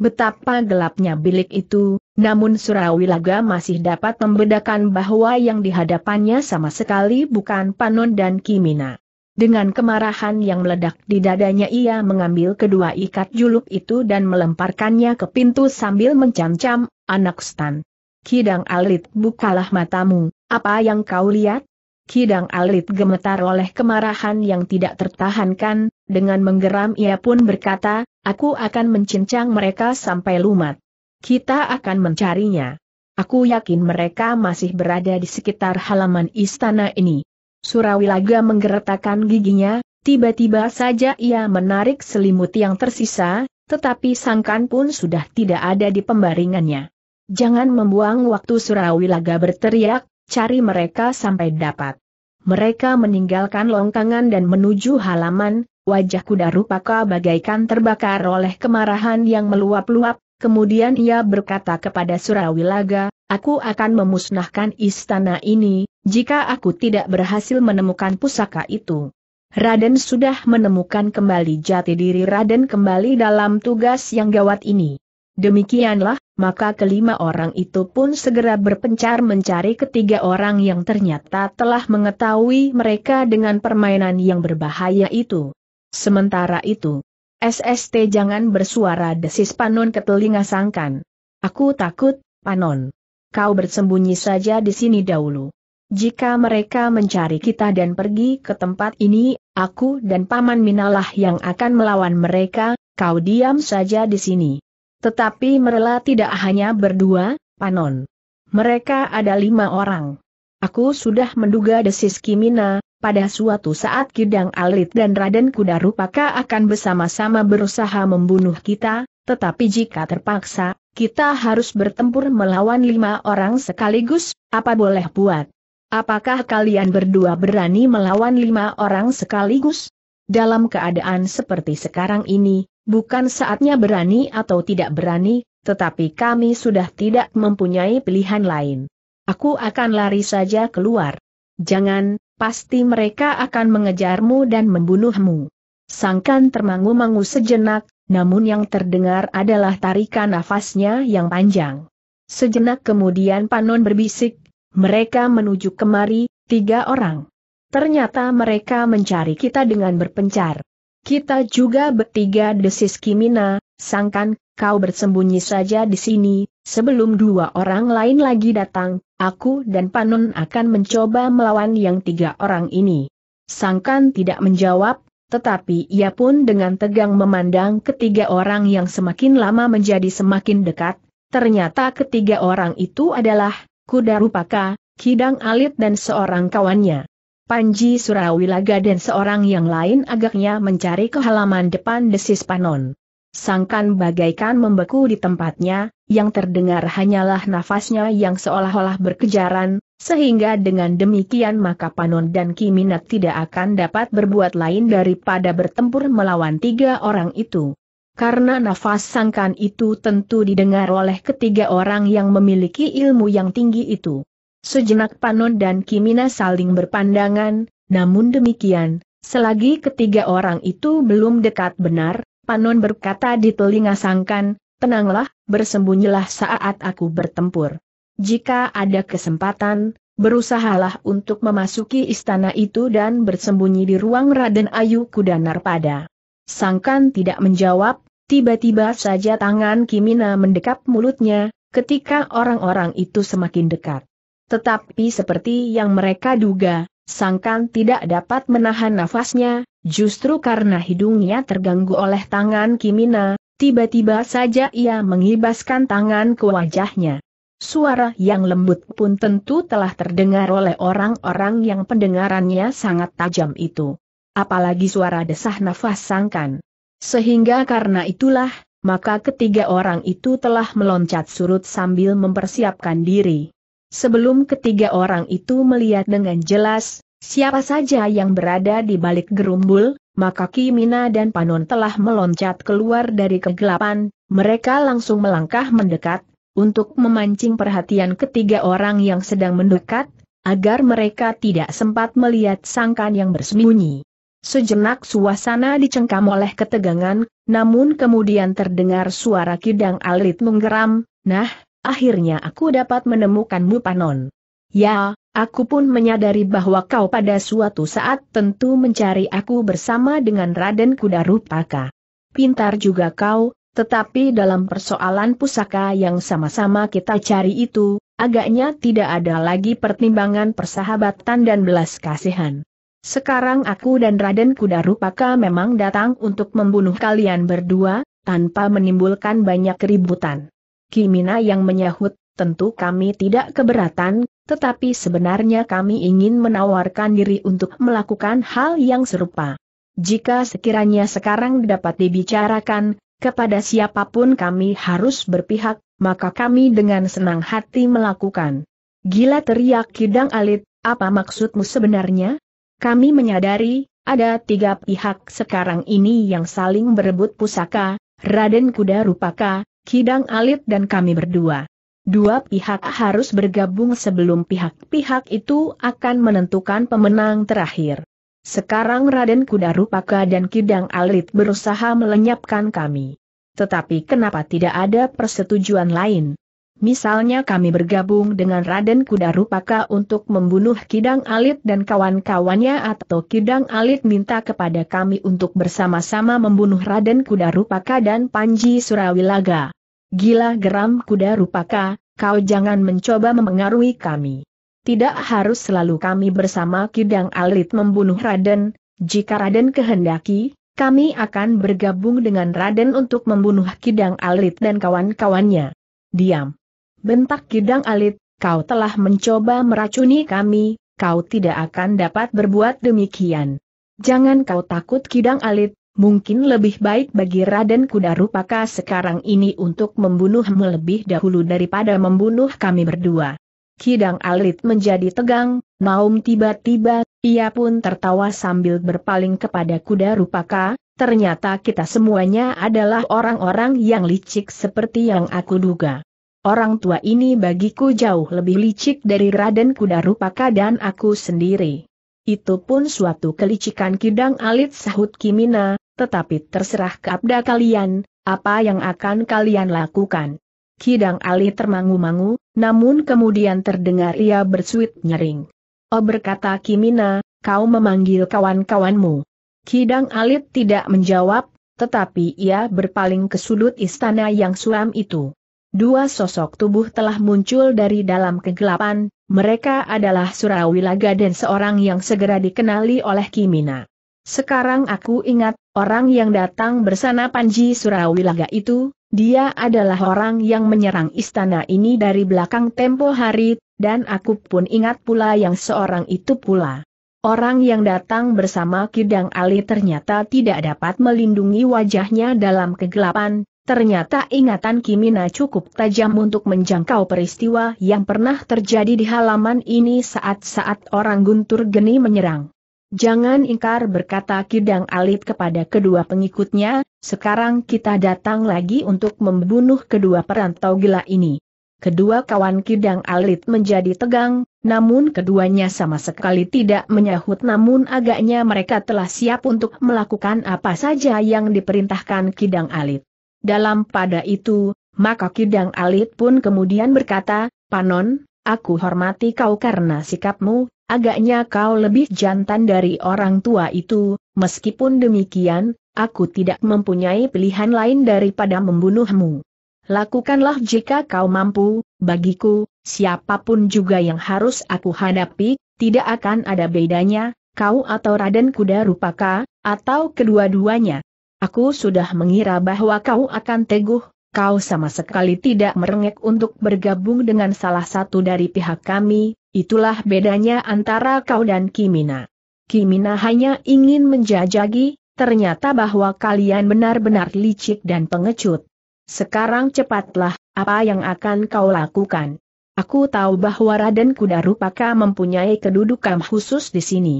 Betapa gelapnya bilik itu, namun Surawilaga masih dapat membedakan bahwa yang dihadapannya sama sekali bukan Panon dan Kimina. Dengan kemarahan yang meledak di dadanya ia mengambil kedua ikat juluk itu dan melemparkannya ke pintu sambil mencam-cam, anak stan. Kidang Alit bukalah matamu, apa yang kau lihat? Kidang Alit gemetar oleh kemarahan yang tidak tertahankan, dengan menggeram ia pun berkata, aku akan mencincang mereka sampai lumat. Kita akan mencarinya. Aku yakin mereka masih berada di sekitar halaman istana ini. Surawilaga menggeretakkan giginya, tiba-tiba saja ia menarik selimut yang tersisa, tetapi sangkan pun sudah tidak ada di pembaringannya. Jangan membuang waktu Surawilaga berteriak, cari mereka sampai dapat. Mereka meninggalkan longkangan dan menuju halaman, wajah kuda Rupaka bagaikan terbakar oleh kemarahan yang meluap-luap, kemudian ia berkata kepada Surawilaga, aku akan memusnahkan istana ini, jika aku tidak berhasil menemukan pusaka itu. Raden sudah menemukan kembali jati diri Raden kembali dalam tugas yang gawat ini. Demikianlah, maka kelima orang itu pun segera berpencar mencari ketiga orang yang ternyata telah mengetahui mereka dengan permainan yang berbahaya itu. Sementara itu, SST jangan bersuara desis Panon ke telinga sangkan. Aku takut, Panon. Kau bersembunyi saja di sini dahulu. Jika mereka mencari kita dan pergi ke tempat ini, aku dan Paman Minalah yang akan melawan mereka, kau diam saja di sini. Tetapi merela tidak hanya berdua, Panon. Mereka ada lima orang. Aku sudah menduga desis Kimina, pada suatu saat Kidang Alit dan Raden Kuda Rupaka akan bersama-sama berusaha membunuh kita, tetapi jika terpaksa, kita harus bertempur melawan lima orang sekaligus, apa boleh buat. Apakah kalian berdua berani melawan lima orang sekaligus? Dalam keadaan seperti sekarang ini, bukan saatnya berani atau tidak berani, tetapi kami sudah tidak mempunyai pilihan lain. Aku akan lari saja keluar. Jangan, pasti mereka akan mengejarmu dan membunuhmu. Sangkan termangu-mangu sejenak, namun yang terdengar adalah tarikan nafasnya yang panjang. Sejenak kemudian Panon berbisik, mereka menuju kemari, tiga orang. Ternyata mereka mencari kita dengan berpencar. Kita juga bertiga desis Kimina, sangkan, kau bersembunyi saja di sini, sebelum dua orang lain lagi datang, aku dan Panon akan mencoba melawan yang tiga orang ini. Sangkan tidak menjawab, tetapi ia pun dengan tegang memandang ketiga orang yang semakin lama menjadi semakin dekat, ternyata ketiga orang itu adalah Kuda Rupaka, Kidang Alit dan seorang kawannya. Panji Surawilaga dan seorang yang lain agaknya mencari ke halaman depan desis Panon. Sangkan bagaikan membeku di tempatnya, yang terdengar hanyalah nafasnya yang seolah-olah berkejaran, sehingga dengan demikian maka Panon dan Kiminat tidak akan dapat berbuat lain daripada bertempur melawan tiga orang itu. karena nafas sangkan itu tentu didengar oleh ketiga orang yang memiliki ilmu yang tinggi itu. Sejenak Panon dan Kimina saling berpandangan, namun demikian, selagi ketiga orang itu belum dekat benar, Panon berkata di telinga sangkan, tenanglah, bersembunyilah saat aku bertempur. Jika ada kesempatan, berusahalah untuk memasuki istana itu dan bersembunyi di ruang Raden Ayu Kudanar pada. Sangkan tidak menjawab, tiba-tiba saja tangan Kimina mendekap mulutnya, ketika orang-orang itu semakin dekat. Tetapi seperti yang mereka duga, Sangkan tidak dapat menahan nafasnya, justru karena hidungnya terganggu oleh tangan Kimina, tiba-tiba saja ia mengibaskan tangan ke wajahnya. Suara yang lembut pun tentu telah terdengar oleh orang-orang yang pendengarannya sangat tajam itu. Apalagi suara desah nafas Sangkan. Sehingga karena itulah, maka ketiga orang itu telah meloncat surut sambil mempersiapkan diri. Sebelum ketiga orang itu melihat dengan jelas, siapa saja yang berada di balik gerumbul, maka Kimina dan Panon telah meloncat keluar dari kegelapan, mereka langsung melangkah mendekat, untuk memancing perhatian ketiga orang yang sedang mendekat, agar mereka tidak sempat melihat sangkan yang bersembunyi. Sejenak suasana dicengkam oleh ketegangan, namun kemudian terdengar suara kidang alit menggeram, nah, akhirnya aku dapat menemukanmu Panon. Ya, aku pun menyadari bahwa kau pada suatu saat tentu mencari aku bersama dengan Raden Kudarupaka. Pintar juga kau, tetapi dalam persoalan pusaka yang sama-sama kita cari itu, agaknya tidak ada lagi pertimbangan persahabatan dan belas kasihan. Sekarang aku dan Raden Kudarupaka memang datang untuk membunuh kalian berdua, tanpa menimbulkan banyak keributan. Kimina yang menyahut, tentu kami tidak keberatan, tetapi sebenarnya kami ingin menawarkan diri untuk melakukan hal yang serupa. Jika sekiranya sekarang dapat dibicarakan, kepada siapa pun kami harus berpihak, maka kami dengan senang hati melakukan. Gila teriak Kidang Alit, apa maksudmu sebenarnya? Kami menyadari, ada tiga pihak sekarang ini yang saling berebut pusaka, Raden Kuda Rupaka, Kidang Alit dan kami berdua. Dua pihak harus bergabung sebelum pihak-pihak itu akan menentukan pemenang terakhir. Sekarang Raden Kudarupaka dan Kidang Alit berusaha melenyapkan kami. Tetapi kenapa tidak ada persetujuan lain? Misalnya kami bergabung dengan Raden Kudarupaka untuk membunuh Kidang Alit dan kawan-kawannya atau Kidang Alit minta kepada kami untuk bersama-sama membunuh Raden Kudarupaka dan Panji Surawilaga. Gila geram Kudarupaka, kau jangan mencoba memengaruhi kami. Tidak harus selalu kami bersama Kidang Alit membunuh Raden, jika Raden kehendaki, kami akan bergabung dengan Raden untuk membunuh Kidang Alit dan kawan-kawannya. Diam. Bentak Kidang Alit, kau telah mencoba meracuni kami, kau tidak akan dapat berbuat demikian. Jangan kau takut Kidang Alit, mungkin lebih baik bagi Raden Kudarupaka sekarang ini untuk membunuhmu lebih dahulu daripada membunuh kami berdua. Kidang Alit menjadi tegang, naum tiba-tiba, ia pun tertawa sambil berpaling kepada Kudarupaka, ternyata kita semuanya adalah orang-orang yang licik seperti yang aku duga. Orang tua ini bagiku jauh lebih licik dari Raden Kudarupaka dan aku sendiri. Itu pun suatu kelicikan kidang alit sahut Kimina, tetapi terserah keabda kalian, apa yang akan kalian lakukan. Kidang alit termangu-mangu, namun kemudian terdengar ia bersuit nyering. Oh berkata Kimina, kau memanggil kawan-kawanmu. Kidang alit tidak menjawab, tetapi ia berpaling ke sudut istana yang suam itu. Dua sosok tubuh telah muncul dari dalam kegelapan, mereka adalah Surawilaga dan seorang yang segera dikenali oleh Kimina. Sekarang aku ingat, orang yang datang bersama Panji Surawilaga itu, dia adalah orang yang menyerang istana ini dari belakang tempo hari, dan aku pun ingat pula yang seorang itu pula. Orang yang datang bersama Kidang Ali ternyata tidak dapat melindungi wajahnya dalam kegelapan, Ternyata ingatan Kimina cukup tajam untuk menjangkau peristiwa yang pernah terjadi di halaman ini saat-saat orang guntur geni menyerang. Jangan ingkar berkata Kidang Alit kepada kedua pengikutnya, sekarang kita datang lagi untuk membunuh kedua perantau gila ini. Kedua kawan Kidang Alit menjadi tegang, namun keduanya sama sekali tidak menyahut namun agaknya mereka telah siap untuk melakukan apa saja yang diperintahkan Kidang Alit. Dalam pada itu, maka Kidang Alit pun kemudian berkata, Panon, aku hormati kau karena sikapmu, Agaknya kau lebih jantan dari orang tua itu, meskipun demikian, aku tidak mempunyai pilihan lain daripada membunuhmu. Lakukanlah jika kau mampu, bagiku, siapa pun juga yang harus aku hadapi, tidak akan ada bedanya, kau atau Raden Kuda Rupaka, atau kedua-duanya. Aku sudah mengira bahwa kau akan teguh, kau sama sekali tidak merengek untuk bergabung dengan salah satu dari pihak kami, Itulah bedanya antara kau dan Kimina. Kimina hanya ingin menjajagi, ternyata bahwa kalian benar-benar licik dan pengecut. Sekarang cepatlah, apa yang akan kau lakukan? Aku tahu bahwa Raden Kudarupaka mempunyai kedudukan khusus di sini.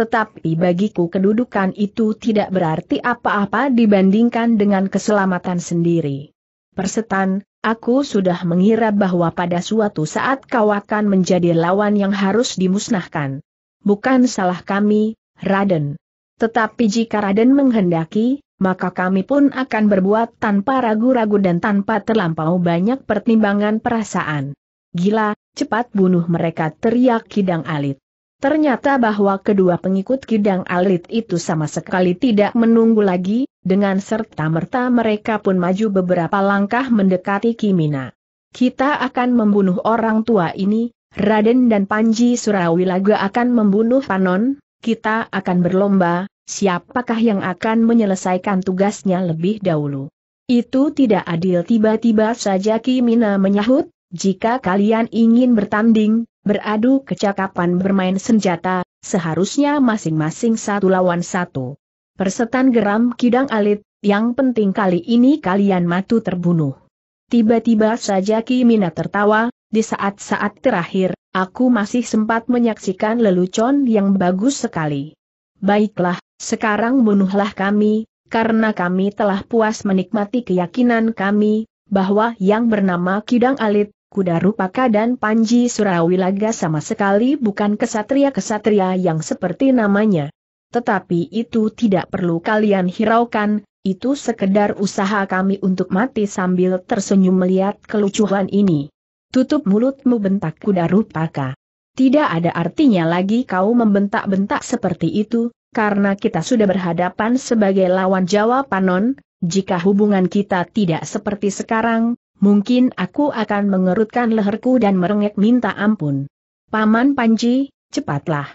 Tetapi bagiku kedudukan itu tidak berarti apa-apa dibandingkan dengan keselamatan sendiri. Persetan, Aku sudah mengira bahwa pada suatu saat kau akan menjadi lawan yang harus dimusnahkan. Bukan salah kami, Raden. Tetapi jika Raden menghendaki, maka kami pun akan berbuat tanpa ragu-ragu dan tanpa terlampau banyak pertimbangan perasaan. Gila, cepat bunuh mereka teriak Kidang Alit. Ternyata bahwa kedua pengikut Kidang Alit itu sama sekali tidak menunggu lagi, dengan serta-merta mereka pun maju beberapa langkah mendekati Kimina. Kita akan membunuh orang tua ini, Raden dan Panji Surawilaga akan membunuh Panon, kita akan berlomba, siapakah yang akan menyelesaikan tugasnya lebih dahulu. Itu tidak adil tiba-tiba saja Kimina menyahut, jika kalian ingin bertanding, beradu kecakapan bermain senjata, seharusnya masing-masing satu lawan satu. Persetan geram kidang alit, yang penting kali ini kalian matu terbunuh. Tiba-tiba saja Kimina tertawa, di saat-saat terakhir, aku masih sempat menyaksikan lelucon yang bagus sekali. Baiklah, sekarang bunuhlah kami, karena kami telah puas menikmati keyakinan kami, bahwa yang bernama Kidang Alit, Kuda Rupaka dan Panji Surawilaga sama sekali bukan kesatria-kesatria yang seperti namanya. Tetapi itu tidak perlu kalian hiraukan, itu sekedar usaha kami untuk mati sambil tersenyum melihat kelucuan ini. Tutup mulutmu bentak Kuda Rupaka. Tidak ada artinya lagi kau membentak-bentak seperti itu, karena kita sudah berhadapan sebagai lawan Jawa Panon, jika hubungan kita tidak seperti sekarang, Mungkin aku akan mengerutkan leherku dan merengek minta ampun. Paman Panji, cepatlah.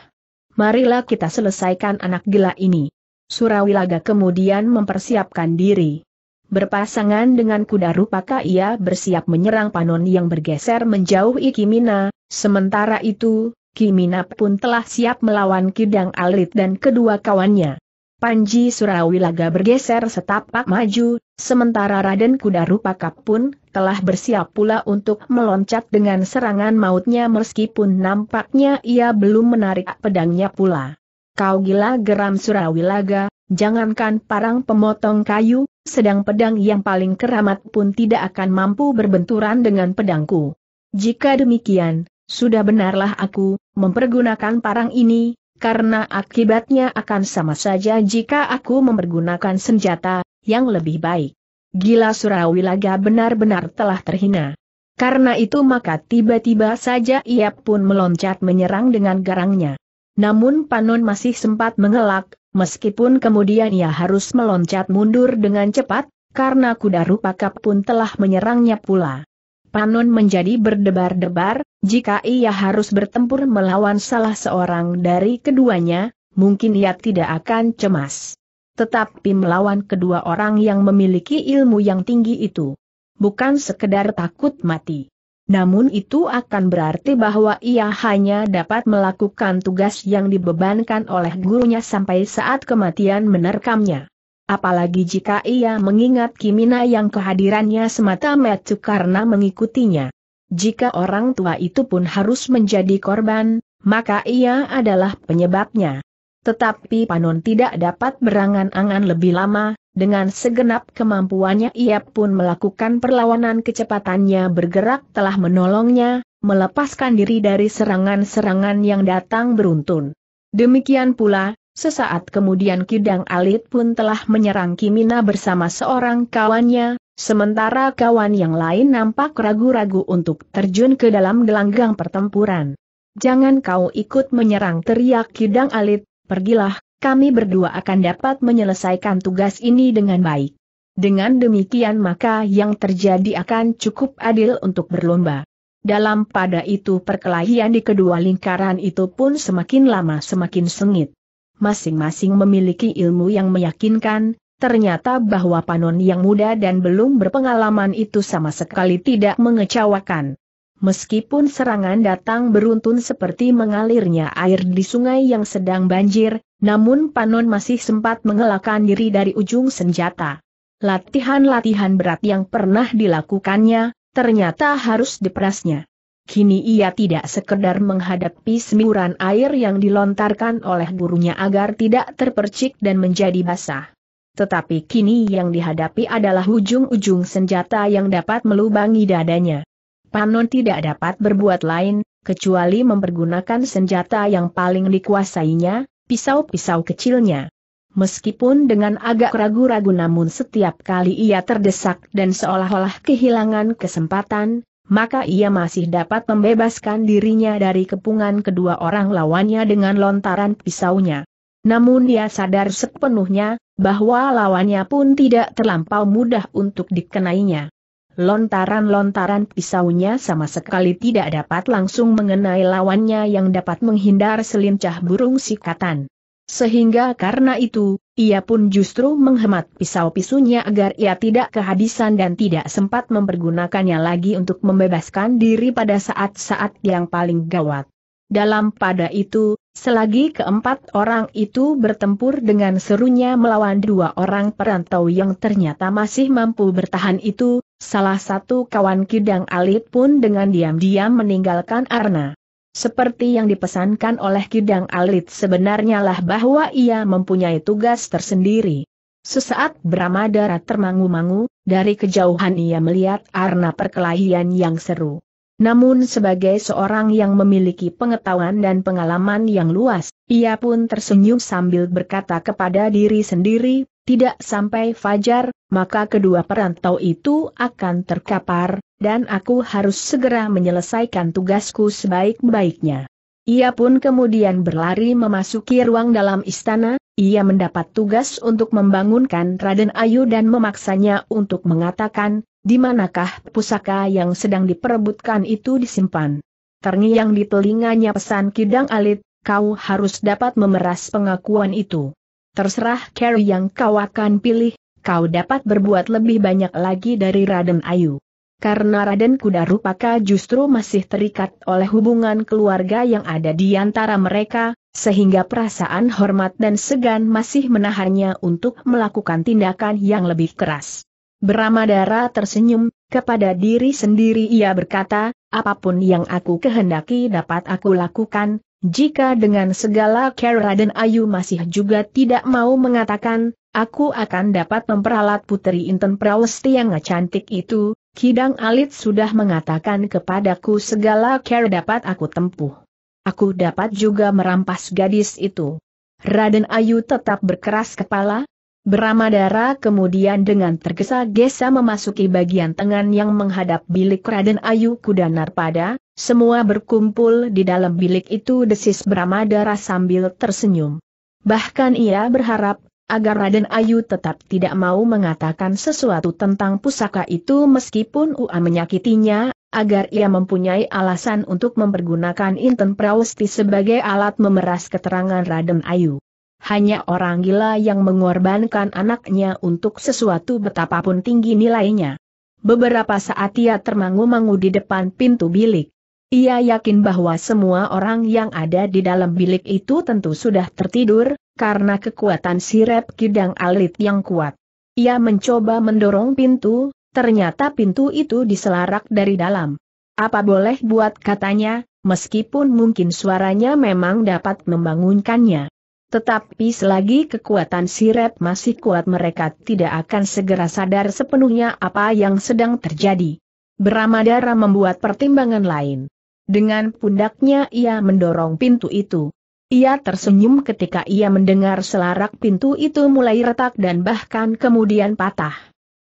Marilah kita selesaikan anak gila ini. Surawilaga kemudian mempersiapkan diri. Berpasangan dengan kuda rupaka ia bersiap menyerang Panon yang bergeser menjauh Ikimina, sementara itu, Kimina pun telah siap melawan Kidang Alit dan kedua kawannya. Panji Surawilaga bergeser setapak maju, sementara Raden Kuda Rupaka pun telah bersiap pula untuk meloncat dengan serangan mautnya meskipun nampaknya ia belum menarik pedangnya pula. Kau gila geram Surawilaga, jangankan parang pemotong kayu, sedang pedang yang paling keramat pun tidak akan mampu berbenturan dengan pedangku. Jika demikian, sudah benarlah aku, mempergunakan parang ini, karena akibatnya akan sama saja jika aku mempergunakan senjata yang lebih baik. Gila Surawilaga benar-benar telah terhina. Karena itu maka tiba-tiba saja ia pun meloncat menyerang dengan garangnya. Namun Panon masih sempat mengelak, meskipun kemudian ia harus meloncat mundur dengan cepat, karena kuda rupaka pun telah menyerangnya pula. Panon menjadi berdebar-debar, jika ia harus bertempur melawan salah seorang dari keduanya, mungkin ia tidak akan cemas. Tetapi melawan kedua orang yang memiliki ilmu yang tinggi itu, bukan sekedar takut mati. Namun itu akan berarti bahwa ia hanya dapat melakukan tugas yang dibebankan oleh gurunya sampai saat kematian menerkamnya. Apalagi jika ia mengingat Kimina yang kehadirannya semata-mata karena mengikutinya. Jika orang tua itu pun harus menjadi korban, maka ia adalah penyebabnya. Tetapi Panon tidak dapat berangan-angan lebih lama, dengan segenap kemampuannya ia pun melakukan perlawanan kecepatannya bergerak telah menolongnya, melepaskan diri dari serangan-serangan yang datang beruntun. Demikian pula, sesaat kemudian Kidang Alit pun telah menyerang Kimina bersama seorang kawannya, sementara kawan yang lain nampak ragu-ragu untuk terjun ke dalam gelanggang pertempuran. Jangan kau ikut menyerang teriak Kidang Alit, pergilah, kami berdua akan dapat menyelesaikan tugas ini dengan baik. Dengan demikian maka yang terjadi akan cukup adil untuk berlomba. Dalam pada itu perkelahian di kedua lingkaran itu pun semakin lama semakin sengit. Masing-masing memiliki ilmu yang meyakinkan, ternyata bahwa Panon yang muda dan belum berpengalaman itu sama sekali tidak mengecewakan. Meskipun serangan datang beruntun seperti mengalirnya air di sungai yang sedang banjir, namun Panon masih sempat mengelakkan diri dari ujung senjata. Latihan-latihan berat yang pernah dilakukannya, ternyata harus diperasnya. Kini ia tidak sekedar menghadapi semburan air yang dilontarkan oleh gurunya agar tidak terpercik dan menjadi basah. Tetapi kini yang dihadapi adalah ujung-ujung senjata yang dapat melubangi dadanya. Panon tidak dapat berbuat lain, kecuali mempergunakan senjata yang paling dikuasainya, pisau-pisau kecilnya. Meskipun dengan agak ragu-ragu namun setiap kali ia terdesak dan seolah-olah kehilangan kesempatan, maka ia masih dapat membebaskan dirinya dari kepungan kedua orang lawannya dengan lontaran pisaunya. Namun dia sadar sepenuhnya, bahwa lawannya pun tidak terlampau mudah untuk dikenainya. Lontaran-lontaran pisaunya sama sekali tidak dapat langsung mengenai lawannya yang dapat menghindar selincah burung sikatan. Sehingga karena itu, ia pun justru menghemat pisau-pisunya agar ia tidak kehabisan dan tidak sempat mempergunakannya lagi untuk membebaskan diri pada saat-saat yang paling gawat. Dalam pada itu, selagi keempat orang itu bertempur dengan serunya melawan dua orang perantau yang ternyata masih mampu bertahan itu, salah satu kawan Kidang Alit pun dengan diam-diam meninggalkan Arna. Seperti yang dipesankan oleh Kidang Alit sebenarnya lah bahwa ia mempunyai tugas tersendiri. Sesaat Bramadara termangu-mangu, dari kejauhan ia melihat arna perkelahian yang seru. Namun sebagai seorang yang memiliki pengetahuan dan pengalaman yang luas, ia pun tersenyum sambil berkata kepada diri sendiri, tidak sampai fajar, maka kedua perantau itu akan terkapar, dan aku harus segera menyelesaikan tugasku sebaik-baiknya. Ia pun kemudian berlari memasuki ruang dalam istana, ia mendapat tugas untuk membangunkan Raden Ayu dan memaksanya untuk mengatakan, di manakah pusaka yang sedang diperebutkan itu disimpan. Terngiang di telinganya pesan Kidang Alit, kau harus dapat memeras pengakuan itu. Terserah Carry yang kau akan pilih, kau dapat berbuat lebih banyak lagi dari Raden Ayu. Karena Raden Kuda Rupaka justru masih terikat oleh hubungan keluarga yang ada di antara mereka, sehingga perasaan hormat dan segan masih menahannya untuk melakukan tindakan yang lebih keras. Beramadara tersenyum, kepada diri sendiri ia berkata, apa pun yang aku kehendaki dapat aku lakukan, jika dengan segala care Raden Ayu masih juga tidak mau mengatakan, aku akan dapat memperalat Putri Inten Prawesti yang cantik itu, Kidang Alit sudah mengatakan kepadaku segala care dapat aku tempuh. Aku dapat juga merampas gadis itu. Raden Ayu tetap berkeras kepala, Beramadara kemudian dengan tergesa-gesa memasuki bagian tengah yang menghadap bilik Raden Ayu Kuda Narpada, semua berkumpul di dalam bilik itu desis Beramadara sambil tersenyum. Bahkan ia berharap, agar Raden Ayu tetap tidak mau mengatakan sesuatu tentang pusaka itu meskipun Ua menyakitinya, agar ia mempunyai alasan untuk mempergunakan Inten Prawesti sebagai alat memeras keterangan Raden Ayu. Hanya orang gila yang mengorbankan anaknya untuk sesuatu betapapun tinggi nilainya. Beberapa saat ia termangu-mangu di depan pintu bilik. Ia yakin bahwa semua orang yang ada di dalam bilik itu tentu sudah tertidur, karena kekuatan sirep kidang alit yang kuat. Ia mencoba mendorong pintu, ternyata pintu itu diselarak dari dalam. Apa boleh buat katanya, meskipun mungkin suaranya memang dapat membangunkannya. tetapi selagi kekuatan sirep masih kuat mereka tidak akan segera sadar sepenuhnya apa yang sedang terjadi. Bramadara membuat pertimbangan lain. Dengan pundaknya ia mendorong pintu itu. Ia tersenyum ketika ia mendengar selarak pintu itu mulai retak dan bahkan kemudian patah.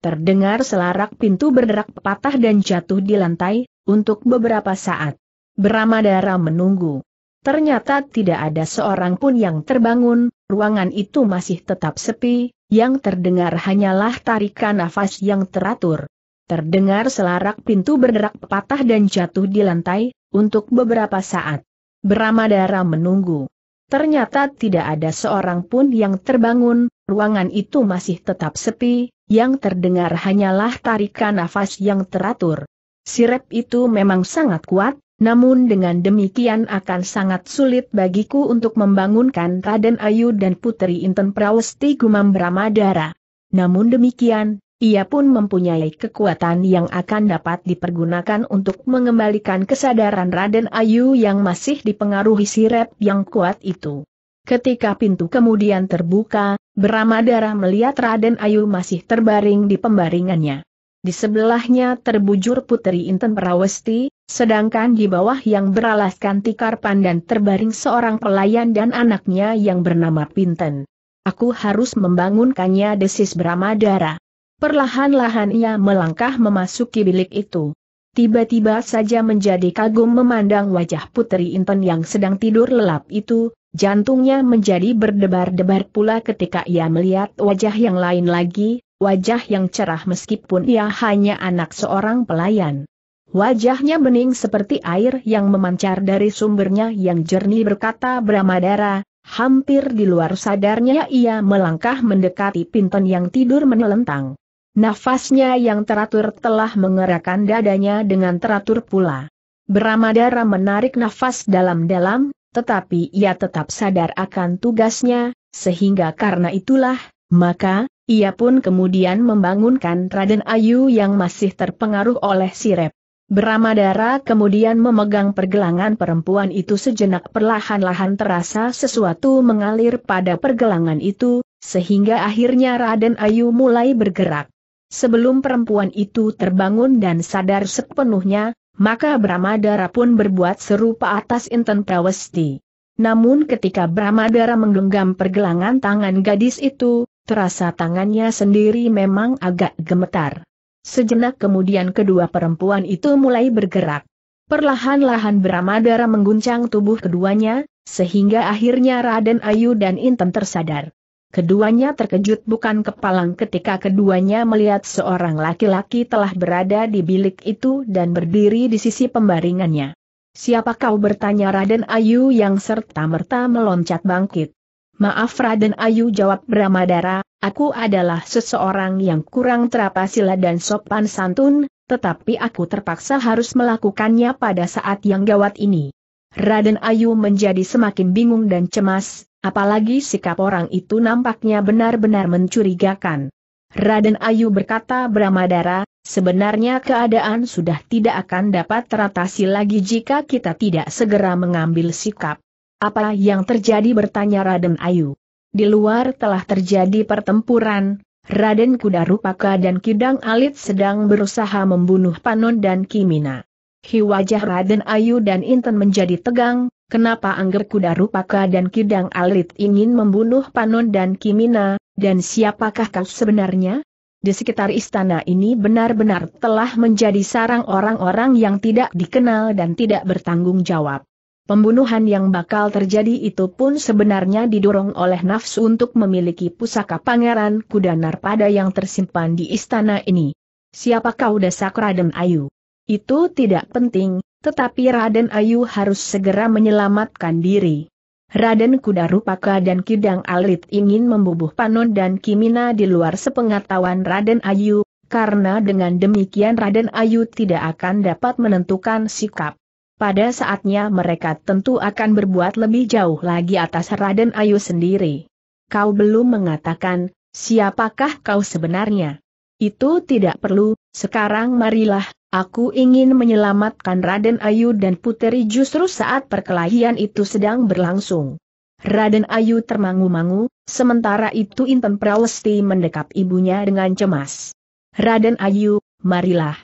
Terdengar selarak pintu berderak patah dan jatuh di lantai, untuk beberapa saat. Bramadara menunggu. Ternyata tidak ada seorang pun yang terbangun, ruangan itu masih tetap sepi, yang terdengar hanyalah tarikan nafas yang teratur. Terdengar selarak pintu berderak patah dan jatuh di lantai, untuk beberapa saat. Beramadara menunggu. Ternyata tidak ada seorang pun yang terbangun, ruangan itu masih tetap sepi, yang terdengar hanyalah tarikan nafas yang teratur. Sirep itu memang sangat kuat, namun dengan demikian akan sangat sulit bagiku untuk membangunkan Raden Ayu dan Putri Inten Prawesti Gumam Bramadara. Namun demikian, ia pun mempunyai kekuatan yang akan dapat dipergunakan untuk mengembalikan kesadaran Raden Ayu yang masih dipengaruhi sirep yang kuat itu. Ketika pintu kemudian terbuka, Bramadara melihat Raden Ayu masih terbaring di pembaringannya. Di sebelahnya terbujur Putri Inten Prawesti, sedangkan di bawah yang beralaskan tikar pandan terbaring seorang pelayan dan anaknya yang bernama Pinten. Aku harus membangunkannya desis Bramadara. Perlahan-lahan ia melangkah memasuki bilik itu. Tiba-tiba saja menjadi kagum memandang wajah Putri Inten yang sedang tidur lelap itu, jantungnya menjadi berdebar-debar pula ketika ia melihat wajah yang lain lagi, wajah yang cerah meskipun ia hanya anak seorang pelayan. Wajahnya bening seperti air yang memancar dari sumbernya yang jernih berkata Bramadara, hampir di luar sadarnya ia melangkah mendekati Pinton yang tidur menelentang. Nafasnya yang teratur telah mengerahkan dadanya dengan teratur pula. Bramadara menarik nafas dalam-dalam, tetapi ia tetap sadar akan tugasnya, sehingga karena itulah, maka, ia pun kemudian membangunkan Raden Ayu yang masih terpengaruh oleh sirep. Beramadara kemudian memegang pergelangan perempuan itu sejenak perlahan-lahan terasa sesuatu mengalir pada pergelangan itu, sehingga akhirnya Raden Ayu mulai bergerak. Sebelum perempuan itu terbangun dan sadar sepenuhnya, maka Bramadara pun berbuat serupa atas Inten Prawesti. Namun ketika Bramadara menggenggam pergelangan tangan gadis itu, terasa tangannya sendiri memang agak gemetar. Sejenak kemudian kedua perempuan itu mulai bergerak. Perlahan-lahan Bramadara mengguncang tubuh keduanya, sehingga akhirnya Raden Ayu dan Inten tersadar. Keduanya terkejut bukan kepalang ketika keduanya melihat seorang laki-laki telah berada di bilik itu dan berdiri di sisi pembaringannya. Siapa kau bertanya Raden Ayu yang serta-merta meloncat bangkit. Maaf Raden Ayu jawab Bramadara, aku adalah seseorang yang kurang terapasila dan sopan santun, tetapi aku terpaksa harus melakukannya pada saat yang gawat ini. Raden Ayu menjadi semakin bingung dan cemas, apalagi sikap orang itu nampaknya benar-benar mencurigakan. Raden Ayu berkata Bramadara, sebenarnya keadaan sudah tidak akan dapat teratasi lagi jika kita tidak segera mengambil sikap. Apa yang terjadi bertanya Raden Ayu. Di luar telah terjadi pertempuran, Raden Kuda Rupaka dan Kidang Alit sedang berusaha membunuh Panon dan Kimina. Hi wajah Raden Ayu dan Inten menjadi tegang, kenapa Angger Kuda Rupaka dan Kidang Alit ingin membunuh Panon dan Kimina, dan siapakah kau sebenarnya? Di sekitar istana ini benar-benar telah menjadi sarang orang-orang yang tidak dikenal dan tidak bertanggung jawab. Pembunuhan yang bakal terjadi itu pun sebenarnya didorong oleh nafsu untuk memiliki pusaka pangeran kuda narpada yang tersimpan di istana ini. Siapa kau desak Raden Ayu? Itu tidak penting, tetapi Raden Ayu harus segera menyelamatkan diri. Raden Kuda Rupaka dan Kidang Alit ingin membubuh Panon dan Kimina di luar sepengetahuan Raden Ayu, karena dengan demikian Raden Ayu tidak akan dapat menentukan sikap. Pada saatnya mereka tentu akan berbuat lebih jauh lagi atas Raden Ayu sendiri. Kau belum mengatakan, siapakah kau sebenarnya? Itu tidak perlu, sekarang marilah, aku ingin menyelamatkan Raden Ayu dan Puteri justru saat perkelahian itu sedang berlangsung. Raden Ayu termangu-mangu, sementara itu Inten Prawesti mendekap ibunya dengan cemas. Raden Ayu, marilah.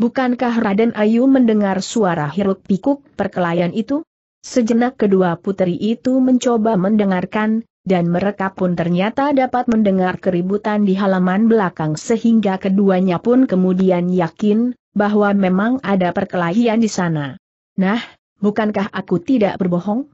Bukankah Raden Ayu mendengar suara hiruk pikuk perkelahian itu? Sejenak kedua putri itu mencoba mendengarkan, dan mereka pun ternyata dapat mendengar keributan di halaman belakang sehingga keduanya pun kemudian yakin, bahwa memang ada perkelahian di sana. Nah, bukankah aku tidak berbohong?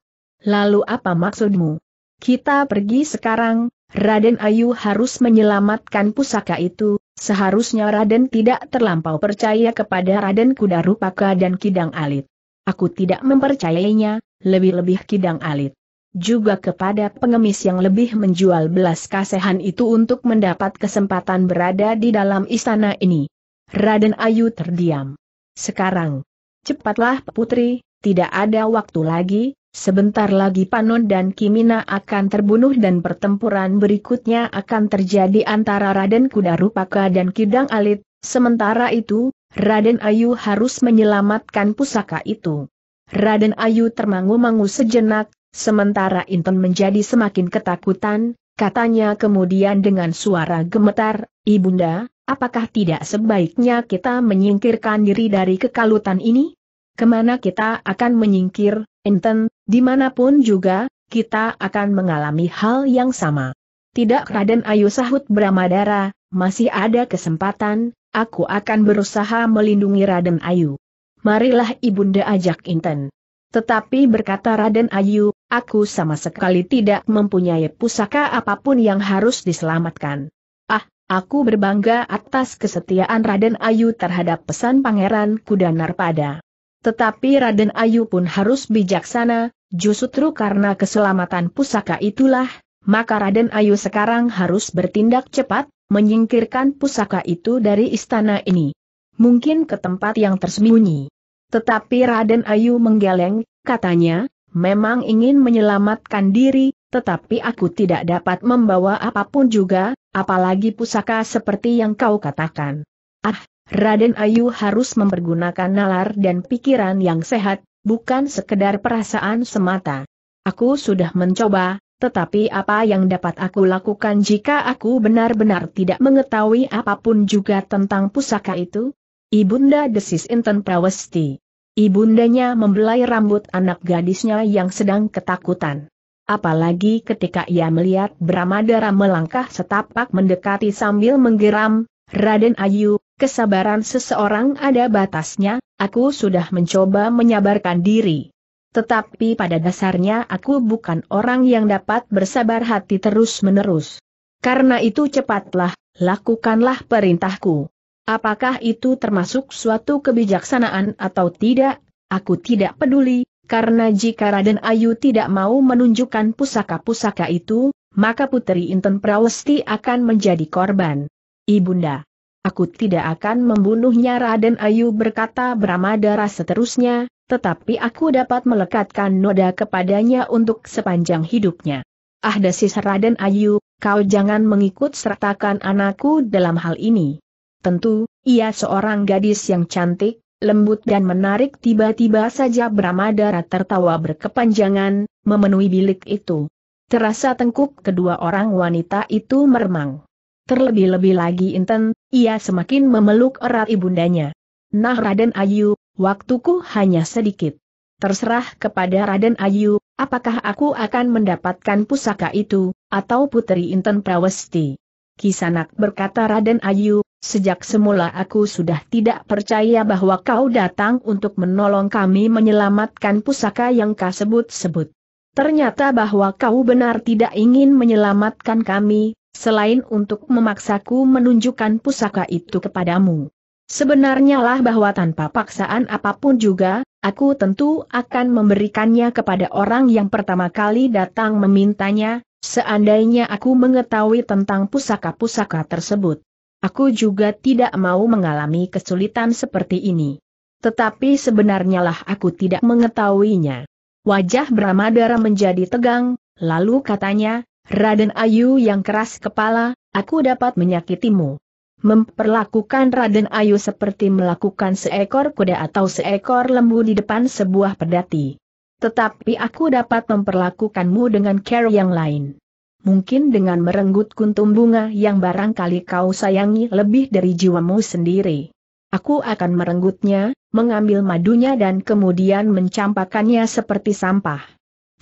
Lalu apa maksudmu? Kita pergi sekarang, Raden Ayu harus menyelamatkan pusaka itu, seharusnya Raden tidak terlampau percaya kepada Raden Kudarupaka dan Kidang Alit. Aku tidak mempercayainya, lebih-lebih Kidang Alit. Juga kepada pengemis yang lebih menjual belas kasihan itu untuk mendapat kesempatan berada di dalam istana ini. Raden Ayu terdiam. Sekarang, cepatlah putri, tidak ada waktu lagi, sebentar lagi Panon dan Kimina akan terbunuh dan pertempuran berikutnya akan terjadi antara Raden Kudarupaka dan Kidang Alit, sementara itu, Raden Ayu harus menyelamatkan pusaka itu. Raden Ayu termangu-mangu sejenak, sementara Inten menjadi semakin ketakutan, katanya kemudian dengan suara gemetar, Ibunda, apakah tidak sebaiknya kita menyingkirkan diri dari kekalutan ini? Ke mana kita akan menyingkir, Inten, di mana pun juga, kita akan mengalami hal yang sama. Tidak Raden Ayu sahut Bramadara, masih ada kesempatan, aku akan berusaha melindungi Raden Ayu. Marilah ibunda ajak Inten. Tetapi berkata Raden Ayu, aku sama sekali tidak mempunyai pusaka apa pun yang harus diselamatkan. Ah, aku berbangga atas kesetiaan Raden Ayu terhadap pesan Pangeran Kuda Narpada. Tetapi Raden Ayu pun harus bijaksana, justru karena keselamatan pusaka itulah, maka Raden Ayu sekarang harus bertindak cepat, menyingkirkan pusaka itu dari istana ini. Mungkin ke tempat yang tersembunyi. Tetapi Raden Ayu menggeleng, katanya, memang ingin menyelamatkan diri, tetapi aku tidak dapat membawa apa pun juga, apalagi pusaka seperti yang kau katakan. Ah, Raden Ayu harus mempergunakan nalar dan pikiran yang sehat, bukan sekedar perasaan semata. Aku sudah mencoba, tetapi apa yang dapat aku lakukan jika aku benar-benar tidak mengetahui apa pun juga tentang pusaka itu? Ibunda desis Inten Prawesti. Ibundanya membelai rambut anak gadisnya yang sedang ketakutan. Apalagi ketika ia melihat Bramadara melangkah setapak mendekati sambil menggeram, Raden Ayu, kesabaran seseorang ada batasnya, aku sudah mencoba menyabarkan diri. Tetapi pada dasarnya aku bukan orang yang dapat bersabar hati terus-menerus. Karena itu cepatlah, lakukanlah perintahku. Apakah itu termasuk suatu kebijaksanaan atau tidak, aku tidak peduli, karena jika Raden Ayu tidak mau menunjukkan pusaka-pusaka itu, maka Putri Inten Prawesti akan menjadi korban. Ibunda, aku tidak akan membunuhnya Raden Ayu berkata Bramadara seterusnya, tetapi aku dapat melekatkan noda kepadanya untuk sepanjang hidupnya. Ah desis Raden Ayu, kau jangan mengikut sertakan anakku dalam hal ini. Tentu, ia seorang gadis yang cantik, lembut dan menarik tiba-tiba saja Bramadara tertawa berkepanjangan, memenuhi bilik itu. Terasa tengkuk kedua orang wanita itu meremang. Terlebih-lebih lagi Inten, ia semakin memeluk erat ibundanya. Nah Raden Ayu, Waktuku hanya sedikit. Terserah kepada Raden Ayu, apakah aku akan mendapatkan pusaka itu, atau Putri Inten Prawesti. Kisanak berkata Raden Ayu, sejak semula aku sudah tidak percaya bahwa kau datang untuk menolong kami menyelamatkan pusaka yang kau sebut-sebut. Ternyata bahwa kau benar tidak ingin menyelamatkan kami, selain untuk memaksaku menunjukkan pusaka itu kepadamu. Sebenarnya lah bahwa tanpa paksaan apa pun juga, aku tentu akan memberikannya kepada orang yang pertama kali datang memintanya, seandainya aku mengetahui tentang pusaka-pusaka tersebut. Aku juga tidak mau mengalami kesulitan seperti ini. Tetapi sebenarnya lah aku tidak mengetahuinya. Wajah Bramadara menjadi tegang, lalu katanya, Raden Ayu yang keras kepala, aku dapat menyakitimu memperlakukan Raden Ayu seperti melakukan seekor kuda atau seekor lembu di depan sebuah pedati. Tetapi aku dapat memperlakukanmu dengan care yang lain. Mungkin dengan merenggut kuntum bunga yang barangkali kau sayangi lebih dari jiwamu sendiri. Aku akan merenggutnya, mengambil madunya dan kemudian mencampakkannya seperti sampah.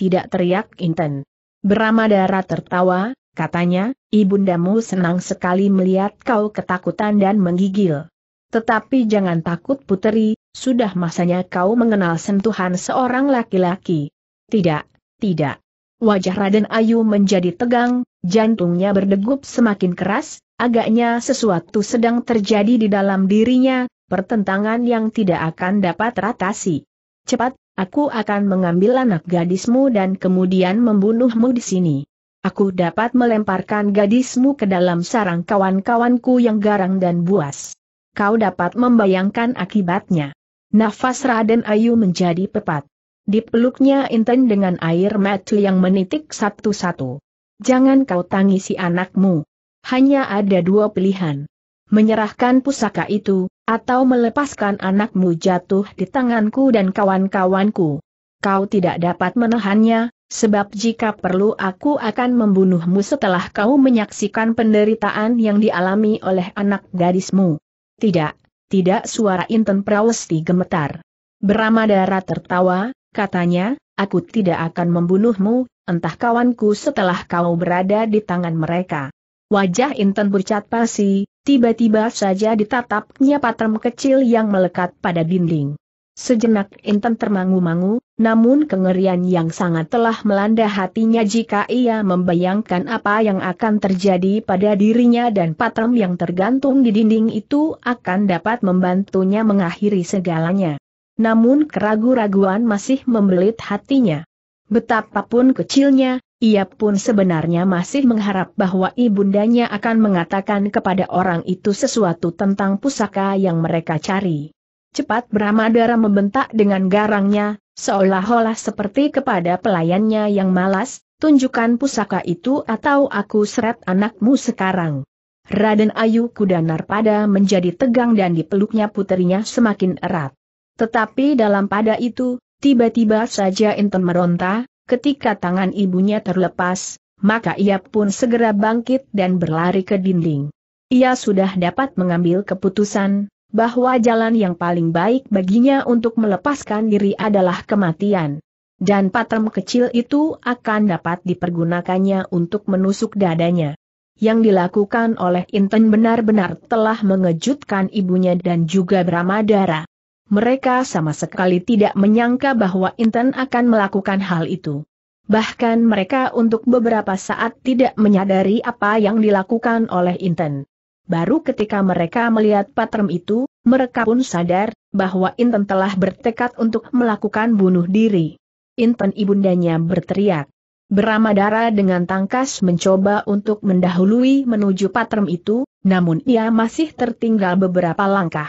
Tidak teriak Inten. Beramadara tertawa, katanya, ibundamu senang sekali melihat kau ketakutan dan menggigil. Tetapi jangan takut puteri, sudah masanya kau mengenal sentuhan seorang laki-laki. Tidak, tidak. Wajah Raden Ayu menjadi tegang, jantungnya berdegup semakin keras, agaknya sesuatu sedang terjadi di dalam dirinya, pertentangan yang tidak akan dapat teratasi. Cepat, aku akan mengambil anak gadismu dan kemudian membunuhmu di sini. Aku dapat melemparkan gadismu ke dalam sarang kawan-kawanku yang garang dan buas kau dapat membayangkan akibatnya. Nafas Raden Ayu menjadi pepat. Dipeluknya Inten dengan air mata yang menitik satu-satu. Jangan kau tangisi anakmu. Hanya ada dua pilihan. Menyerahkan pusaka itu, atau melepaskan anakmu jatuh di tanganku dan kawan-kawanku. Kau tidak dapat menahannya, sebab jika perlu aku akan membunuhmu setelah kau menyaksikan penderitaan yang dialami oleh anak gadismu. Tidak, tidak suara Inten Prawesti gemetar. Beramadara tertawa, katanya, aku tidak akan membunuhmu, entah kawanku setelah kau berada di tangan mereka. Wajah Inten bercat pasi, tiba-tiba saja ditatapnya patrem kecil yang melekat pada dinding. Sejenak Inten termangu-mangu, namun kengerian yang sangat telah melanda hatinya jika ia membayangkan apa yang akan terjadi pada dirinya dan patrem yang tergantung di dinding itu akan dapat membantunya mengakhiri segalanya. Namun keragu-raguan masih membelit hatinya. Betapapun kecilnya, ia pun sebenarnya masih mengharap bahwa ibundanya akan mengatakan kepada orang itu sesuatu tentang pusaka yang mereka cari. Cepat Brahmadara membentak dengan garangnya, seolah-olah seperti kepada pelayannya yang malas, tunjukkan pusaka itu atau aku seret anakmu sekarang. Raden Ayu Kudanar pada menjadi tegang dan dipeluknya puterinya semakin erat. Tetapi dalam pada itu, tiba-tiba saja Inten meronta, ketika tangan ibunya terlepas, maka ia pun segera bangkit dan berlari ke dinding. Ia sudah dapat mengambil keputusan, bahwa jalan yang paling baik baginya untuk melepaskan diri adalah kematian. Dan patrem kecil itu akan dapat dipergunakannya untuk menusuk dadanya. Yang dilakukan oleh Inten benar-benar telah mengejutkan ibunya dan juga Bramadara. Mereka sama sekali tidak menyangka bahwa Inten akan melakukan hal itu. Bahkan mereka untuk beberapa saat tidak menyadari apa yang dilakukan oleh Inten. Baru ketika mereka melihat patrem itu, mereka pun sadar, bahwa Inten telah bertekad untuk melakukan bunuh diri. Inten ibundanya berteriak. Beramadara dengan tangkas mencoba untuk mendahului menuju patrem itu, namun ia masih tertinggal beberapa langkah.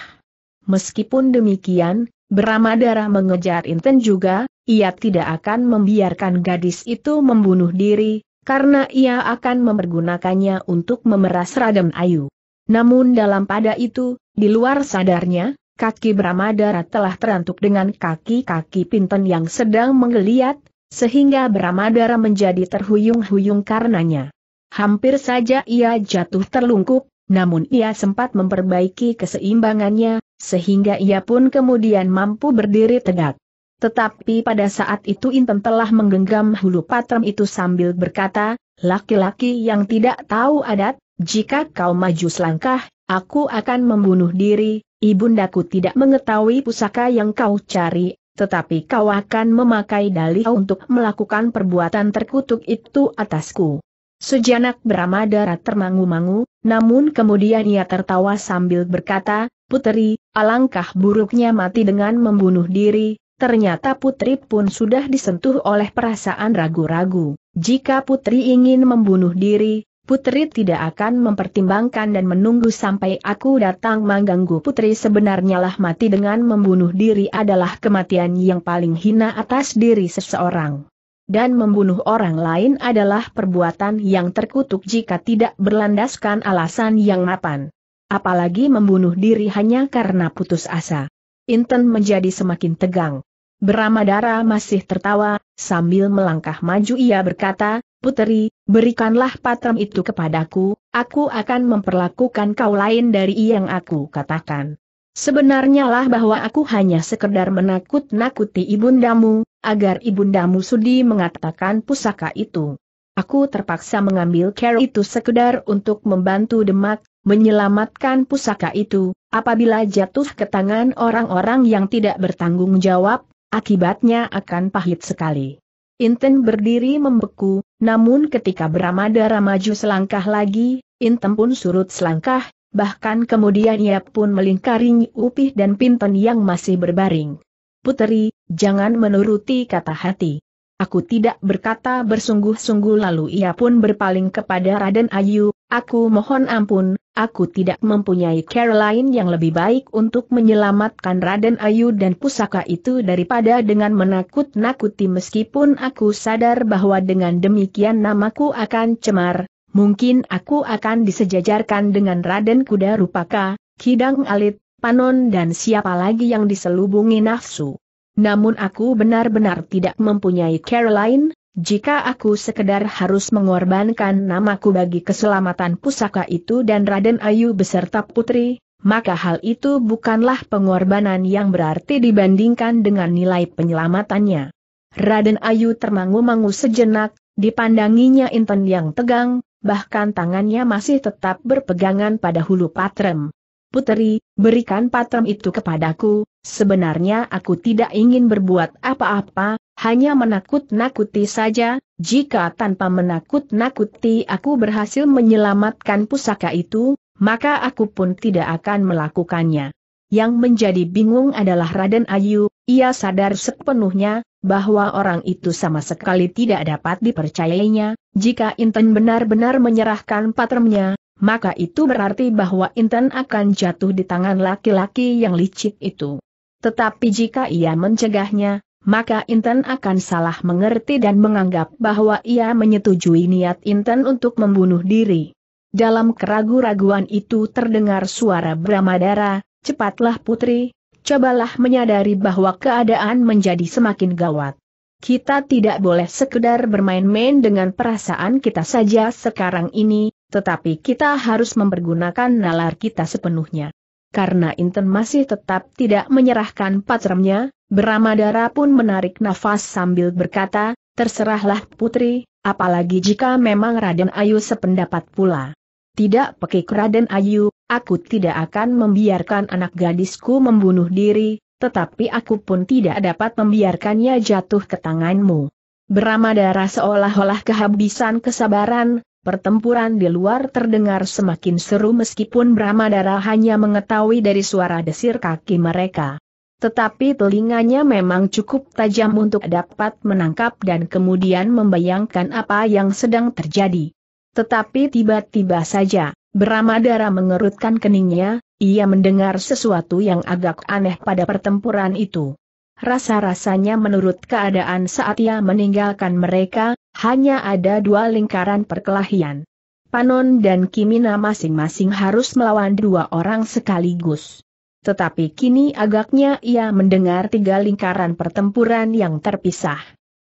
Meskipun demikian, Beramadara mengejar Inten juga, ia tidak akan membiarkan gadis itu membunuh diri, karena ia akan mempergunakannya untuk memeras Radem Ayu. Namun dalam pada itu, di luar sadarnya, kaki Bramadara telah terantuk dengan kaki-kaki Pinten yang sedang menggeliat, sehingga Bramadara menjadi terhuyung-huyung karenanya. Hampir saja ia jatuh terlungkup, namun ia sempat memperbaiki keseimbangannya, sehingga ia pun kemudian mampu berdiri tegak. Tetapi pada saat itu Inten telah menggenggam hulu patrem itu sambil berkata, laki-laki yang tidak tahu adat, jika kau maju selangkah, aku akan membunuh diri, ibundaku tidak mengetahui pusaka yang kau cari, tetapi kau akan memakai dalih untuk melakukan perbuatan terkutuk itu atasku. Sejenak Brahmadara termangu-mangu, namun kemudian ia tertawa sambil berkata, Putri, alangkah buruknya mati dengan membunuh diri, ternyata putri pun sudah disentuh oleh perasaan ragu-ragu. Jika putri ingin membunuh diri, Putri tidak akan mempertimbangkan dan menunggu sampai aku datang mengganggu putri sebenarnya lah mati dengan membunuh diri adalah kematian yang paling hina atas diri seseorang. Dan membunuh orang lain adalah perbuatan yang terkutuk jika tidak berlandaskan alasan yang mapan. Apalagi membunuh diri hanya karena putus asa. Inten menjadi semakin tegang. Beramadara masih tertawa, sambil melangkah maju ia berkata, Puteri, berikanlah patram itu kepadaku, aku akan memperlakukan kau lain dari yang aku katakan. Sebenarnya lah bahwa aku hanya sekedar menakut-nakuti ibundamu, agar ibundamu sudi mengatakan pusaka itu. Aku terpaksa mengambil care itu sekedar untuk membantu Demak, menyelamatkan pusaka itu, apabila jatuh ke tangan orang-orang yang tidak bertanggung jawab, akibatnya akan pahit sekali. Inten berdiri membeku, namun ketika Bramadara maju selangkah lagi, Inten pun surut selangkah, bahkan kemudian ia pun melingkari Upih dan Pinten yang masih berbaring. Puteri, jangan menuruti kata hati. Aku tidak berkata bersungguh-sungguh lalu ia pun berpaling kepada Raden Ayu, aku mohon ampun, aku tidak mempunyai cara lain yang lebih baik untuk menyelamatkan Raden Ayu dan pusaka itu daripada dengan menakut-nakuti meskipun aku sadar bahwa dengan demikian namaku akan cemar, mungkin aku akan disejajarkan dengan Raden Kuda Rupaka, Kidang Alit, Panon dan siapa lagi yang diselubungi nafsu. Namun aku benar-benar tidak mempunyai Caroline, jika aku sekedar harus mengorbankan namaku bagi keselamatan pusaka itu dan Raden Ayu beserta putri, maka hal itu bukanlah pengorbanan yang berarti dibandingkan dengan nilai penyelamatannya. Raden Ayu termangu-mangu sejenak, dipandanginya Inten yang tegang, bahkan tangannya masih tetap berpegangan pada hulu patrem. Puteri, berikan patrem itu kepadaku, sebenarnya aku tidak ingin berbuat apa-apa, hanya menakut-nakuti saja, jika tanpa menakut-nakuti aku berhasil menyelamatkan pusaka itu, maka aku pun tidak akan melakukannya. Yang menjadi bingung adalah Raden Ayu, ia sadar sepenuhnya, bahwa orang itu sama sekali tidak dapat dipercayainya, jika Inten benar-benar menyerahkan patremnya, maka itu berarti bahwa Inten akan jatuh di tangan laki-laki yang licik itu. Tetapi jika ia mencegahnya, maka Inten akan salah mengerti dan menganggap bahwa ia menyetujui niat Inten untuk membunuh diri. Dalam keragu-raguan itu terdengar suara Bramadara, cepatlah putri, cobalah menyadari bahwa keadaan menjadi semakin gawat. Kita tidak boleh sekedar bermain-main dengan perasaan kita saja sekarang ini, tetapi kita harus mempergunakan nalar kita sepenuhnya. Karena Inten masih tetap tidak menyerahkan patremnya, Beramadara pun menarik nafas sambil berkata, terserahlah putri, apalagi jika memang Raden Ayu sependapat pula. Tidak pekik Raden Ayu, aku tidak akan membiarkan anak gadisku membunuh diri, tetapi aku pun tidak dapat membiarkannya jatuh ke tanganmu. Beramadara seolah-olah kehabisan kesabaran, Pertempuran di luar terdengar semakin seru meskipun Brahmadara hanya mengetahui dari suara desir kaki mereka. Tetapi telinganya memang cukup tajam untuk dapat menangkap dan kemudian membayangkan apa yang sedang terjadi. Tetapi tiba-tiba saja, Brahmadara mengerutkan keningnya, ia mendengar sesuatu yang agak aneh pada pertempuran itu. Rasa-rasanya menurut keadaan saat ia meninggalkan mereka, hanya ada dua lingkaran perkelahian. Panon dan Kimina masing-masing harus melawan dua orang sekaligus. Tetapi kini agaknya ia mendengar tiga lingkaran pertempuran yang terpisah.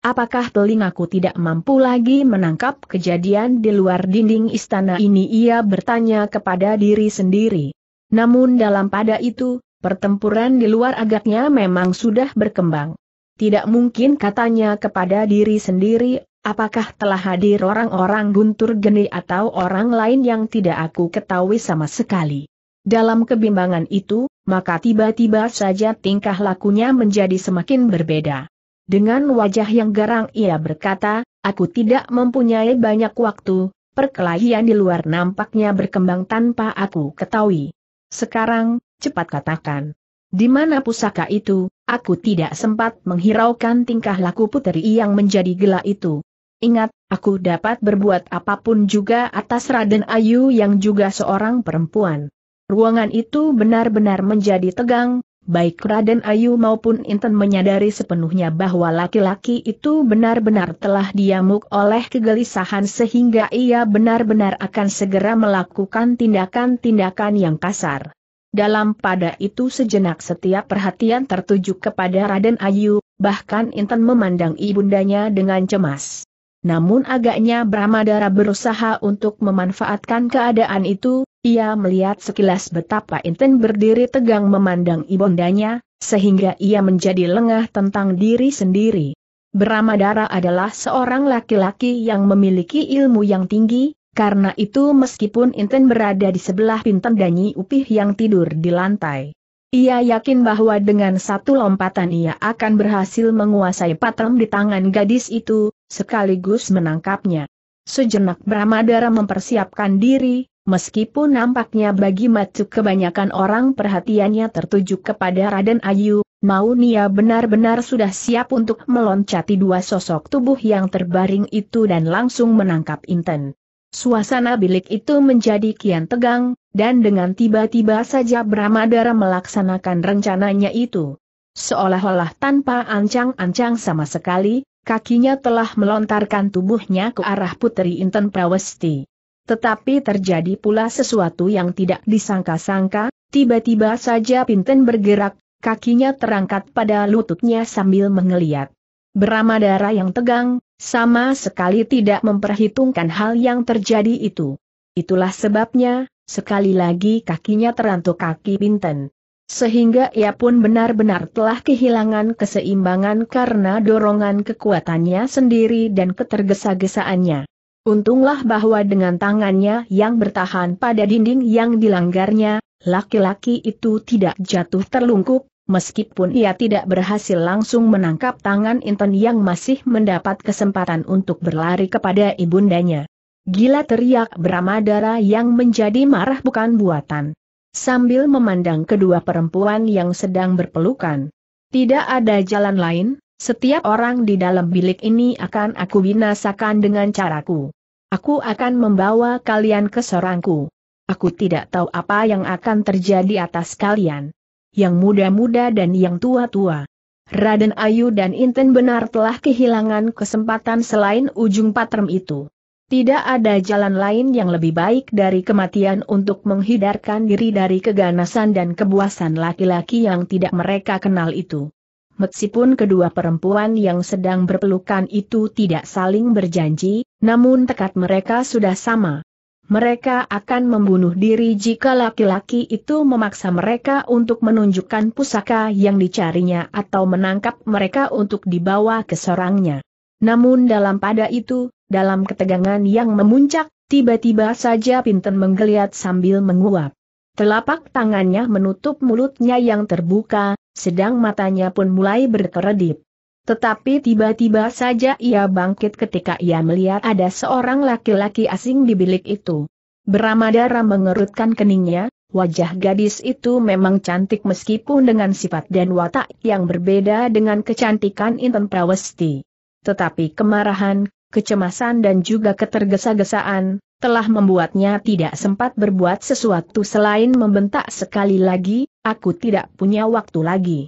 Apakah telingaku tidak mampu lagi menangkap kejadian di luar dinding istana ini? Ia bertanya kepada diri sendiri. Namun dalam pada itu, pertempuran di luar agaknya memang sudah berkembang. Tidak mungkin katanya kepada diri sendiri, apakah telah hadir orang-orang guntur geni atau orang lain yang tidak aku ketahui sama sekali. Dalam kebimbangan itu, maka tiba-tiba saja tingkah lakunya menjadi semakin berbeda. Dengan wajah yang garang ia berkata, aku tidak mempunyai banyak waktu, perkelahian di luar nampaknya berkembang tanpa aku ketahui. Sekarang, cepat katakan. Di mana pusaka itu, aku tidak sempat menghiraukan tingkah laku puteri yang menjadi gila itu. Ingat, aku dapat berbuat apa pun juga atas Raden Ayu yang juga seorang perempuan. Ruangan itu benar-benar menjadi tegang, baik Raden Ayu maupun Inten menyadari sepenuhnya bahwa laki-laki itu benar-benar telah diamuk oleh kegelisahan sehingga ia benar-benar akan segera melakukan tindakan-tindakan yang kasar. dalam pada itu sejenak setiap perhatian tertuju kepada Raden Ayu, bahkan Inten memandang ibundanya dengan cemas. Namun agaknya Brahmadara berusaha untuk memanfaatkan keadaan itu, ia melihat sekilas betapa Inten berdiri tegang memandang ibundanya, sehingga ia menjadi lengah tentang diri sendiri. Brahmadara adalah seorang laki-laki yang memiliki ilmu yang tinggi, karena itu meskipun Inten berada di sebelah Pinten Danyi Upih yang tidur di lantai, ia yakin bahwa dengan satu lompatan ia akan berhasil menguasai patrem di tangan gadis itu, sekaligus menangkapnya. Sejenak Brahmadara mempersiapkan diri, meskipun nampaknya bagi Macu kebanyakan orang perhatiannya tertuju kepada Raden Ayu, mau Nia benar-benar sudah siap untuk meloncati dua sosok tubuh yang terbaring itu dan langsung menangkap Inten. Suasana bilik itu menjadi kian tegang, dan dengan tiba-tiba saja Brahmadara melaksanakan rencananya itu. Seolah-olah tanpa ancang-ancang sama sekali, kakinya telah melontarkan tubuhnya ke arah Putri Inten Prawesti. Tetapi terjadi pula sesuatu yang tidak disangka-sangka, tiba-tiba saja Pinten bergerak, kakinya terangkat pada lututnya sambil mengeliat. Brahmadara yang tegang, sama sekali tidak memperhitungkan hal yang terjadi itu. Itulah sebabnya, sekali lagi kakinya terantuk kaki Pinten. Sehingga ia pun benar-benar telah kehilangan keseimbangan karena dorongan kekuatannya sendiri dan ketergesa-gesaannya. Untunglah bahwa dengan tangannya yang bertahan pada dinding yang dilanggarnya, laki-laki itu tidak jatuh terlungkup, meskipun ia tidak berhasil langsung menangkap tangan Inton yang masih mendapat kesempatan untuk berlari kepada ibundanya. Gila teriak Brahmadara yang menjadi marah bukan buatan. Sambil memandang kedua perempuan yang sedang berpelukan. Tidak ada jalan lain, setiap orang di dalam bilik ini akan aku binasakan dengan caraku. Aku akan membawa kalian ke sorangku. Aku tidak tahu apa yang akan terjadi atas kalian yang muda-muda dan yang tua-tua. Raden Ayu dan Inten benar telah kehilangan kesempatan selain ujung patrem itu. Tidak ada jalan lain yang lebih baik dari kematian untuk menghidarkan diri dari keganasan dan kebuasan laki-laki yang tidak mereka kenal itu. Meskipun kedua perempuan yang sedang berpelukan itu tidak saling berjanji, namun tekad mereka sudah sama mereka akan membunuh diri jika laki-laki itu memaksa mereka untuk menunjukkan pusaka yang dicarinya atau menangkap mereka untuk dibawa ke sorangnya. Namun dalam pada itu, dalam ketegangan yang memuncak, tiba-tiba saja Pinten menggeliat sambil menguap. Telapak tangannya menutup mulutnya yang terbuka, sedang matanya pun mulai berkeredip. Tetapi tiba-tiba saja ia bangkit ketika ia melihat ada seorang laki-laki asing di bilik itu. Beramadara mengerutkan keningnya, wajah gadis itu memang cantik meskipun dengan sifat dan watak yang berbeda dengan kecantikan Inten Prawesti. Tetapi kemarahan, kecemasan dan juga ketergesa-gesaan, telah membuatnya tidak sempat berbuat sesuatu selain membentak sekali lagi, aku tidak punya waktu lagi.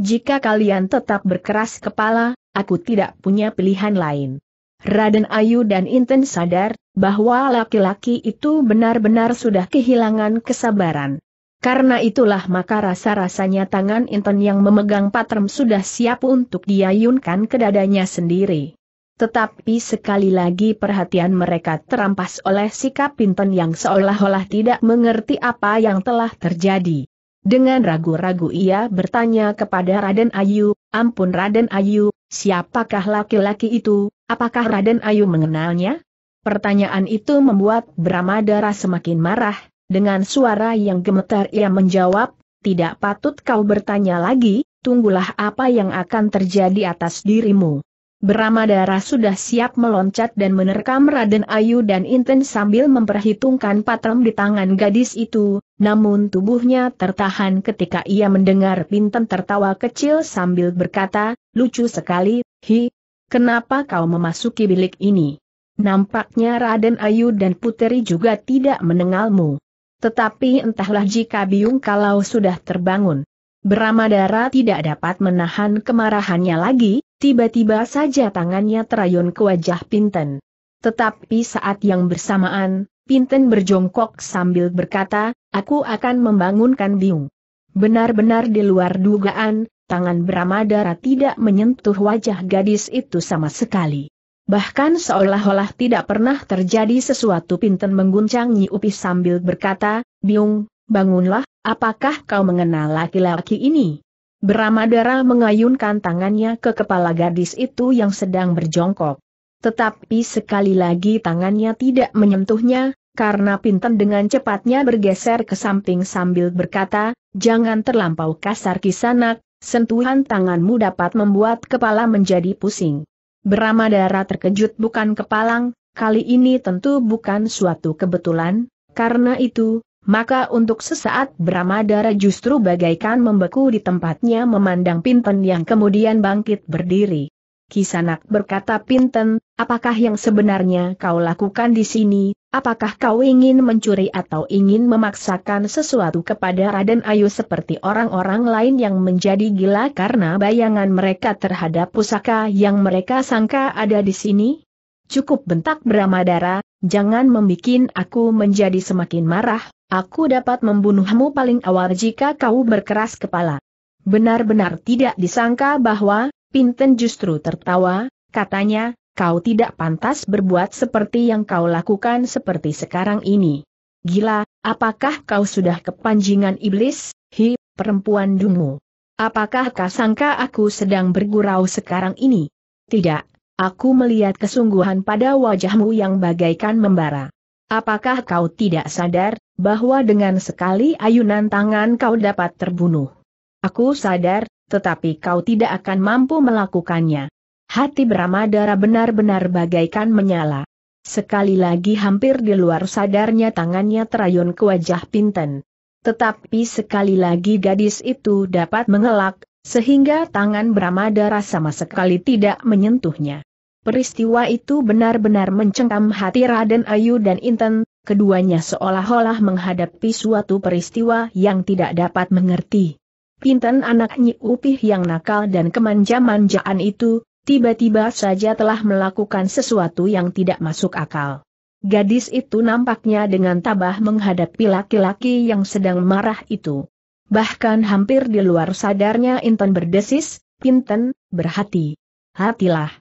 Jika kalian tetap berkeras kepala, aku tidak punya pilihan lain. Raden Ayu dan Inten sadar, bahwa laki-laki itu benar-benar sudah kehilangan kesabaran. Karena itulah maka rasa-rasanya tangan Inten yang memegang patrem sudah siap untuk diayunkan ke dadanya sendiri. Tetapi sekali lagi perhatian mereka terampas oleh sikap Inten yang seolah-olah tidak mengerti apa yang telah terjadi. Dengan ragu-ragu ia bertanya kepada Raden Ayu, ampun Raden Ayu, siapakah laki-laki itu, apakah Raden Ayu mengenalnya? Pertanyaan itu membuat Brahmadara semakin marah, dengan suara yang gemetar ia menjawab, tidak patut kau bertanya lagi, tunggulah apa yang akan terjadi atas dirimu. Beramadara sudah siap meloncat dan menerkam Raden Ayu dan Inten sambil memperhitungkan patrem di tangan gadis itu, namun tubuhnya tertahan ketika ia mendengar Pinten tertawa kecil sambil berkata, lucu sekali, hi, kenapa kau memasuki bilik ini? Nampaknya Raden Ayu dan Puteri juga tidak mengenalmu. Tetapi entahlah jika biung kalau sudah terbangun. Beramadara tidak dapat menahan kemarahannya lagi, tiba-tiba saja tangannya terayun ke wajah Pinten. Tetapi saat yang bersamaan, Pinten berjongkok sambil berkata, aku akan membangunkan Biung. Benar-benar di luar dugaan, tangan Bramadara tidak menyentuh wajah gadis itu sama sekali. Bahkan seolah-olah tidak pernah terjadi sesuatu Pinten mengguncang Nyi Upi sambil berkata, Biung, bangunlah, apakah kau mengenal laki-laki ini? Bramadara mengayunkan tangannya ke kepala gadis itu yang sedang berjongkok. Tetapi sekali lagi tangannya tidak menyentuhnya, karena Pinten dengan cepatnya bergeser ke samping sambil berkata, jangan terlampau kasar kisanak, sentuhan tanganmu dapat membuat kepala menjadi pusing. Beramadara terkejut bukan kepalang, kali ini tentu bukan suatu kebetulan, karena itu, maka untuk sesaat Beramadara justru bagaikan membeku di tempatnya memandang Pinten yang kemudian bangkit berdiri. Kisanak berkata Pinten, apakah yang sebenarnya kau lakukan di sini, apakah kau ingin mencuri atau ingin memaksakan sesuatu kepada Raden Ayu seperti orang-orang lain yang menjadi gila karena bayangan mereka terhadap pusaka yang mereka sangka ada di sini? Cukup bentak Bramadara, jangan membikin aku menjadi semakin marah, aku dapat membunuhmu paling awal jika kau berkeras kepala. Benar-benar tidak disangka bahwa, Pinten justru tertawa, katanya, kau tidak pantas berbuat seperti yang kau lakukan seperti sekarang ini. Gila, apakah kau sudah kepanjingan iblis, hi, perempuan dungu? Apakah kau sangka aku sedang bergurau sekarang ini? Tidak, aku melihat kesungguhan pada wajahmu yang bagaikan membara. Apakah kau tidak sadar, bahwa dengan sekali ayunan tangan kau dapat terbunuh? Aku sadar, tetapi kau tidak akan mampu melakukannya. Hati Bramadara benar-benar bagaikan menyala. Sekali lagi hampir di luar sadarnya tangannya terayun ke wajah Pinten. Tetapi sekali lagi gadis itu dapat mengelak, sehingga tangan Bramadara sama sekali tidak menyentuhnya. Peristiwa itu benar-benar mencengkam hati Raden Ayu dan Inten, keduanya seolah-olah menghadapi suatu peristiwa yang tidak dapat mengerti. Pinten anak Nyi Upih yang nakal dan kemanja-manjaan itu, tiba-tiba saja telah melakukan sesuatu yang tidak masuk akal. Gadis itu nampaknya dengan tabah menghadapi laki-laki yang sedang marah itu. Bahkan hampir di luar sadarnya Inten berdesis, Pinten, berhati. Hatilah.